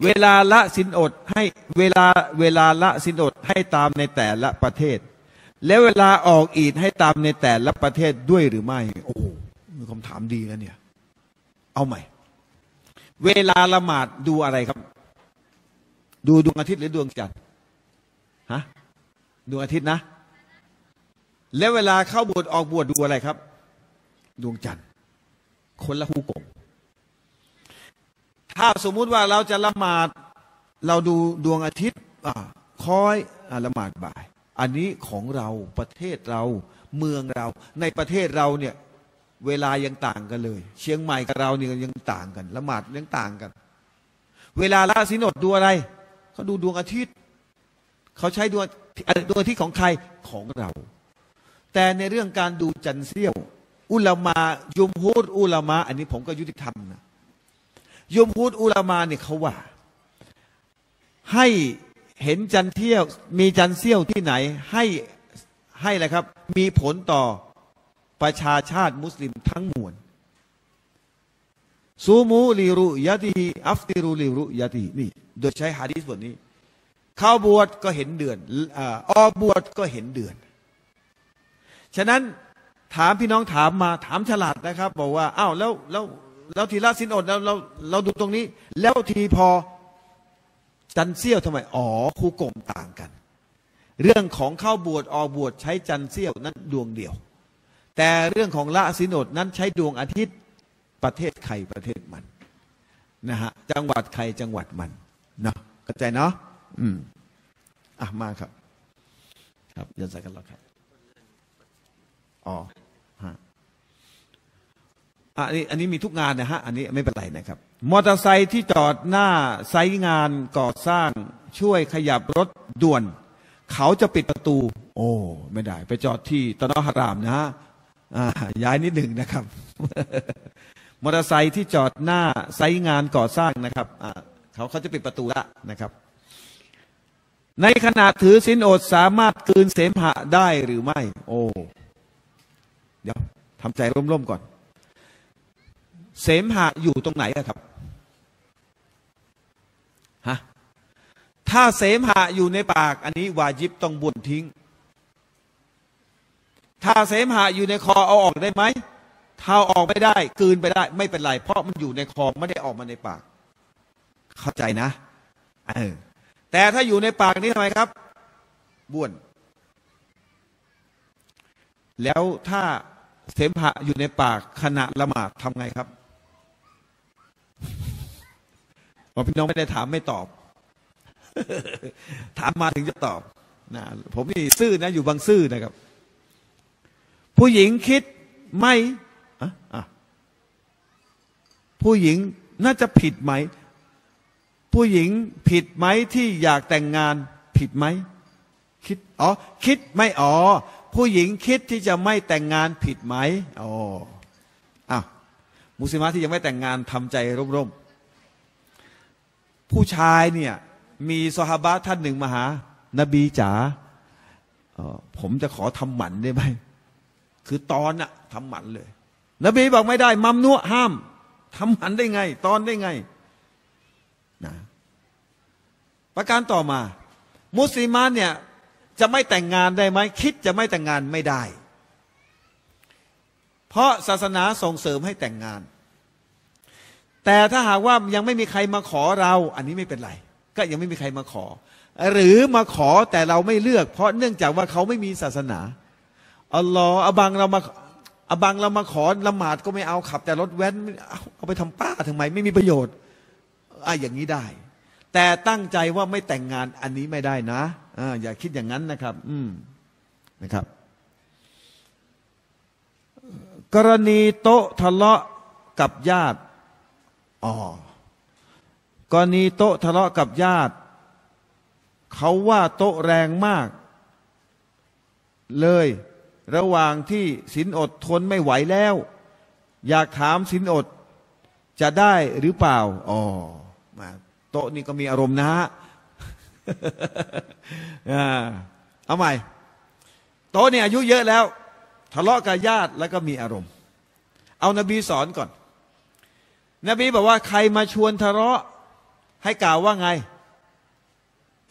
เวลาละสินอดให้เวลาเวลาละสินอดให้ตามในแต่ละประเทศ แล้วเวลาออกอีดให้ตามในแต่ละประเทศด้วยหรือไม่ โอ้มีคำถามดีแล้วเนี่ย เอาใหม่ เวลาละหมาดดูอะไรครับ ดูดวงอาทิตย์หรือดวงจันทร์ฮะดวงอาทิตย์นะ แล้วเวลาเข้าบวชออกบวชดูอะไรครับ ดวงจันทร์คนละหูกง ถ้าสมมุติว่าเราจะละหมาด เราดูดวงอาทิตย์คอยอละหมาดบ่าย อันนี้ของเราประเทศเราเมืองเรา ในประเทศเราเนี่ยเวลายังต่างกันเลย เชียงใหม่กับเราเนี่ยยังต่างกันละหมาดยังต่างกัน เวลาละสินอดดูอะไรเขาดูดวงอาทิตย์เขาใช้ดวงดวงอาทิตย์ของใครของเรา แต่ในเรื่องการดูจันเซี่ยว อุลามายุมฮูดอุลามาอันนี้ผมก็ยุติธรรมนะ ยมพูดอุลามาเนี่ยเขาว่า ให้เห็นจันเที่ยว มีจันเซี่ยวที่ไหน ให้ให้อะไรครับ มีผลต่อประชาชาติมุสลิมทั้งมวลซูมูลิรุยะตีอัฟติรุลิรุยะตีนี่ โดยใช้ฮะดีษบทนี้ เข้าบวชก็เห็นเดือนออกบวชก็เห็นเดือน ฉะนั้นถามพี่น้องถามมาถามฉลาดนะครับ บอกว่าอ้าวแล้วแล้ว แล้วทีละสินอดเราเราเราดูตรงนี้ แล้วทีพอจันเซี่ยวทำไมอ๋อคู่กลมต่างกัน เรื่องของเข้าบวชออกบวชใช้จันเซี่ยวนั้นดวงเดียว แต่เรื่องของละสินอดนั้นใช้ดวงอาทิตย์ประเทศใครประเทศมันนะฮะจังหวัดใครจังหวัดมันเนาะเข้าใจเนาะอืมอะมาครับ ครับยันใส่กันแล้วครับอ๋อ อันนี้อันนี้มีทุกงานนะฮะ อันนี้ไม่เป็นไรนะครับ มอเตอร์ไซค์ที่จอดหน้าไซต์งานก่อสร้างช่วยขยับรถด่วน เขาจะปิดประตู โอ้ไม่ได้ ไปจอดที่ตนอหารามนะฮะย้ายนิดหนึ่งนะครับ มอเตอร์ไซค์ที่จอดหน้าไซต์งานก่อสร้างนะครับเขาเขาจะปิดประตูละนะครับ ในขณะถือสินอดสามารถคืนเสมหะได้หรือไม่ โอ้เดี๋ยวทำใจร่มๆก่อน เสมหะอยู่ตรงไหนครับฮะถ้าเสมหะอยู่ในปาก อันนี้วาจิบต้องบุญทิ้ง ถ้าเสมหะอยู่ในคอเอาออกได้ไหมถ้าออกไม่ได้กืนไปได้ ไม่เป็นไร เพราะมันอยู่ในคอไม่ได้ออกมาในปาก เข้าใจนะเออแต่ถ้าอยู่ในปากนี่ทำไมครับบ้วน แล้วถ้าเสมหะอยู่ในปากขณะละหมาดทำไงครับ พอพี่น้องไม่ได้ถามไม่ตอบ ถามมาถึงจะตอบนะผมนี่ซื่อนะ อยู่บางซื่อนะครับ ผู้หญิงคิดไม่ผู้หญิงน่าจะผิดไหม ผู้หญิงผิดไหมที่อยากแต่งงานผิดไหมคิดอ๋อคิดไม่อ๋อผู้หญิงคิดที่จะไม่แต่งงานผิดไหมอ๋ออ้าวมุสลิมที่ยังไม่แต่งงานทำใจร่มๆ ผู้ชายเนี่ย มีซอฮาบะท่านหนึ่งมาหา นบีจ๋าผมจะขอทำหมันได้ไหมคือตอนน่ะทำหมันเลย นบีบอกไม่ได้ มัมนัวห้ามทำหมันได้ไง ตอนได้ไงนะประการต่อมา มุสลิมานเนี่ย จะไม่แต่งงานได้ไหมคิดจะไม่แต่งงานไม่ได้ เพราะศาสนาส่งเสริมให้แต่งงาน แต่ถ้าหากว่ายังไม่มีใครมาขอเรา อันนี้ไม่เป็นไร ก็ยังไม่มีใครมาขอ หรือมาขอแต่เราไม่เลือก เพราะเนื่องจากว่าเขาไม่มีศาสนาอัลลอฮ์อบังเรามาอบังเรามาขอละหมาดก็ไม่เอาขับ แต่รถแว้นเอาเอาไปทำป้าทำไม ไม่มีประโยชน์อะอย่างนี้ได้ แต่ตั้งใจว่าไม่แต่งงานอันนี้ไม่ได้นะอ่าอย่าคิดอย่างนั้นนะครับ อืมนะครับ กรณีโต๊ะทะเลาะกับญาติ อ๋อกรณีโต๊ะทะเลาะกับญาติ เขาว่าโต๊ะแรงมาก เลย ระหว่างที่สินอดทนไม่ไหวแล้ว อยากถามสินอดจะได้หรือเปล่าอ๋อมาโต๊ะนี่ก็มีอารมณ์นะฮะเอาใหม่ โต๊ะเนี่ยอายุเยอะแล้ว ทะเลาะกับญาติแล้วก็มีอารมณ์ เอานบีสอนก่อน นบีบอกว่าใครมาชวนทะเลาะให้กล่าวว่าไง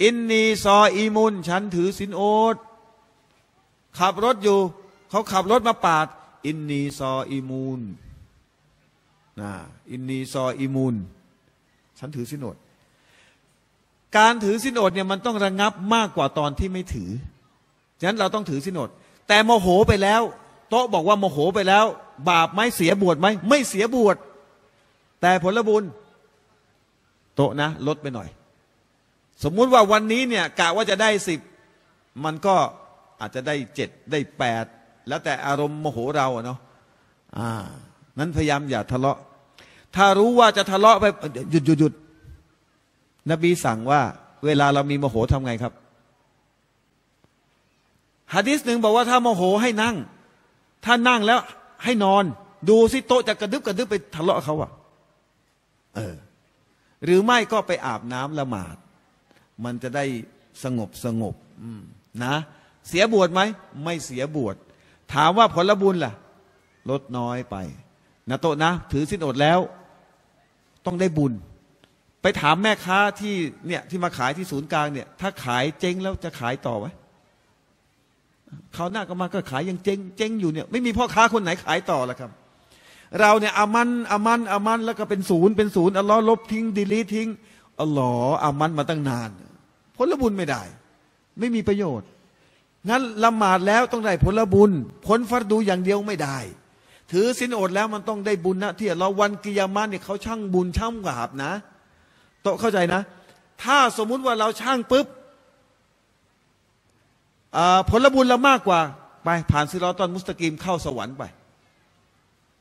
อินนีซออีมุนฉันถือสินโอดขับรถอยู่ เขาขับรถมาปาด อินนีซออีมูนนะอินนีซออีมูนฉันถือสินโอดการถือสินอดเนี่ยมันต้องระงงับมากกว่าตอนที่ไม่ถือฉะนั้นเราต้องถือสินอดแต่โมโหไปแล้ว โต๊ะบอกว่าโมโหไปแล้ว บาปไหมเสียบวชไหมไม่เสียบวช แต่ผลบุญโตนะ ลดไปหน่อย สมมุติว่าวันนี้เนี่ยกะว่าจะได้สิบมันก็อาจจะได้เจ็ดได้แปดแล้วแต่อารมณ์โมโหเราเนาะอ่า นั้นพยายามอย่าทะเลาะ ถ้ารู้ว่าจะทะเลาะไปหยุดหยุดหยุดนบีสั่งว่า เวลาเรามีโมโหทำไงครับฮะดิษหนึ่งบอกว่าถ้าโมโหให้นั่ง ถ้านั่งแล้วให้นอน ดูสิโต๊ะจะกระดึบกระดึบไปทะเลาะเขาอะ เออหรือไม่ก็ไปอาบน้ำละหมาด มันจะได้สงบสงบนะ เสียบวชไหม ไม่เสียบวชถามว่าผลบุญล่ะ ลดน้อยไปนะโตนะ ถือสินอดแล้ว ต้องได้บุญ ไปถามแม่ค้าที่เนี่ยที่มาขายที่ศูนย์กลางเนี่ย ถ้าขายเจ๊งแล้วจะขายต่อไหมเขาหน้าก็มาก็ขายยังเจ๊งเจ๊งอยู่เนี่ย ไม่มีพ่อค้าคนไหนขายต่อแล้วครับ เราเนี่ยอามันอามันอามันแล้วก็เป็นศูนย์เป็นศูนย์อัลลอฮ์ลบทิ้งดีลีทิ้งอัลลอฮ์อามันมาตั้งนาน ผลบุญไม่ได้ ไม่มีประโยชน์ งั้นละหมาดแล้วต้องได้ผลบุญ ผลฟัดดูอย่างเดียวไม่ได้ ถือสินอดแล้วมันต้องได้บุญนะที่เราวันกิยามันเนี่ยเขาช่างบุญช่างบาปนะโตเข้าใจนะ ถ้าสมมุติว่าเราช่างปุ๊บอ่าผลบุญเรามากกว่า ไปผ่านซิรอตอนมุสตะกีมเข้าสวรรค์ไป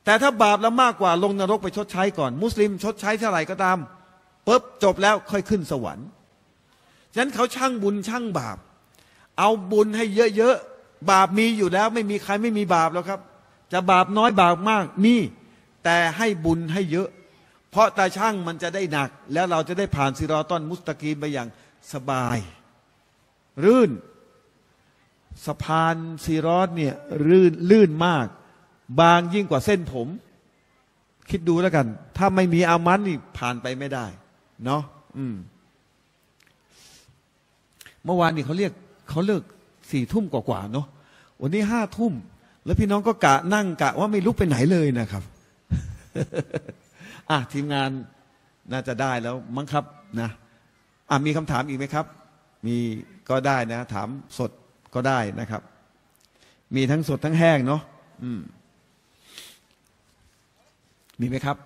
แต่ถ้าบาปเรามากกว่าลงนรกไปชดใช้ก่อน มุสลิมชดใช้เท่าไหร่ก็ตามปุ๊บจบแล้วค่อยขึ้นสวรรค์ฉะนั้นเขาช่างบุญช่างบาป เอาบุญให้เยอะๆบาปมีอยู่แล้ว ไม่มีใครไม่มีบาปแล้วครับ จะบาปน้อยบาปมากมีแต่ให้บุญให้เยอะ เพราะตาช่างมันจะได้หนัก แล้วเราจะได้ผ่านซิรอตอนมุสตะกีมไปอย่างสบาย รื่น สะพานซีรอสเนี่ยลื่นลื่นมาก บางยิ่งกว่าเส้นผม คิดดูแล้วกัน ถ้าไม่มีอามันนี่ผ่านไปไม่ได้ เนาะอืม เมื่อวานนี่เขาเรียกเขาเลิกสี่ทุ่มกว่าๆเนาะวันนี้ห้าทุ่ม แล้วพี่น้องก็กะนั่งกะว่าไม่ลุกไปไหนเลยนะครับ อะทีมงานน่าจะได้แล้วมั้งครับนะอะมีคำถามอีกไหมครับ มีก็ได้นะ ถามสดก็ได้นะครับ มีทั้งสดทั้งแห้งเนาะอืม มีไหมครับ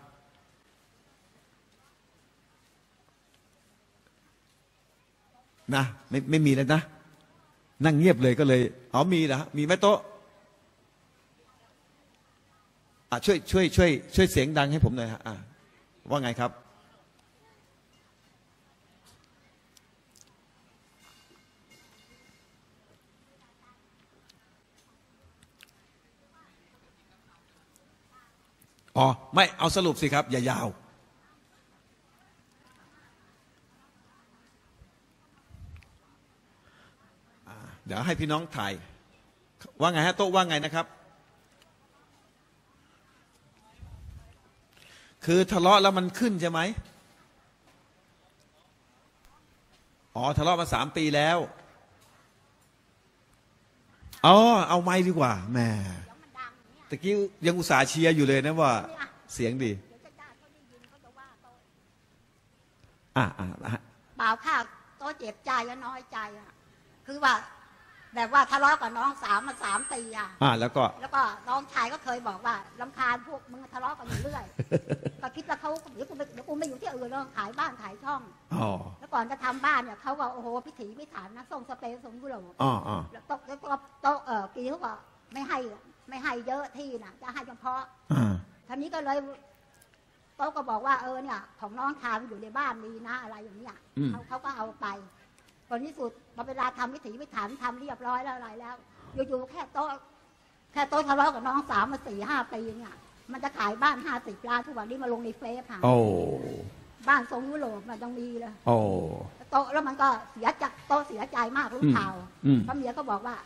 นะไม่ไม่มีแล้วนะ นั่งเงียบเลยก็เลยอ๋อมีเหรอฮะมีไหมโต๊ะอะช่วยช่วยช่วยช่วยเสียงดังให้ผมหน่อยฮะอะว่าไงครับ อ๋อไม่เอาสรุปสิครับ อย่ายาว เดี๋ยวให้พี่น้องถ่าย ว่าไงฮะโต๊ะว่าไงนะครับ คือทะเลาะแล้วมันขึ้นใช่ไหมอ๋อทะเลาะมาสามปีแล้ว อ๋อ เอาไม้ดีกว่าแหม่ ตะกี้ยังอุตส่าห์เชียร์อยู่เลยนะว่า เสียงดีเดี๋ยวจะได้เขาได้ยินเขาจะว่าโต๊ะอะอะอะเปล่าค่ะโต๊ะเจ็บใจและน้อยใจอะคือว่าแบบว่าทะเลาะกับน้องสาวมาสามปีอะอะแล้วก็ แล้วก็น้องชายก็เคยบอกว่าลำคาญพวกมึงทะเลาะกันอยู่เรื่อยก็คิดว่าเขาเดี๋ยวกูไปเดี๋ยวกูไม่อยู่ที่อื่นแล้วขายบ้านขายช่องอ๋อแล้วก่อนจะทำบ้านเนี่ยเขาก็โอ้โหพิถีพิถันนะส่งสเปรย์ส่งกุหลาบอ๋ออ๋อแล้วโต๊ะแล้วก็โต๊ะเออปีเขาก็ไม่ให้ ไม่ให้เยอะที่นะจะให้เฉพาะอ่าทีนี้ก็เลยโต๊ะก็บอกว่าเออเนี่ย ของน้องชายมันอยู่ในบ้านดีนะอะไรอย่างเนี้ยอืมเขาเขาก็เอาไปผลที่สุดพอเวลาทำวิถีวิถันทำเรียบร้อยแล้วอะไรแล้วอยู่ๆแค่โต๊ะแค่โต๊ะทะเลาะกับน้องสาวมาสี่ห้าปีเนี่ยมันจะขายบ้านห้าสิบล้านทุกวันนี้มาลงในเฟซค่ะโอ้บ้านทรงยุโรปมันต้องมีเลย โอ้โต๊ะแล้วมันก็เสียใจโต๊ะเสียใจมากรู้ข่าวอืมเพราะเมียก็บอกว่า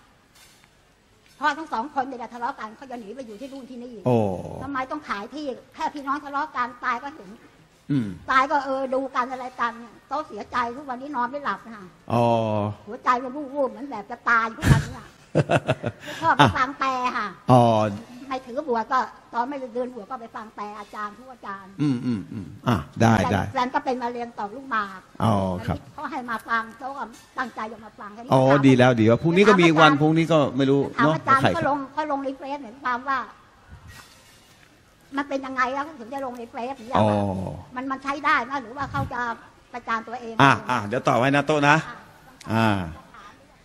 พ่อทั้งสองคนเนี่ยทะเลาะกันเขาจะหนีไปอยู่ที่นู่นที่นี่โอ้ทำไมต้องขายที่แค่พี่น้องทะเลาะกันตายก็เห็นอืมตายก็เออดูกันอะไรกันเนี่ยโต๊ะเสียใจทุกวันนี้นอนไม่หลับนะอ๋อหัวใจมันวูบๆเหมือนแบบจะตายทุกวันเนี่ยชอบไปฟังแปลค่ะอ๋อ ไม่ถือบวชก็ ตอนไม่ได้เดินบวชก็ไปฟังแปลอาจารย์ทุกอาจารย์ อืมอืมอืมอะได้ได้แฟนก็เป็นมะเร็งต่อมลูกหมากอ๋อครับเขาให้มาฟังโต๊ะก็ตั้งใจจะมาฟังแค่นี้อ๋อถามดีแล้วดีแล้วพรุ่งนี้ก็มีอีกวันพรุ่งนี้ก็ไม่รู้ถามเนาะอาจารย์ใครก็ลงเขาลงในเฟซเหมือนความว่า มันเป็นยังไงแล้วถึงจะลงในเฟซอย่างอ๋อว่ามันมันใช้ได้นะหรือว่าเขาจะประจานตัวเองอะอะเดี๋ยวต่อไว้นะโต๊ะนะ อะอ่า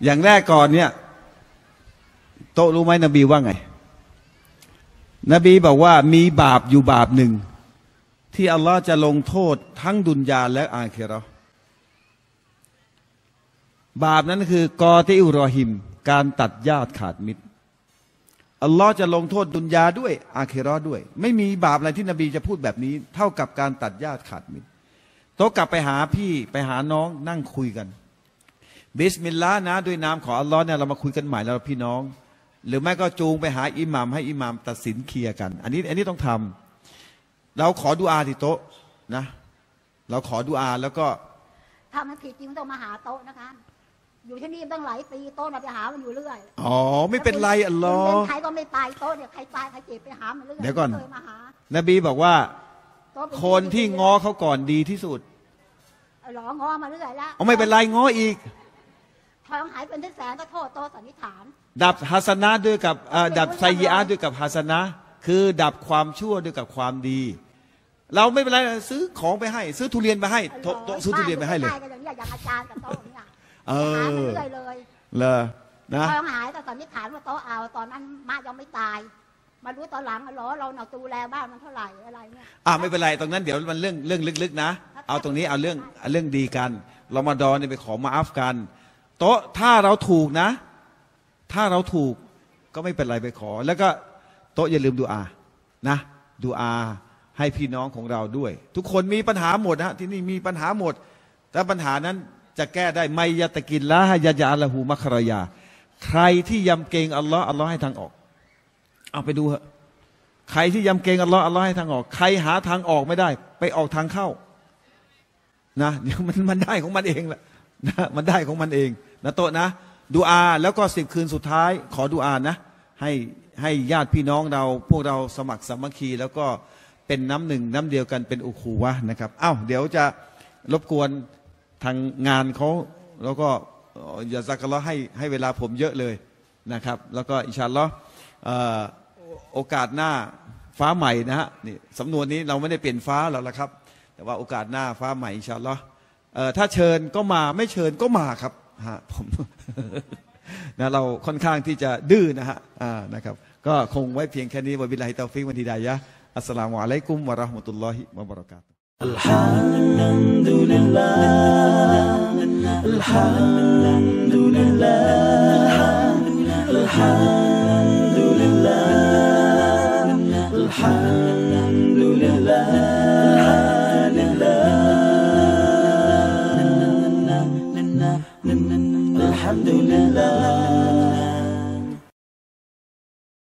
อย่างแรกก่อนเนี่ย โต๊ะรู้ไหมนบีว่าไง นบีบอกว่ามีบาปอยู่บาปหนึ่ง ที่อัลลอฮ์จะลงโทษทั้งดุนยาและอาคิเราบาปนั้นคือقطيعة الرحم การตัดญาติขาดมิตรอัลลอฮ์จะลงโทษดุนยาด้วย อาคิเราด้วย ไม่มีบาปอะไรที่นบีจะพูดแบบนี้ เท่ากับการตัดญาติขาดมิตรโตกลับไปหาพี่ไปหาน้องนั่งคุยกันบิสมิลลาห์นะด้วยนามของอัลลอฮ์เนี่ยเรามาคุยกันใหม่แล้วพี่น้อง หรือไม่ก็จูงไปหาอิหม่ามให้อิหม่ามตัดสินเคลียร์กัน อันนี้อันนี้ต้องทำเราขอดุอาที่โต๊ะนะ เราขอดุอาแล้วก็ถ้ามันผิดจริงต้องมาหาโต๊ะนะคะอยู่ที่นี่ตั้งหลายปีโต๊ะเราไปหามันอยู่เรื่อยอ๋อไม่เป็นไรอัลลอเป็นฮ์ใครก็ไม่ตายโต๊ะเนี่ยใครตายใครเจ็บไปหามันเรื่อยเดี๋ยวก่อนไม่เคยมาหานบีบอกว่าโต๊ะเป็คนที่ง้อเขาก่อนดีที่สุดหลองง้อมาเรื่อยแล้วเอาไม่เป็นไรง้ออีกทองหายเป็นที่แสนก็โทษโต๊ะสันนิษฐาน ดับฮัสนะด้วยกับเอ่อดับไซยีอาด้วยกับฮัสนะคือดับความชั่วด้วยกับความดี เราไม่เป็นไรซื้อของไปให้ ซื้อทุเรียนไปให้โต๊ะโต๊ะซื้อทุเรียนไปให้เลยบ้านก็อย่างนี้อย่างอาจารย์กับโต๊ะเนี่ยเอหาอมันเรื่อยเลยเลยนะทองหายแต่สันนิษฐานว่าโต๊ะเอาตอนนั้นมายังไม่ตายมารู้ตอนหลังเหรอเราเนาดูแลบ้านมันเท่าไหร่อะไรเนี่ยอ่าไม่เป็นไรตรงนั้นเดี๋ยวมันเรื่องเรื่องลึกๆนะ เอาตรงนี้เอาเรื่องเอาเรื่องดีกัน เรามาดอนเนี่ยไปขอมาอัฟกัน โต๊ะถ้าเราถูกนะ ถ้าเราถูกก็ไม่เป็นไรไปขอ แล้วก็โต๊ะอย่าลืมดูอานะดูอาให้พี่น้องของเราด้วย ทุกคนมีปัญหาหมดนะที่นี่มีปัญหาหมด แต่ปัญหานั้นจะแก้ได้ไมยตะกินละยะยาละหูมัครยา ใครที่ยำเกรงอัลลอฮ์อัลลอฮ์ให้ทางออก เอาไปดูเถอะใครที่ยำเกรงอัลลอฮ์อัลลอฮ์ให้ทางออก ใครหาทางออกไม่ได้ ไปออกทางเข้านะเดี๋ยวมันมันได้ของมันเองแหละนะมันได้ของมันเองนะโตะนะ ดูอาแล้วก็สิบคืนสุดท้าย ขอดูอานะ ให้ให้ญาติพี่น้องเรา พวกเราสมัครสามัคคี แล้วก็เป็นน้ำหนึ่งน้ำเดียวกันเป็นอุคูวะนะครับอ้าวเดี๋ยวจะรบกวนทางงานเขาแล้วก็อย่าซักกันล้อให้ให้เวลาผมเยอะเลยนะครับ แล้วก็อิชาอัลลอฮ์เอ่อโอกาสหน้าฟ้าใหม่นะฮะนี่สำนวนนี้เราไม่ได้เปลี่ยนฟ้าหรอกละครับ แต่ว่าโอกาสหน้าฟ้าใหม่อิชาอัลลอฮ์เอ่อถ้าเชิญก็มาไม่เชิญก็มาครับ ฮะผมนะเราค่อนข้างที่จะดื้อนะฮะอ่านะครับก็คงไว้เพียงแค่นี้วบิลลาฮิตาฟิกวันทิดายะอัสลามุอะลัยกุมวะราะห์มะตุลลอฮิวะบะเราะกาตุ الحمد لله الحمد لله الحمد لله الحمد لله Alhamdulillah.